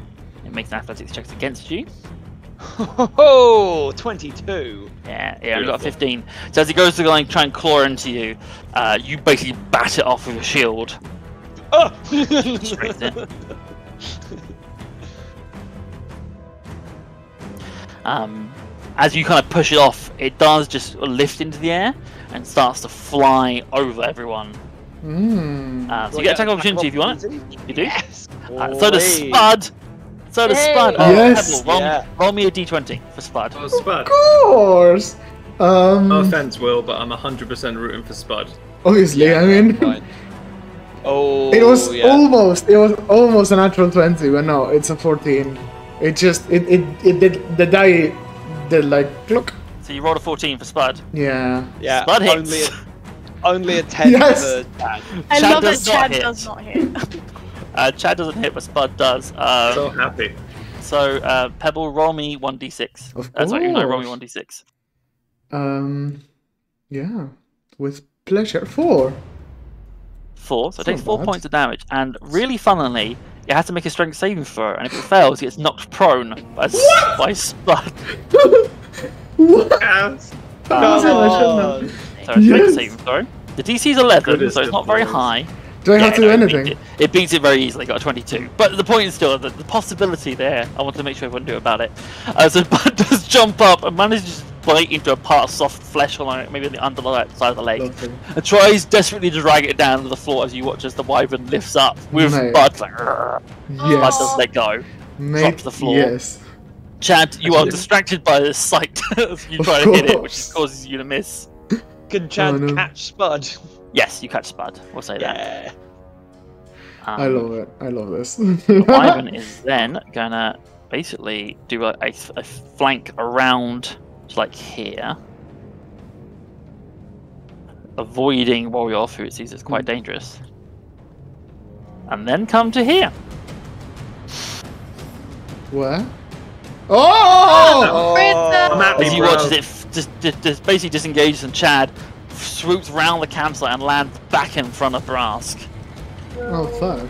It makes an athletics check against you. <laughs> Oh, 22. Yeah, yeah, we got 15. So as it goes to like try and claw into you, uh, you basically bat it off with a shield. Oh! <laughs> Um, as you kind of push it off, it does just lift into the air and starts to fly over everyone. Mmm. Uh, so Do I you get get attack opportunity if you want it. You do. Yes. Uh, so does Spud. So does Yay. Spud. Oh, Yes. Roll, Yeah. roll me a d20 for Spud. Oh, Spud. Of course. Um. No offense, Will, but I'm 100% rooting for Spud. obviously, I mean, Fine. <laughs> Oh, it was yeah. almost. It was almost a natural twenty, but no, it's a fourteen. It just. It. It. It did. The die. Did like. Look. So you rolled a 14 for Spud. Yeah. yeah, Spud hits. only a, only a 10 Yes. for Chad. I Chad love that does not Chad hit. does not hit. <laughs> Uh, Chad doesn't hit, but Spud does. Um, So happy. So, uh, Pebble, roll me 1d6. Of Uh, sorry, no, roll me 1d6. Um. Yeah. With pleasure. Four. Four, so it takes four bad. points of damage. And really funnily, it has to make a strength saving throw, and if it fails, it gets knocked prone by, by Spud. <laughs> what? Yes. How was it? I shouldn't on. have. So, a strength Yes. saving throw. The DC is 11, Good so it's not very boys. high. Do I have Yeah, to do no, it anything? beats It, it beats it very easily, got a 22. But the point is still that the possibility there, I want to make sure everyone knew about it. Uh, so <laughs> Bud does jump up and manages to bite into a part of soft flesh on it, maybe on the underside of the leg. Lovely. and tries desperately to drag it down to the floor as you watch as the wyvern lifts up with Mate. Bud like "Rrrr." Bud Yes. does let go. Mate, to the floor. Yes. Chad, you are distracted by this sight <laughs> as you try to hit it, which causes you to miss. Can Chad Oh, no. catch Spud? Yes, you catch Spud. We'll say that. Um, I love it. I love this. the <laughs> wyvern is then gonna basically do a, a, a flank around to like here, avoiding Warrior who it sees as quite dangerous, and then come to here. Where? Oh! Fritter! I'm happy, As you bro. watch it f- just, just, just basically disengages and Chad swoops round the campsite and lands back in front of Brask. Oh fuck.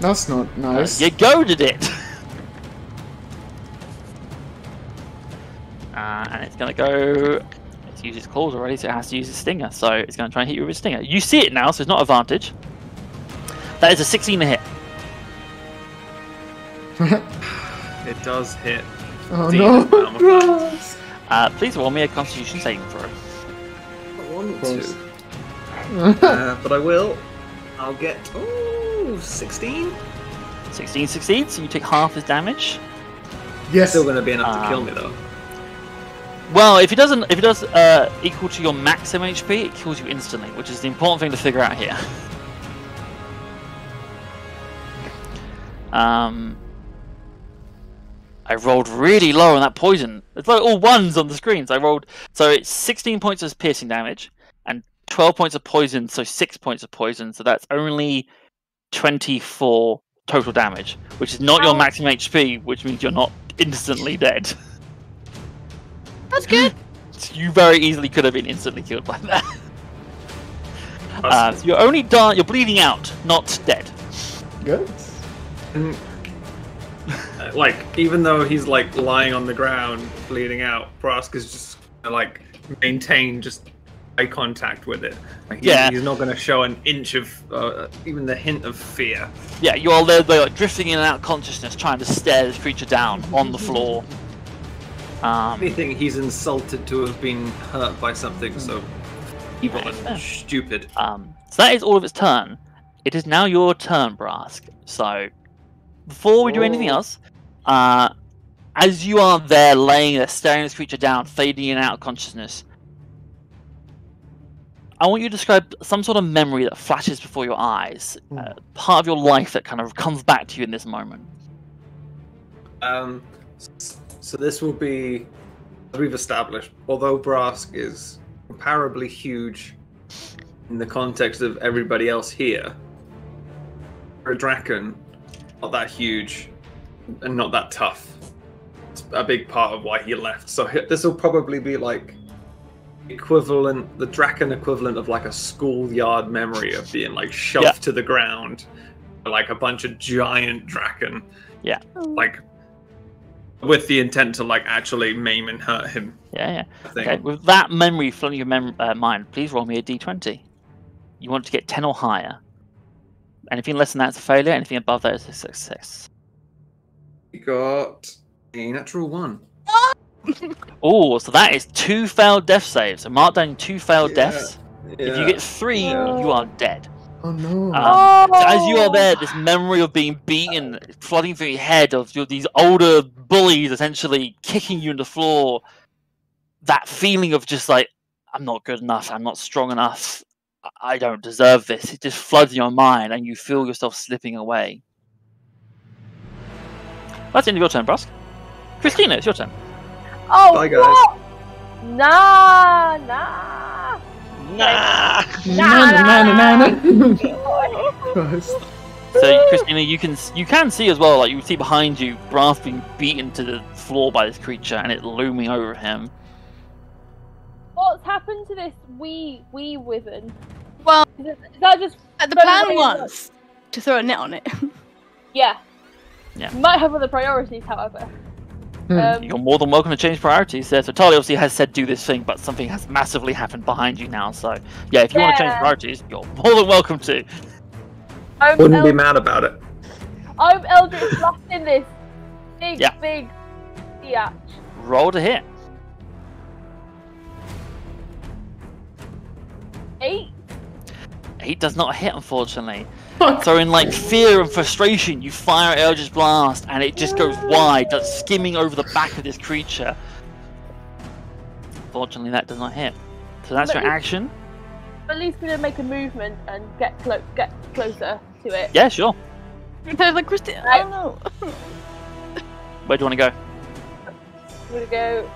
That's not nice. You goaded it! <laughs> Uh, and it's gonna go. It's used its claws already, so it has to use its stinger. So it's gonna try and hit you with its stinger. You see it now, so it's not advantage. That is a 16 to hit. <laughs> It does hit. Oh no. armor <laughs> Uh, please roll me a Constitution saving throw. I want to, uh, but I will. I'll get oh 16. 16 succeeds, so you take half his damage. yes. Still gonna be enough to kill Um, me though. Well, if it doesn't, if it does uh, equal to your maximum HP, it kills you instantly, which is the important thing to figure out here. <laughs> Um, I rolled really low on that poison. It's like all ones on the screens. I rolled so it's 16 points of piercing damage and 12 points of poison, so six points of poison. So that's only 24 total damage, which is not your maximum HP, which means you're not instantly dead. That's good. <laughs> you very easily could have been instantly killed by that. Uh, so you're only done. You're bleeding out, not dead. Good. And, uh, like even though he's like lying on the ground bleeding out, Brask is just gonna, like maintain just eye contact with it. Like, he's, Yeah. he's not going to show an inch of uh, even the hint of fear. Yeah, you're all there, they're like drifting in and out of consciousness, trying to stare this creature down on the floor. Um, Anything he's insulted to have been hurt by something so evil Yeah. and stupid. um, so that is all of its turn. It is now your turn, Brask. So, before we do anything Oh. else, uh, as you are there laying there, staring this creature down, fading in and out of consciousness, I want you to describe some sort of memory that flashes before your eyes, uh, part of your life that kind of comes back to you in this moment. Um, so this will be, as we've established, although Brask is comparably huge in the context of everybody else here, for a Draken, not that huge and not that tough. It's a big part of why he left. So this will probably be like equivalent, the Draken equivalent of like a schoolyard memory of being like shoved Yeah. to the ground, like a bunch of giant Draken Yeah. like with the intent to like actually maim and hurt him. Yeah, yeah. Okay, with that memory flooding your mem- uh, mind, please roll me a d20. You want to get 10 or higher. Anything less than that is a failure, anything above that is a success. You got a natural one. <laughs> Oh, so that is two failed death saves. So mark down two failed Yeah, deaths. If you get three, Yeah. you are dead. Oh no. Um, so as you are there, this memory of being beaten flooding through your head, of your, these older bullies essentially kicking you in the floor, that feeling of just like, I'm not good enough, I'm not strong enough, I- I don't deserve this. It just floods your mind and you feel yourself slipping away. That's the end of your turn, Brask. Christina, it's your turn. Oh, Bye, guys. what? Nah, nah. Nah! Na na na na na. Christ. So Christina, you can you can see as well, like you see behind you, Brath being beaten to the floor by this creature, and it looming over him. What's happened to this wee wee wyvern? Well, Is, that just the plan was to throw a net on it. <laughs> yeah? Yeah. Might have other priorities, however. Hmm. Um, You're more than welcome to change priorities there. So Talia obviously has said do this thing, but something has massively happened behind you now. So yeah, if you want to change priorities, you're more than welcome to. I'm, Wouldn't be mad about it. I'm Eldritch Blast in this big, Yeah. big biatch. Roll to hit. Eight. Eight does not hit, unfortunately. <laughs> So in like fear and frustration, you fire Eldritch Blast, and it just goes wide, that's skimming over the back of this creature. Unfortunately, that does not hit. So that's your action. At least we're gonna make a movement and get clo- get closer to it. Yeah, sure. They're like, Christy, I don't know. <laughs> Where do you want to go? I'm gonna go.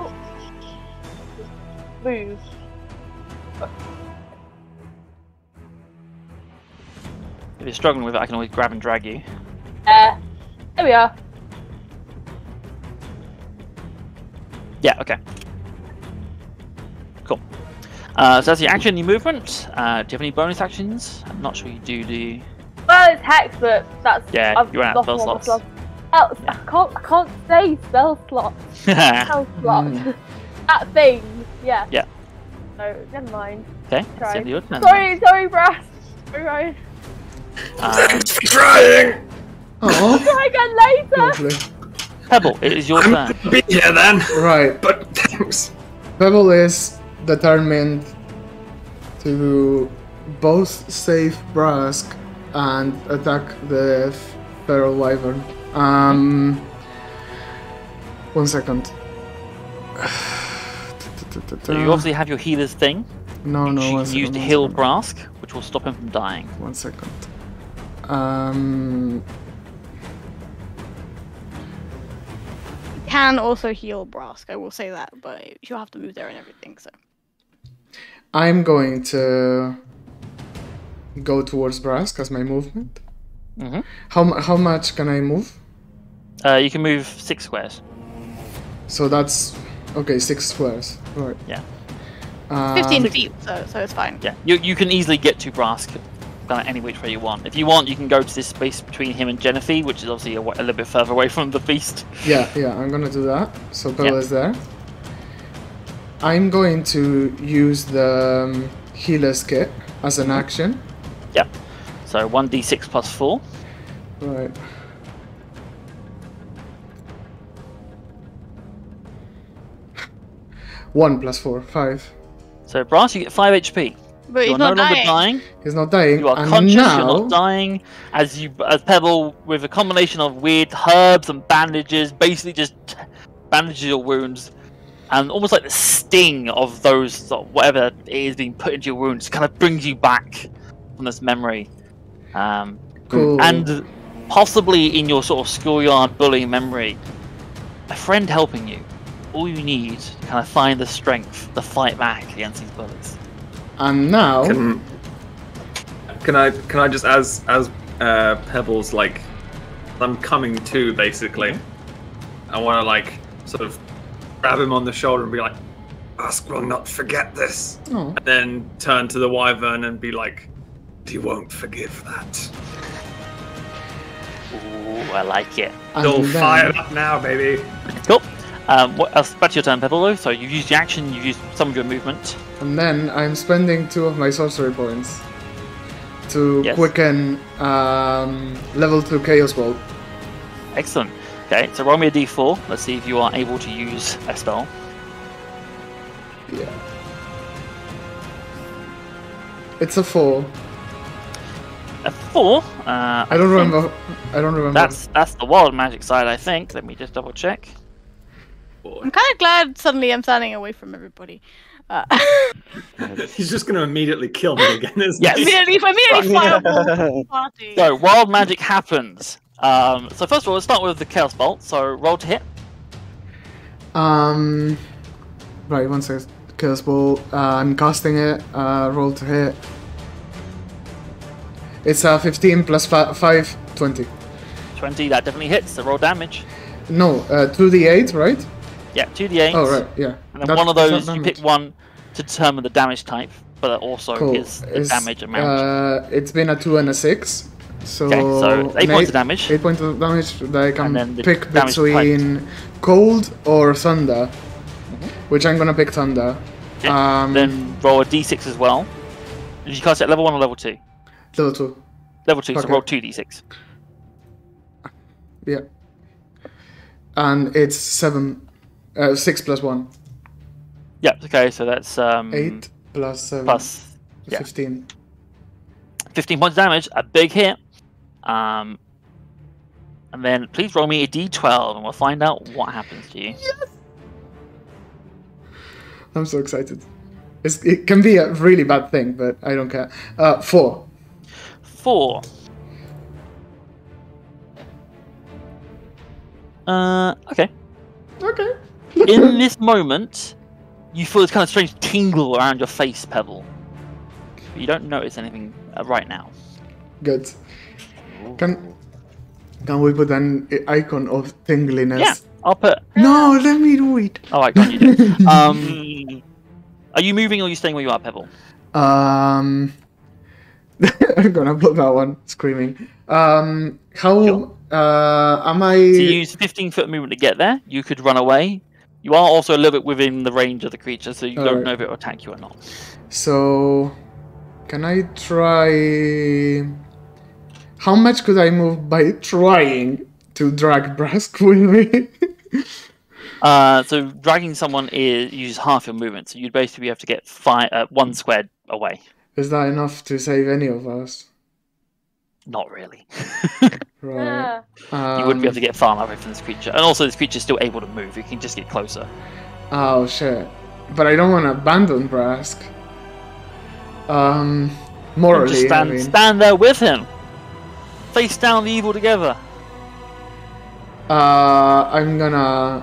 Oh. Move. If you're struggling with it, I can always grab and drag you. Uh, there we are. Yeah, okay. Cool. Uh, so that's your action, your movement. Uh, do you have any bonus actions? I'm not sure you do. Do you? Well, it's hex, but that's Yeah, I've you ran out of spell slots. Spell, I can't. I can't say spell slot. <laughs> Spell slot. Mm. <laughs> that thing. Yeah. Yeah. No, never mind. okay. Try. So your turn. Sorry, sorry, Brask. Sorry, Ryan. Um, Trying. Oh, Try again later. lovely. Pebble, it is your I'm turn. gonna be here then. Right. But thanks. Pebble is determined to both save Brask and attack the feral wyvern. Um, one second. <sighs> So you obviously have your healer's thing. no, no, which you can use second, to heal. Brask, which will stop him from dying. One second. Um, Can also heal Brask, I will say that, but you'll have to move there and everything, so. I'm going to go towards Brask as my movement. Mm -hmm. How how much can I move? Uh, you can move six squares. So that's okay, six squares. Right. Yeah. Um, 15 feet, so, so it's fine. Yeah, you, you can easily get to Brask kind of any which way you want. If you want, you can go to this space between him and Jennifer, which is obviously a, a little bit further away from the feast. Yeah, yeah, I'm gonna do that. So Pella Yeah. is there. I'm going to use the um, healer's kit as an action. Yep. So 1d6 plus 4. Right. One plus four, five. So Brask, you get 5 HP. But You he's are no not longer dying. dying. He's not dying. You are and conscious. now, You're not dying. As you, as Pebble, with a combination of weird herbs and bandages, basically just bandages your wounds, and almost like the sting of those sort of whatever it is being put into your wounds, kind of brings you back from this memory. Um, Cool. and possibly in your sort of schoolyard bullying memory, a friend helping you. All you need to kind of find the strength to fight back against these bullies. And now, Can, can I can I just as as uh, Pebbles like I'm coming to basically. I want to like sort of grab him on the shoulder and be like, "Ask will not forget this," oh, and then turn to the wyvern and be like, "He won't forgive that." Ooh, I like it. and All then- fired up now, baby. Cool. Um, what else? Back to your turn, Pebble. though. So you've used your action, you've used some of your movement. And then I'm spending two of my sorcery points to Yes. quicken um, level 2 Chaos Bolt. Excellent. Okay, so roll me a d4. Let's see if you are able to use a spell. Yeah. It's a 4. A four. Uh, I don't think remember. I don't remember. That's that's the wild magic side, I think. Let me just double check. I'm kind of glad suddenly I'm standing away from everybody. Uh, <laughs> He's just going to immediately kill me again, isn't Yes. he? immediately, immediately fireball party. So wild magic happens. Um, so first of all, let's start with the chaos bolt. So roll to hit. Um. Right, one second. Chaos Bolt. Uh, I'm casting it. Uh, roll to hit. It's a 15 plus fi- 5, 20. Twenty. That definitely hits. So roll damage. No, uh, 2d8, right? Yeah, two d8. Oh, right, yeah. And then That- one of those, you pick one to determine the damage type, but also Cool. is the It's, damage amount. Uh, it's been a 2 and a 6. So, Okay, so eight an points of damage. 8 points of damage that I can And then the pick between cold or thunder. Which I'm gonna pick thunder. Okay, Um, then roll a d6 as well. Did you cast it at level one or level two? level 2. Level two. So roll two d6. Yeah. And it's 7. Uh, 6 plus 1. Yep. Okay. So that's um 8 plus 7. plus yeah. 15. 15 points of damage, a big hit. Um, and then please roll me a d12 and we'll find out what happens to you. Yes. I'm so excited. It's, it can be a really bad thing, but I don't care. Uh, 4. Four. Uh, okay. Okay. In this moment, you feel this kind of strange tingle around your face, Pebble. But you don't notice anything uh, right now. Good. Can can we put an icon of tingliness? Yeah, I'll put. No, let me do it. All right, on, you do. it. <laughs> Um, Are you moving or are you staying where you are, Pebble? Um, <laughs> I'm gonna put that one screaming. Um, how Sure. uh am I? To use 15 foot movement to get there, you could run away. You are also a little bit within the range of the creature, so you don't Alright. know if it will attack you or not. So, can I try? How much could I move by trying to drag Brask <laughs> with me? Uh, so dragging someone is uses half your movement, so you'd basically have to get five, uh, one squared away. Is that enough to save any of us? Not really. <laughs> Right. Ah. you wouldn't be able Um, to get far enough away from this creature, and also this creature's still able to move. You can just get closer. Oh shit! But I don't want to abandon Brask. Um, You morally, just stand, I mean. stand there with him. Face down the evil together. Uh, I'm gonna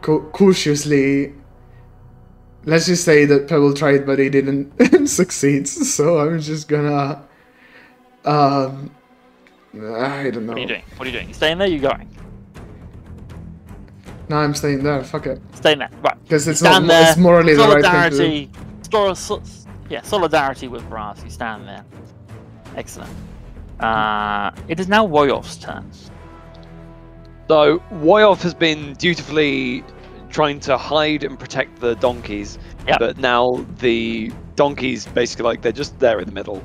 cautiously. Let's just say that Pebble tried, but he didn't <laughs> succeed. <laughs> So I'm just gonna. Um, I don't know. What are you doing? What are you doing? You staying there? You going? No, I'm staying there. Fuck it, Staying there. Right. because it's not. There. It's morally the right thing to do. Solidarity. Yeah, solidarity with Brask. You stand there. Excellent. Uh, it is now Woyolf's turn. So Woyoff has been dutifully trying to hide and protect the donkeys, Yep. but now the donkeys basically like they're just there in the middle.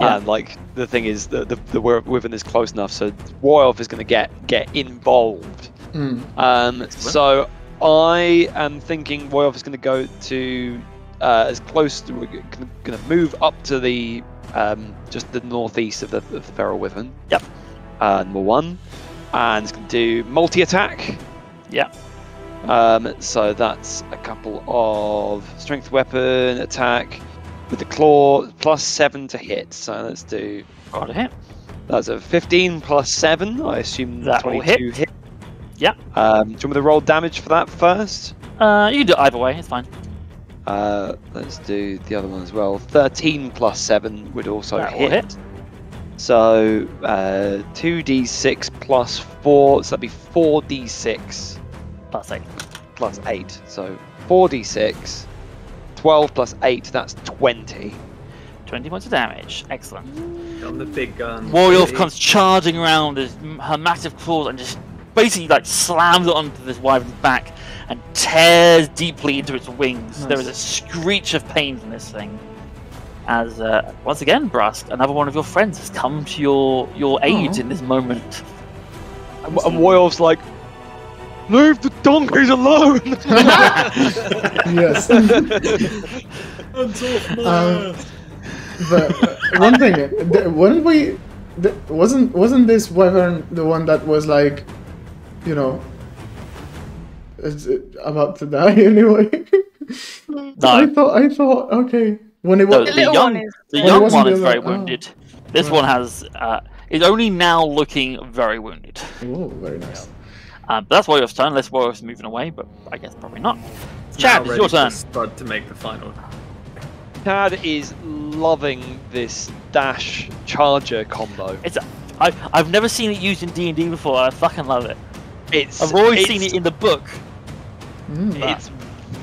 Yeah. And like the thing is the the, the Wy- Wyvern is close enough, so Woyoff is going to get get involved. Mm. Um, so I am thinking Woyoff is going to go to uh, as close to we're going to move up to the um, just the northeast of the, of the Feral Wyvern. Yep. Uh, number one, and it's going to do multi attack. Yep. Um, so that's a couple of strength weapon attack with the claw plus seven to hit. So let's do Got a hit. that's a 15 plus 7. I assume That will 22 hit. Yeah. Um, do you want me to roll damage for that first? Uh, you can do it either way. It's fine. Uh, let's do the other one as well. 13 plus 7 would also that hit. hit. So uh, 2d6 plus 4, so that'd be 4d6 Plus eight. plus 8. So 4d6, 12 plus 8, that's 20. 20 points of damage. Excellent. On the big gun. Warrior Hey. comes charging around with her massive claws and just basically like slams it onto this wyvern's back and tears deeply into its wings. There is a screech of pain from this thing. As uh, once again, Brask, another one of your friends has come to your your aid Aw. in this moment. And, and Woyolf's like, Leave the donkeys alone! <laughs> yes. Um, but uh, one thing, th- weren't we? Wasn't wasn't this wyvern the one that was like, you know, is it about to die <laughs> anyway? no. I thought I thought okay when it no was. the, The young, one is- the Oh, young one is very other- oh. wounded. This Right. one has uh, is only now looking very wounded. Oh, very nice. Uh, but that's Warrior's turn, unless Warrior's moving away, but I guess probably not. Chad, Now it's your turn. Spud to make the final. Chad is loving this dash charger combo. It's I, I've never seen it used in D and D before. I fucking love it. It's I've always it's- seen it in the book. Mm. It's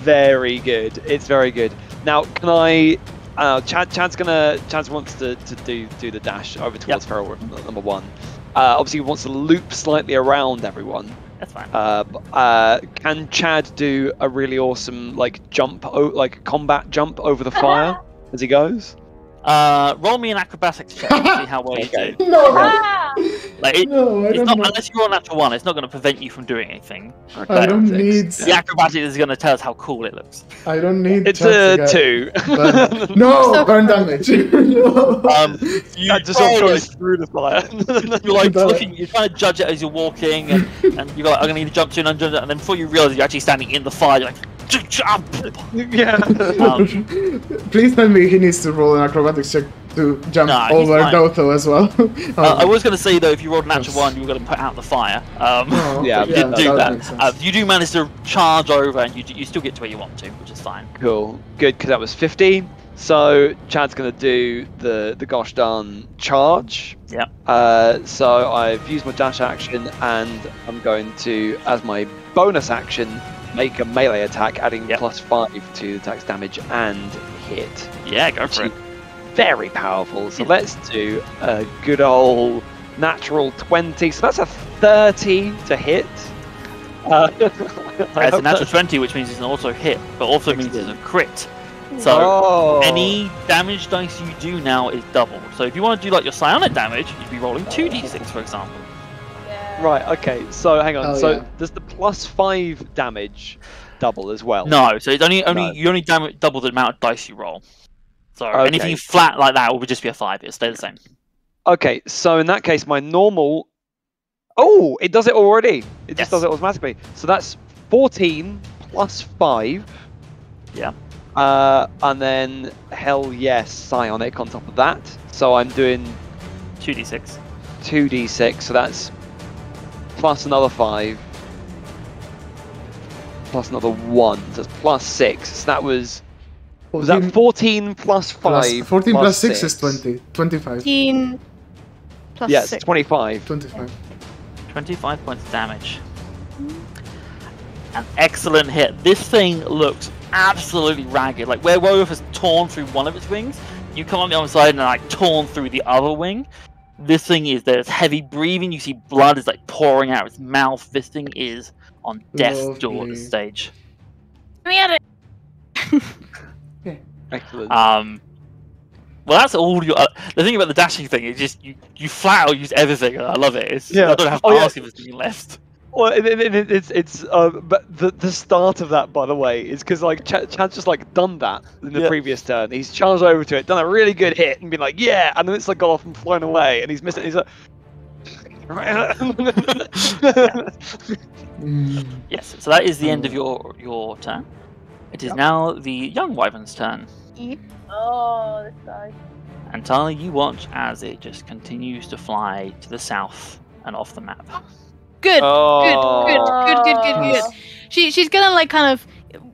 very good. It's very good. Now, can I? Uh, Chad, Chad's gonna. Chad wants to, to do do the dash over towards Feral number one. Uh, obviously, he wants to loop slightly around everyone. That's fine. Uh, uh, can Chad do a really awesome like jump, o- like combat jump over the fire <laughs> as he goes? Uh, roll me an acrobatics check and see how well you Okay. do. No, Ah! Like, <laughs> it, no, it's don't know. unless you roll a natural one. It's not going to prevent you from doing anything. I don't need. The acrobatics is going to tell us how cool it looks. I don't need. It's a get- two. but- <laughs> no, So- burn damage. <laughs> no. Um, you Chad just sort of roll goes it, through the fire. You're like looking. You're trying to judge it as you're walking, and, and you're like, I'm going to need to jump to and jump, and then before you realise you're actually standing in the fire, you're like, jump. Yeah. Um, <laughs> Please tell me he needs to roll an acrobatics check to jump Nah, over fine. Dotho as well. <laughs> Uh, I was going to say though, if you rolled a natural one, you were going to put out the fire. Um, Oh, <laughs> Yeah, okay, you didn't do would that. Uh, you do manage to charge over, and you do- you still get to where you want to, which is fine. Cool. Good, because that was 15. So Chad's going to do the, the gosh darn charge. Yep. Uh, so I've used my dash action and I'm going to, as my bonus action, make a melee attack, adding Yep. plus five to the attack's damage and hit. Yeah, go for it. Very powerful. So Yeah. let's do a good old natural 20. So that's a 30 to hit. Uh, <laughs> It's a natural 20, which means it's an auto hit, but also means it's a crit. So Oh. any damage dice you do now is double. So if you want to do like your psionic damage, you'd be rolling 2d6, for example. Yeah. Right, okay. So hang on. Oh, so yeah. does the plus five damage double as well? No, so it's only only No. you only dam- double the amount of dice you roll. So Okay. anything flat like that would just be a five. It'll stay the same. Okay, so in that case, my normal. Oh, it does it already. It Yes. just does it automatically. So that's 14 plus 5. Yeah. Uh, and then, hell yes, psionic on top of that. So I'm doing 2d6. 2d6, so that's plus another 5. Plus another 1. So that's plus 6. So that was. Was that 14 plus 5? plus, 14 plus plus 6 is 20. 25. 15 plus Yes, 6. 25. 25. 25 points of damage. An excellent hit. This thing looks absolutely ragged. Like where Werewolf has torn through one of its wings, you come on the other side and like torn through the other wing. This thing is there's heavy breathing. You see blood is like pouring out of its mouth. This thing is on death's door at Lovely. this stage. We had it. <laughs> Excellent. Um, well, that's all your. Uh, the thing about the dashing thing is just you, you flat out use everything. I love it. It's, Yeah. I don't have to Oh, yeah. ask if there's anything left. Well, it, it, it, it's it's uh, but the the start of that, by the way, is because like Ch- Chad's just like done that in the Yeah. previous turn. He's charged over to it, done a really good hit, and been like, yeah, and then it's like gone off and flown away, and he's missed it. He's like. <laughs> Yes, so that is the end of your your turn. It is now the young wyvern's turn. Oh, this guy. And Tali, you watch as it just continues to fly to the south and off the map. Good. oh, good, good, good, good, good. Oh. She she's gonna like kind of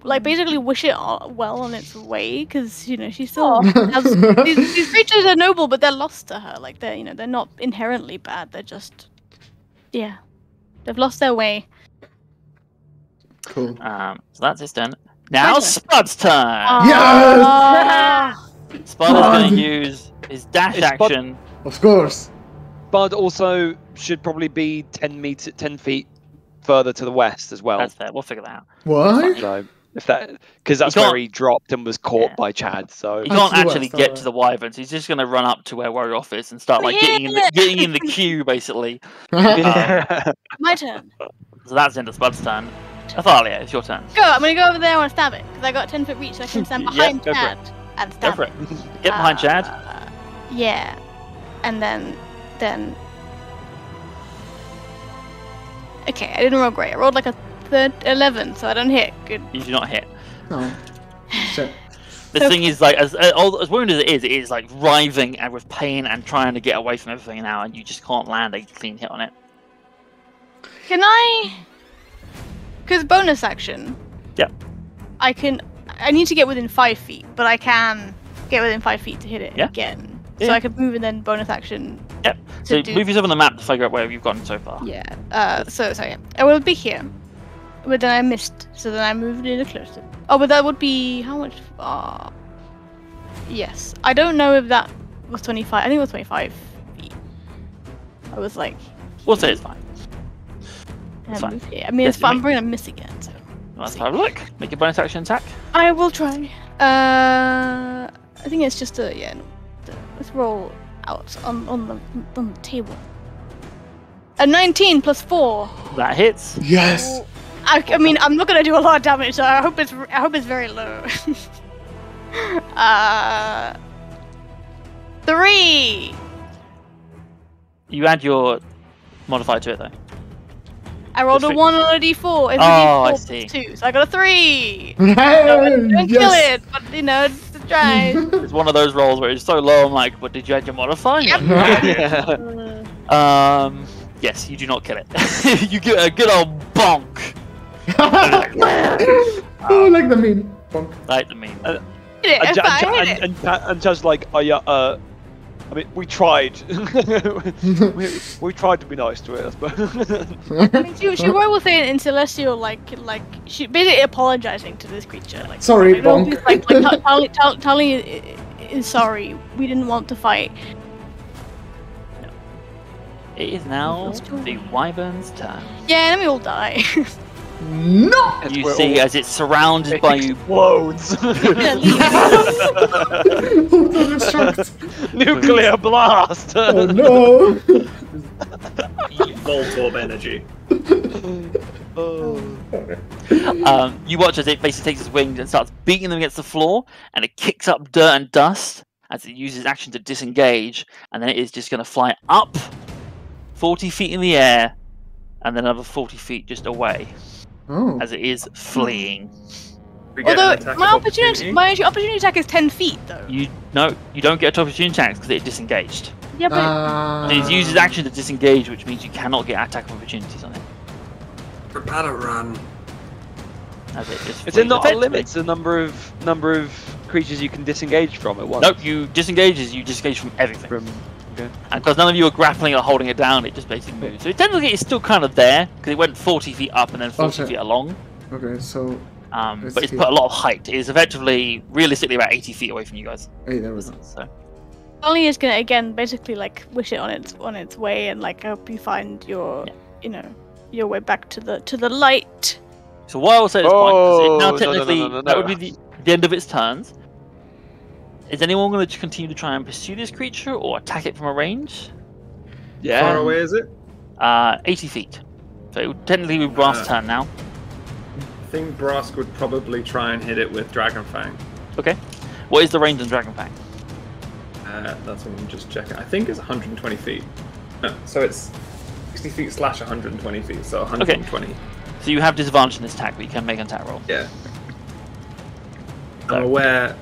like basically wish it o- well on its way because you know she still has <laughs> these, these creatures are noble but they're lost to her like they're you know they're not inherently bad they're just yeah they've lost their way Cool. Um, so that's his turn. Now turn. Spud's turn. Ah. <laughs> Spud is going to use his dash Is Spud- action. Of course. Bud also should probably be ten meter, ten feet further to the west as well. That's fair. We'll figure that out. What? So if that, because that's can't- where he dropped and was caught Yeah. by Chad. So He can't to actually west, get alright. to the wyverns. He's just going to run up to where Warrior Off is and start like getting in the, getting in the queue basically. <laughs> yeah. <laughs> my turn So that's the end of Spud's turn. Athalia, it's your turn. go I'm gonna go over there and stab it because I got 10 foot reach so I can stand <laughs> behind go for it. Chad and Go stab for it. Get behind Chad. Uh, yeah and then then okay I didn't roll great I rolled like a third 11 so I don't hit good You do not hit. No. <laughs> Shit. The thing is, like, as, as as wounded as it is, it is like writhing and with pain and trying to get away from everything now, and you just can't land a clean hit on it. Can I? Because bonus action. Yep. I can. I need to get within five feet, but I can get within five feet to hit it Yeah. again. Yeah. So I could move and then bonus action. Yep. So do. move yourself on the map to figure out where you've gone so far. Yeah. Uh. So sorry. I will be here, but then I missed. So then I moved a little closer. Oh, but that would be how much? Uh, yes. I don't know if that was twenty-five. I think it was twenty-five feet. I was like. We'll say it's fine. and fine. I mean, Yes, it's fine. I'm going to miss again. So. Let's have a look. Make your bonus action attack. I will try. Uh, I think it's just a yeah. No, Let's roll out on on the on the table. A 19 plus four. That hits. Yes. I, I mean, I'm not gonna do a lot of damage, so I hope it's I hope it's very low. <laughs> uh, three. You add your modifier to it though. I rolled a one on a d4. It's Oh, a I d4 plus see. two, so I got a three. Hey, Don't kill it, but you know, just. <laughs> It's one of those rolls where it's so low. I'm like, but did you add your modifier? Yep. <laughs> yeah. <laughs> Um. Yes, you do not kill it. you give it a good old bonk. oh, like the meme. Bonk. Like the meme. Hit it, And, if Ja- I Ja- hit and, it. and, Ja- and Chad's like, oh yeah, uh, I mean, we tried. <laughs> we, we tried to be nice to it, but I <laughs> mean, she, she will say it in Celestial, like, like she basically apologizing to this creature. Like, Sorry, like, no, bonk. Like, like Tali, Tali, Tali is sorry. We didn't want to fight. It is now Let's do it. the wyvern's turn. Yeah, then we all die. <laughs> no! As You see, all- as it's surrounded it by you. explodes. Yeah, <laughs> <laughs> Nuclear blast. Oh no! <laughs> Voltorb energy. Oh. Um, you watch as it basically takes its wings and starts beating them against the floor, and it kicks up dirt and dust as it uses action to disengage, and then it is just going to fly up 40 feet in the air, and then another 40 feet just away Oh. as it is fleeing. We Although my of opportunity, my opportunity attack is ten feet though. You no, you don't get a opportunity attack because it disengaged. Yeah, but Uh, So it uses action to disengage, which means you cannot get attack opportunities on it. Prepare to run. As it just Is flees there not a limit to the number of number of creatures you can disengage from at once? Nope, you disengage disengages, you disengage from everything. From okay. And because none of you are grappling or holding it down, it just basically moves. So technically it's still kind of there, because it went 40 feet up and then 40 Okay. feet along. Okay, so. Um, Let's but it's see. put a lot of height. It is effectively, realistically, about 80 feet away from you guys. Hey, there we go. So, Tali is gonna again basically like wish it on its on its way and like hope you find your Yeah. you know your way back to the to the light. so what I will say at this point Oh, is it now no, no, no, technically, no, no, that no. would be the, the end of its turns. Is anyone going to continue to try and pursue this creature or attack it from a range? Yeah. How far away is it? Uh, 80 feet. So it would technically be Brass' Ah. turn now. I think Brask would probably try and hit it with Dragon Fang. Okay. What is the range on Dragon Fang? Uh, that's what I'm just checking. I think it's 120 feet. No, so it's 60 feet slash 120 feet, so 120. Okay. So you have disadvantage in this attack, but you can make an attack roll. Yeah. So- I'm aware that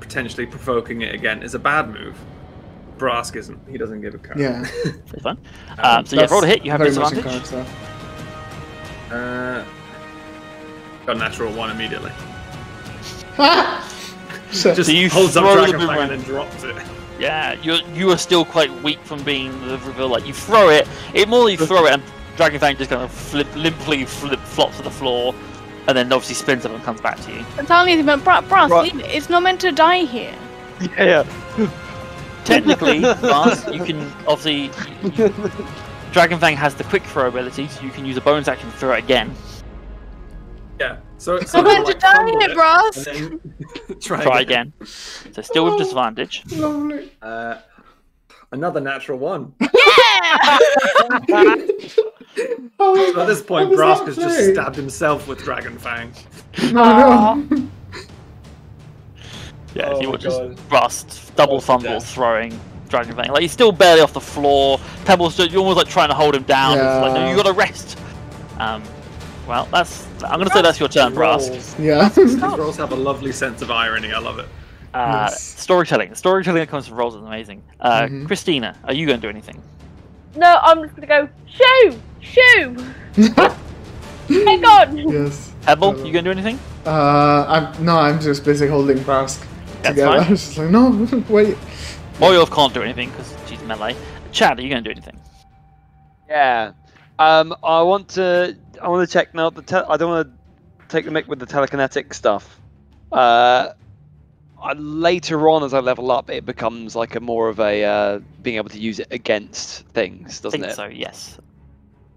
potentially provoking it again is a bad move. Brask isn't. He doesn't give a crap. Yeah. <laughs> It's fine. Um, so yeah, That's roll to hit. You have very much disadvantage. encouraged that. Uh, got a natural one immediately. <laughs> Shit. Just So you holds up throw the Dragon Fang and then drops it. Yeah, you you are still quite weak from being the reveal. Like you throw it, it more you throw it, and Dragon Fang just kind of flip, limply flip, flops to the floor, and then obviously spins up and comes back to you. And Tali is like, Bra- Brask, Right. it. It's not meant to die here. Yeah. yeah. <laughs> Technically, Brask, you can obviously you- Dragon Fang has the quick throw ability, so you can use a bonus action to throw it again. Yeah. So it's It's not meant to like die fumble here, Brask. <laughs> try, Try again. again. So still with disadvantage. Lovely. Uh, another natural one. <laughs> Yeah. Oh, So at this point, Brask has just stabbed himself with Dragon Fang. No, no. <laughs> Yeah, Oh if you my just God. Rust double Close to fumble death. throwing Dragon Fang. Like he's still barely off the floor. Pebble's just, you're almost like trying to hold him down. It's like, no, Yeah. you gotta rest. Um, well, that's. I'm gonna say that's your turn, Brask. Yeah. These rolls have a lovely sense of irony. I love it. Uh, Yes. Storytelling. The storytelling that comes from rolls is amazing. Uh, Mhm. Christina, are you going to do anything? no, I'm just gonna go shoo, shoo. <laughs> Hang on. yes. Pebble, Uh, you going to do anything? Uh, I'm no, I'm just busy holding Brask That's together. fine. <laughs> I was just like, no, <laughs> wait. Moyov can't do anything because she's melee. Chad, are you going to do anything? Yeah. Um, I want to. I want to check now. The te- I don't want to take the mic with the telekinetic stuff. Uh, I, later on, as I level up, it becomes like a more of a uh, being able to use it against things, doesn't think it? so. Yes.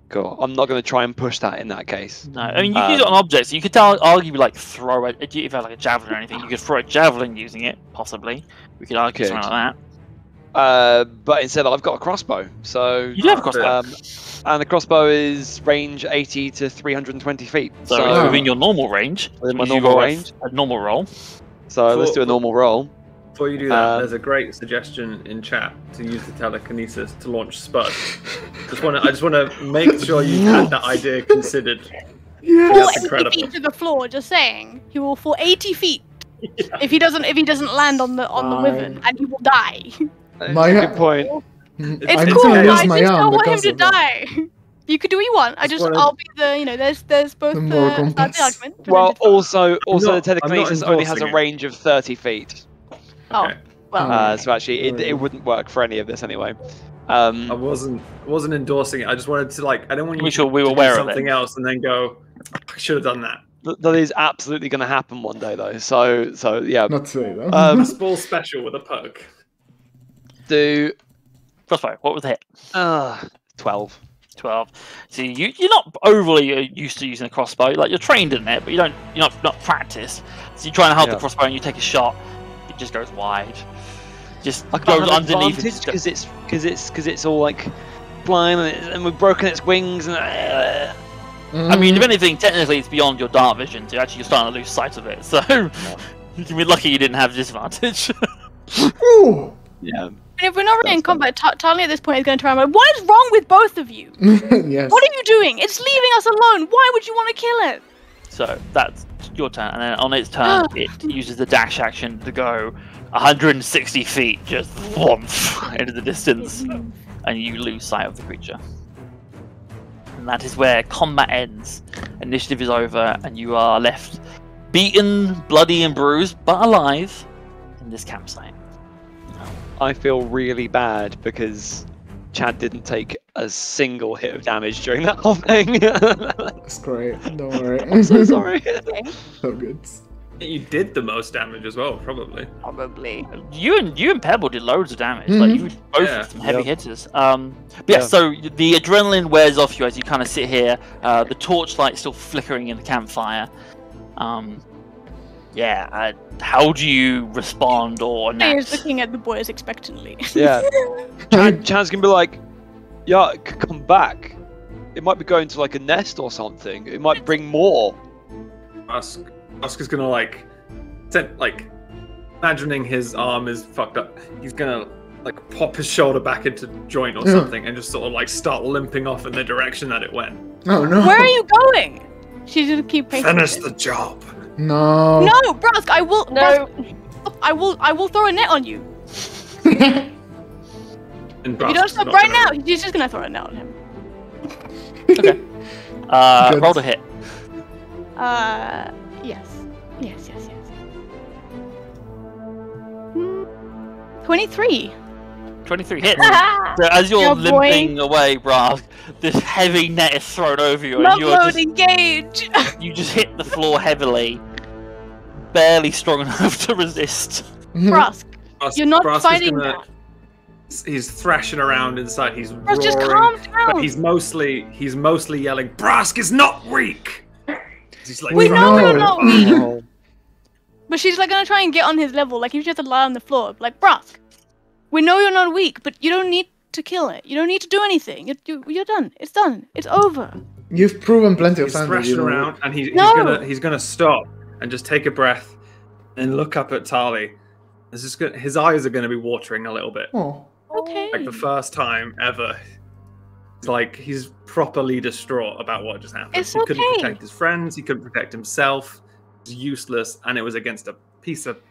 Cool. I'm not going to try and push that in that case. No, I mean you can use it on Um, objects. You could tell, argue like throw it. If you have like a javelin or anything, you could throw a javelin using it. Possibly, we could argue Could. something like Uh, but instead, I've got a crossbow. So. You do have a crossbow, Um, and the crossbow is range 80 to 320 feet. so, So, within your normal range. Within my which you normal a- range. A normal roll. so let's do a normal roll. Before you do that, Um, there's a great suggestion in chat to use the telekinesis to launch Spud. Just want to, I just want to make <laughs> sure you had that idea considered. Fall Yes. That's 80 incredible. feet to the floor. Just saying, he will fall 80 feet if he doesn't if he doesn't land on the on the wyvern, and he will die. My- Good point. It's I'm cool. gonna I use just my don't want him to of that. die. <laughs> You could do what you want. I Just just I'll be the you know there's there's both The the, moral the argument. Well, also, also not- the telekinesis only has a endorsing it. range of 30 feet. Oh. Okay. Well, Uh, so actually, it, it wouldn't work for any of this anyway. Um, I wasn't wasn't endorsing it. I just wanted to like I don't want you Make sure we were do aware of something else and then go. I should have done that. th- that is absolutely going to happen one day, though. So, so yeah. Not today though. Um, <laughs> A small special with a poke. Do Crossbow. What was the hit? uh, twelve. 12. See, you, you're not overly uh, used to using a crossbow. Like, you're trained in it, but you don't, you're not, not practiced. So you try and hold Yeah. the crossbow and you take a shot, it just goes wide. Just I can't goes have underneath. it. because it's because it's because it's all like blind and, it, and we've broken its wings and. Uh, I mean, if anything, technically it's beyond your dark vision, so actually you're starting to lose sight of it. So <laughs> you can be lucky you didn't have disadvantage. <laughs> Ooh. yeah. And if we're not really in combat, Ta- Tali at this point is going to try and like, what is wrong with both of you? <laughs> yes. What are you doing? It's leaving us alone. Why would you want to kill it? so that's your turn, and then on its turn, <gasps> it uses the dash action to go 160 feet, just whomp, <laughs> into the distance, and you lose sight of the creature. And that is where combat ends. Initiative is over, and you are left beaten, bloody, and bruised, but alive in this campsite. I feel really bad because Chad didn't take a single hit of damage during that whole thing. <laughs> That's great. Don't worry. I'm so sorry. <laughs> so good. You did the most damage as well, probably. Probably. You and you and Pebble did loads of damage. Like Mhm. you both Yeah. some heavy Yep. hitters. Um, but yeah, Yeah. So the adrenaline wears off you as you kind of sit here. Uh, the torchlight still flickering in the campfire. Um, yeah. Uh, how do you respond or He not? is looking at the boys expectantly. <laughs> yeah. <laughs> Chad, Chad's gonna be like, yeah, c- come back. It might be going to like a nest or something. It might bring more. Ask Oscar's gonna like, sent, like, imagining his arm is fucked up. He's gonna like pop his shoulder back into joint or something and just sort of like start limping off in the direction that it went. Oh no. Where are you going? She's gonna keep pacing. Finish it. the job. No. No, Brask, I will. No. Brask, I will. I will throw a net on you. <laughs> And If you don't stop right now, she's just gonna throw a net on him. Okay. <laughs> Uh, Good. roll to hit. Uh, yes, yes, yes, yes. Hmm. Twenty-three. 23 <laughs> hits. <laughs> So as you're Yeah, boy. limping away, Brask, this heavy net is thrown over you, and you're load, just, engage. <laughs> you just hit the floor heavily, barely strong enough to resist. Brask, Brask- you're not Brask fighting gonna- now. He's thrashing around inside. He's Brask, just roaring, calm but down. he's mostly he's mostly yelling. Brask is not weak. He's like, We know you're not weak. But she's like gonna try and get on his level. Like you just have to lie on the floor. Like Brask, we know you're not weak, but you don't need to kill it. You don't need to do anything. You're, you, you're done. It's done. It's over. You've proven plenty of he's times. that thrashing around, and he, No. he's gonna he's gonna stop and just take a breath and look up at Tali. This is good. His eyes are gonna be watering a little bit, Oh. Okay. like the first time ever. It's like he's properly distraught about what just happened. It's he couldn't protect his friends. He couldn't protect himself. It was useless, and it was against a piece of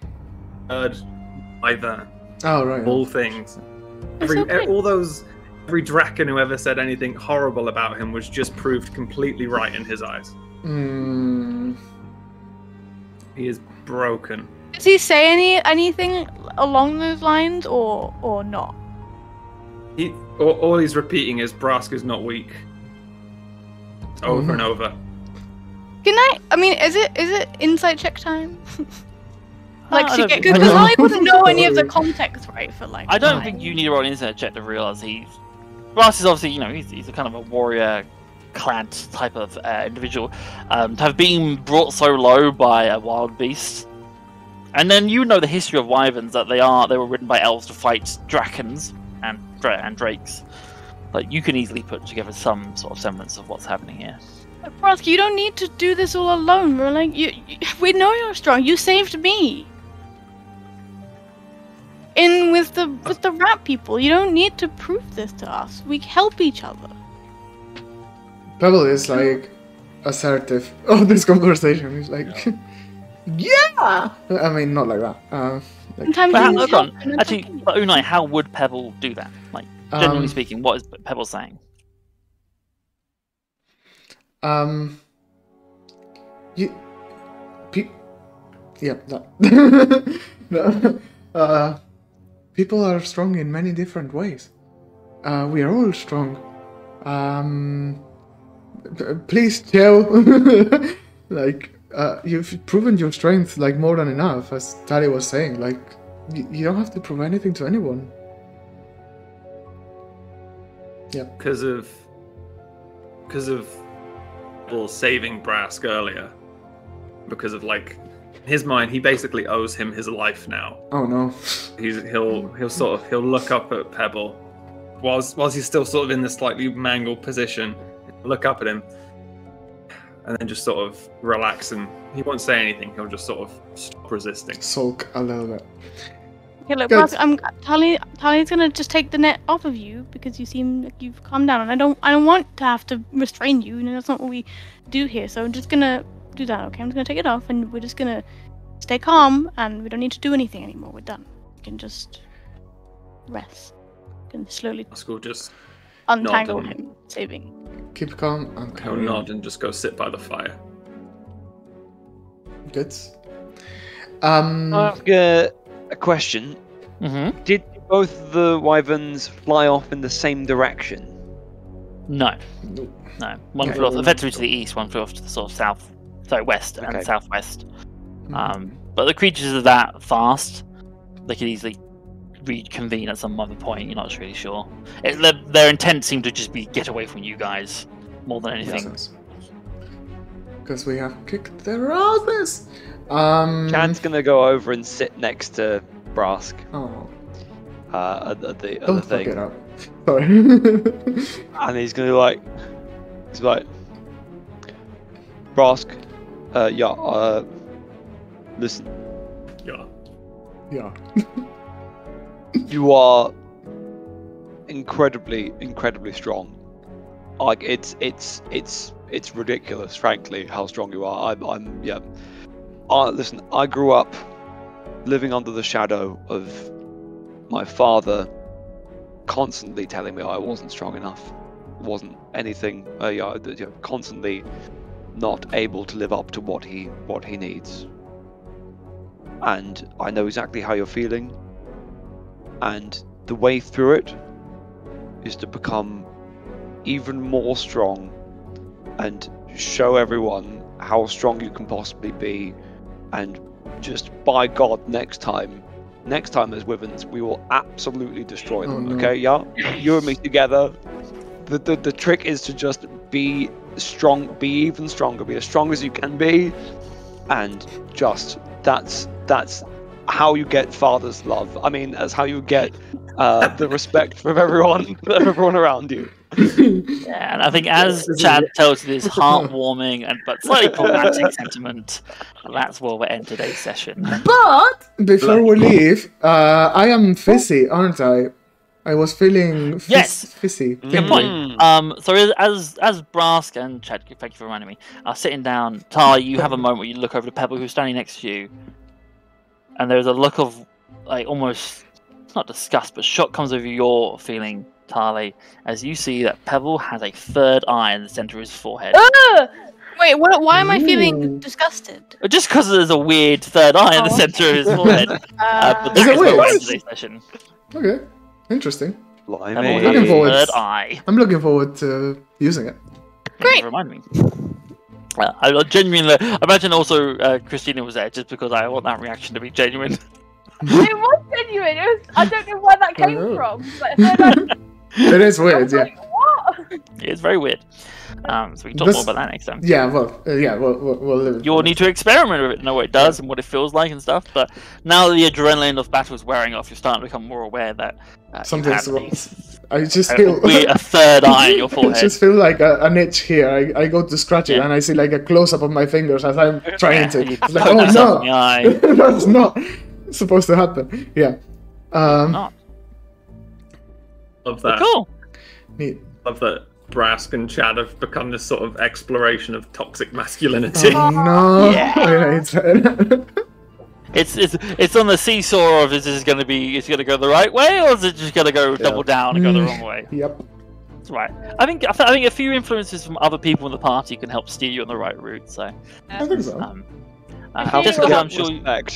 bird, either Oh right. all things. Every, okay. all those, every Draken who ever said anything horrible about him was just proved completely right in his eyes. Mm, He is broken. Does he say any anything along those lines, or or not? He all, all he's repeating is Brask is not weak. Over and over. Good night. I mean, is it is it insight check time? <laughs> like, she get because I I wouldn't know any of the context, right? For like, I don't time. think you need to roll an internet check to realize he's. Brask is obviously, you know, he's, he's a kind of a warrior clad type of uh, individual. Um, to have been brought so low by a wild beast. And then you know the history of wyverns that they are they were ridden by elves to fight drakens and dra- and drakes. Like you can easily put together some sort of semblance of what's happening here. Brodsky, you don't need to do this all alone. We're like, you, you, <laughs> we know you're strong. You saved me. In with the with the rat people, you don't need to prove this to us. We help each other. Pebble is like assertive <laughs> Oh, this conversation. is like, <laughs> yeah. I mean, not like that. Uh, like, Sometimes But how, you look on, actually, but Unai, how would Pebble do that? Like generally Um, speaking, what is Pebble saying? Um. You. Pe- yeah, that. <laughs> no. Uh. People are strong in many different ways. Uh, we are all strong. Um, please chill. <laughs> like uh, you've proven your strength like more than enough, as Tali was saying. Like y- you don't have to prove anything to anyone. Yep because of because of well saving Brask earlier. Because of like his mind, he basically owes him his life now. Oh no. He's he'll he'll sort of he'll look up at Pebble, whilst whilst he's still sort of in this slightly mangled position. Look up at him, and then just sort of relax, and he won't say anything. He'll just sort of stop resisting. Sulk a little bit. Okay, look, Good. Brask, I'm Tali. Tali's gonna just take the net off of you because you seem like you've calmed down, and I don't. I don't want to have to restrain you. You know, that's not what we do here. So I'm just gonna do that. Okay, I'm just gonna take it off, and we're just gonna stay calm, and we don't need to do anything anymore. We're done. We can just rest. We can slowly School just untangle and- him, saving. Keep calm and he'll carry on. nod and just go sit by the fire. Good. Um. I've got a question. Mm-hmm. Did both the wyverns fly off in the same direction? No, Nope. no. One Yeah. flew off effectively to the east, one flew off to the sort of south, sorry, west Okay. and southwest. Mhm. Um, but the creatures are that fast, they could easily reconvene at some other point. You're not really sure. It, their, their intent seemed to just be get away from you guys more than anything. Because we have kicked their asses. Um. Chad's gonna go over and sit next to Brask Oh, uh, at, the- at the, at don't the fuck thing, it up. <laughs> Sorry. <laughs> and he's gonna be like, he's like, Brask, uh, yeah, uh, listen, Yeah. <laughs> yeah. you are incredibly, incredibly strong. Like it's, it's, it's, it's ridiculous, frankly, how strong you are. I'm, I'm, yeah. I listen. I grew up living under the shadow of my father, constantly telling me I wasn't strong enough, wasn't anything. Uh, yeah, that, you constantly not able to live up to what he what he needs. And I know exactly how you're feeling. And the way through it is to become even more strong and show everyone how strong you can possibly be. And just by God, next time, next time there's Wyverns, we will absolutely destroy Oh, them. no. Okay, yeah, you and me <laughs> together. The, the the trick is to just be strong, be even stronger, be as strong as you can be, and just that's that's how you get father's love. I mean, that's how you get uh, the respect from everyone, <laughs> from everyone around you. <laughs> Yeah, and I think as Chad tells you this <laughs> heartwarming and but slightly problematic sentiment, that's where we'll end today's session. But before we leave, uh, I am fizzy, aren't I? I was feeling fizz- Yes. fizzy. Good point. Mm. Um, so as- as as Brask and Chad, thank you for reminding me. Are sitting down. Tar, you have a moment where you look over to Pebble, who's standing next to you, and there's a look of like almost it's not disgust, but shock comes over your feeling, Tarley, as you see that Pebble has a third eye in the center of his forehead. Ugh! Wait, what? Why am I feeling Ooh. disgusted? Just because there's a weird third eye in the Oh. center of his forehead. Uh, <laughs> Uh, but Is that it is we'll weird? session. Okay, interesting. Pebble Blimey. has Looking forward. third eye. I'm looking forward to using it. Great. for reminding me. Uh, I genuinely imagine also uh, Christina was there just because I want that reaction to be genuine. <laughs> It was genuine. It was, I don't know where that came from. But <laughs> I It is weird, was yeah. Like, <laughs> what? it's very weird. Um, so we can talk This- more about that next time. Yeah, well, uh, yeah, we'll, we'll, we'll You'll need to experiment with it, know what it does and what it feels like and stuff. But now that the adrenaline of battle is wearing off, you're starting to become more aware that uh, Something's wrong. I just a, feel weird- a third <laughs> eye in your forehead. I forehead. just feel like a, an itch here. I, I go to scratch it Yeah. and I see like a close up of my fingers as I'm <laughs> trying to. It's like, oh no, that's not supposed to happen. Yeah. Um, Not. Love But cool. neat. Love that Brask and Chad have become this sort of exploration of toxic masculinity. Oh no! Yeah. I hate it. It's it's it's on the seesaw of is this going to be is it going to go the right way or is it just going to go double down and go the Mm. wrong way? yep. That's right. I think I th- I think a few influences from other people in the party can help steer you on the right route. So, I think so. Um, uh, just because I'm sure. You, Respect.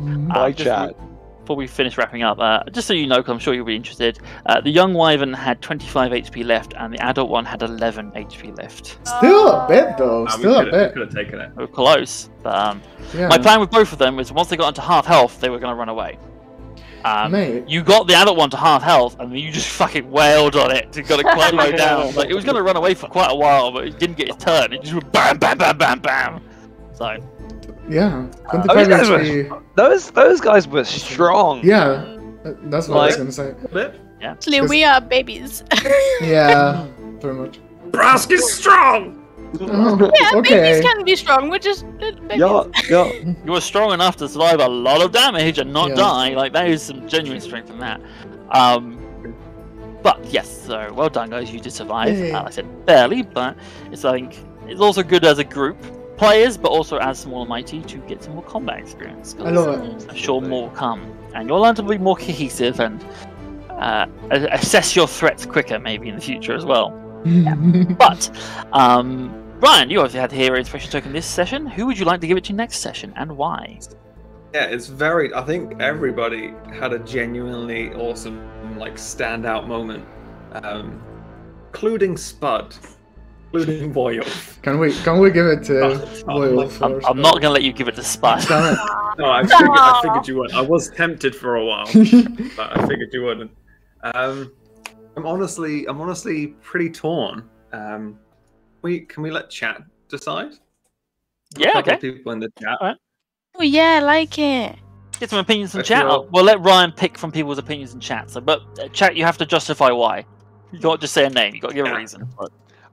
Mm. uh, By just chat. Before we finish wrapping up, uh, just so you know, because I'm sure you'll be interested, uh, the young wyvern had 25 HP left, and the adult one had 11 HP left. Still a bit though. Ah, Still a could have- we bit. could have taken it. They were close. But, um, Yeah. My plan with both of them was once they got into half health, they were going to run away. Um, Mate. you got the adult one to half health, and you just <laughs> fucking wailed on it to got it quite low down. Like it was going to run away for quite a while, but it didn't get its turn. It just went bam, bam, bam, bam, bam. So Yeah. Those 25 guys were- HP. Those those guys were strong. Yeah. That's what I was gonna say. Bit. Actually, Just- we are babies. <laughs> Yeah. Pretty much. Brask is strong. Oh, <laughs> yeah, okay. babies can be strong. We're just babies. Yeah, yeah. <laughs> you were strong enough to survive a lot of damage and not Yeah. die. Like that is some genuine strength in that. Um, but yes, so well done, guys. You did survive. Yay. Uh, like I said barely, but it's I think it's also good as a group players, but also as small and mighty to get some more combat experience. I love it. I'm sure more will come, and you'll learn to be more cohesive and uh, assess your threats quicker, maybe in the future as well. <laughs> But um, Brian, you obviously had the hero inspiration token this session. Who would you like to give it to next session, and why? Yeah, it's very. I think everybody had a genuinely awesome, like, standout moment, um, including Spud, including <laughs> Boyle. Can we can we give it to Oh, Boyle my- I'm, first? I'm not going to let you give it to Spud. Damn <laughs> No, I figured, I figured you would. I was tempted for a while, <laughs> but I figured you wouldn't. Um, I'm honestly, I'm honestly pretty torn. Um, we can we let chat decide? A Yeah, couple okay. of People in the chat. Oh yeah, I like it. Get some opinions in I chat. feel- I'll- We'll let Ryan pick from people's opinions in chat. So, but uh, chat, you have to justify why. You can't just say a name. You got to give a Yeah. reason.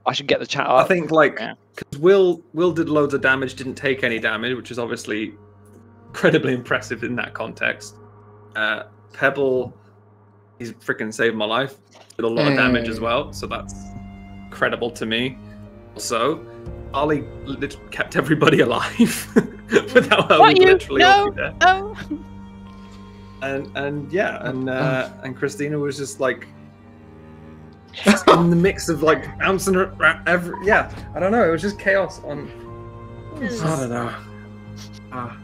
I should get the chat I think like Yeah. because Will Will did loads of damage, didn't take any damage, which is obviously incredibly <laughs> impressive in that context. Uh, Pebble, he's freaking saved my life. Did a lot of damage as well, so that's credible to me. Also, Ollie lit- kept everybody <laughs> alive <laughs> without What, having you? literally No. all be there. Oh, And and yeah, and uh, and Christina was just like just in the mix of like bouncing around every yeah i don't know it was just chaos on i don't know Ah.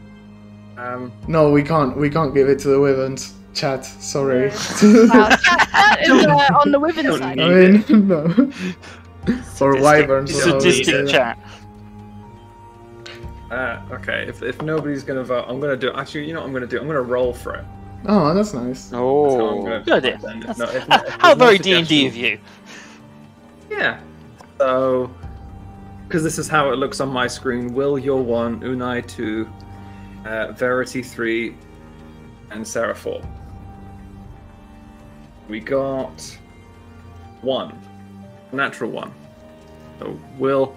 um No, we can't. We can't give it to the Wyverns. Chat. Sorry. wow. That, that is uh, on the Wyvern side. I mean, <laughs> no. or Wyverns. Sadistic- or how we Sadistic say that. chat. uh, okay if, if nobody's gonna vote i'm gonna do actually you know what i'm gonna do i'm gonna roll for it Oh, that's nice. That's how I'm Oh, gonna- Good idea. No, if- <laughs> How- if How very D and D of you. yeah so because this is how it looks on my screen will you're one unai two uh, verity three and sarah four we got one natural one so will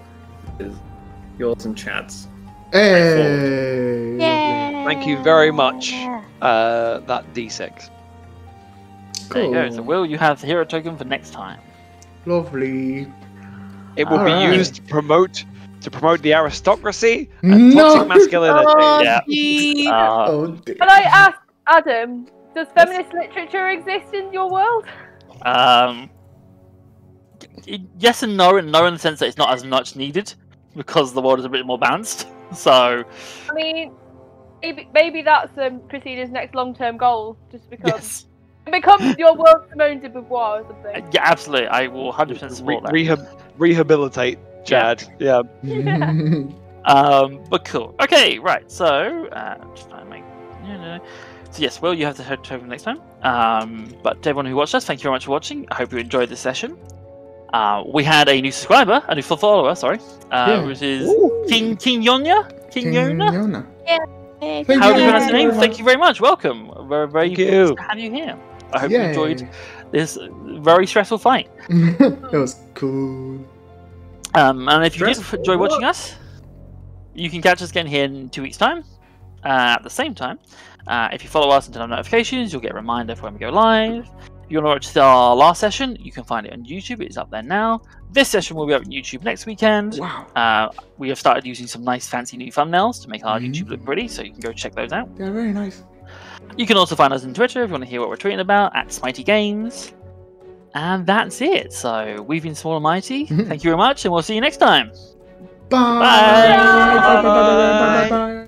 is yours and chad's Hey. Yeah. Thank you very much. uh, that D6. There you go. So, Will, you have the hero token for next time. Lovely. It will Alright. be used to promote to promote the aristocracy and No. toxic masculinity. Oh, Yeah. gee. Uh, Oh dear. Can I ask Adam, does feminist literature exist in your world? Um, y- yes and no, and no in the sense that it's not as much needed because the world is a bit more balanced. <laughs> So, I mean, maybe, maybe that's um, Christina's next long-term goal, just because yes, <laughs> it becomes your world Simone de Beauvoir or something. yeah, absolutely, I will 100% Re- support that. rehab- rehabilitate Chad. Yeah. <laughs> Um, but cool. Okay, right. So, uh, just trying to make. You know. So yes, Will, you have to head over next time. Um, but to everyone who watched us, thank you very much for watching. I hope you enjoyed this session. Uh, we had a new subscriber, a new follower, sorry, uh, Yeah. which is King King Yonya. King Yona. Yona. Hey, Thank How do you you. pronounce your name? Thank you very much. Welcome. We're very Thank pleased you. to have you here. I hope you enjoyed this very stressful fight. <laughs> it was cool. Um, and if you did enjoy watching us, you can catch us again here in two weeks' time uh, at the same time. Uh, if you follow us and turn on notifications, you'll get a reminder for when we go live. If you want to watch our last session, you can find it on YouTube. It's up there now. This session will be up on YouTube next weekend. Wow. Uh, we have started using some nice, fancy new thumbnails to make our Mhm. YouTube look pretty, so you can go check those out. They're very nice. You can also find us on Twitter if you want to hear what we're tweeting about at Smighty Games. And that's it. So we've been Small and Mighty. Mhm. Thank you very much, and we'll see you next time. Bye. Bye.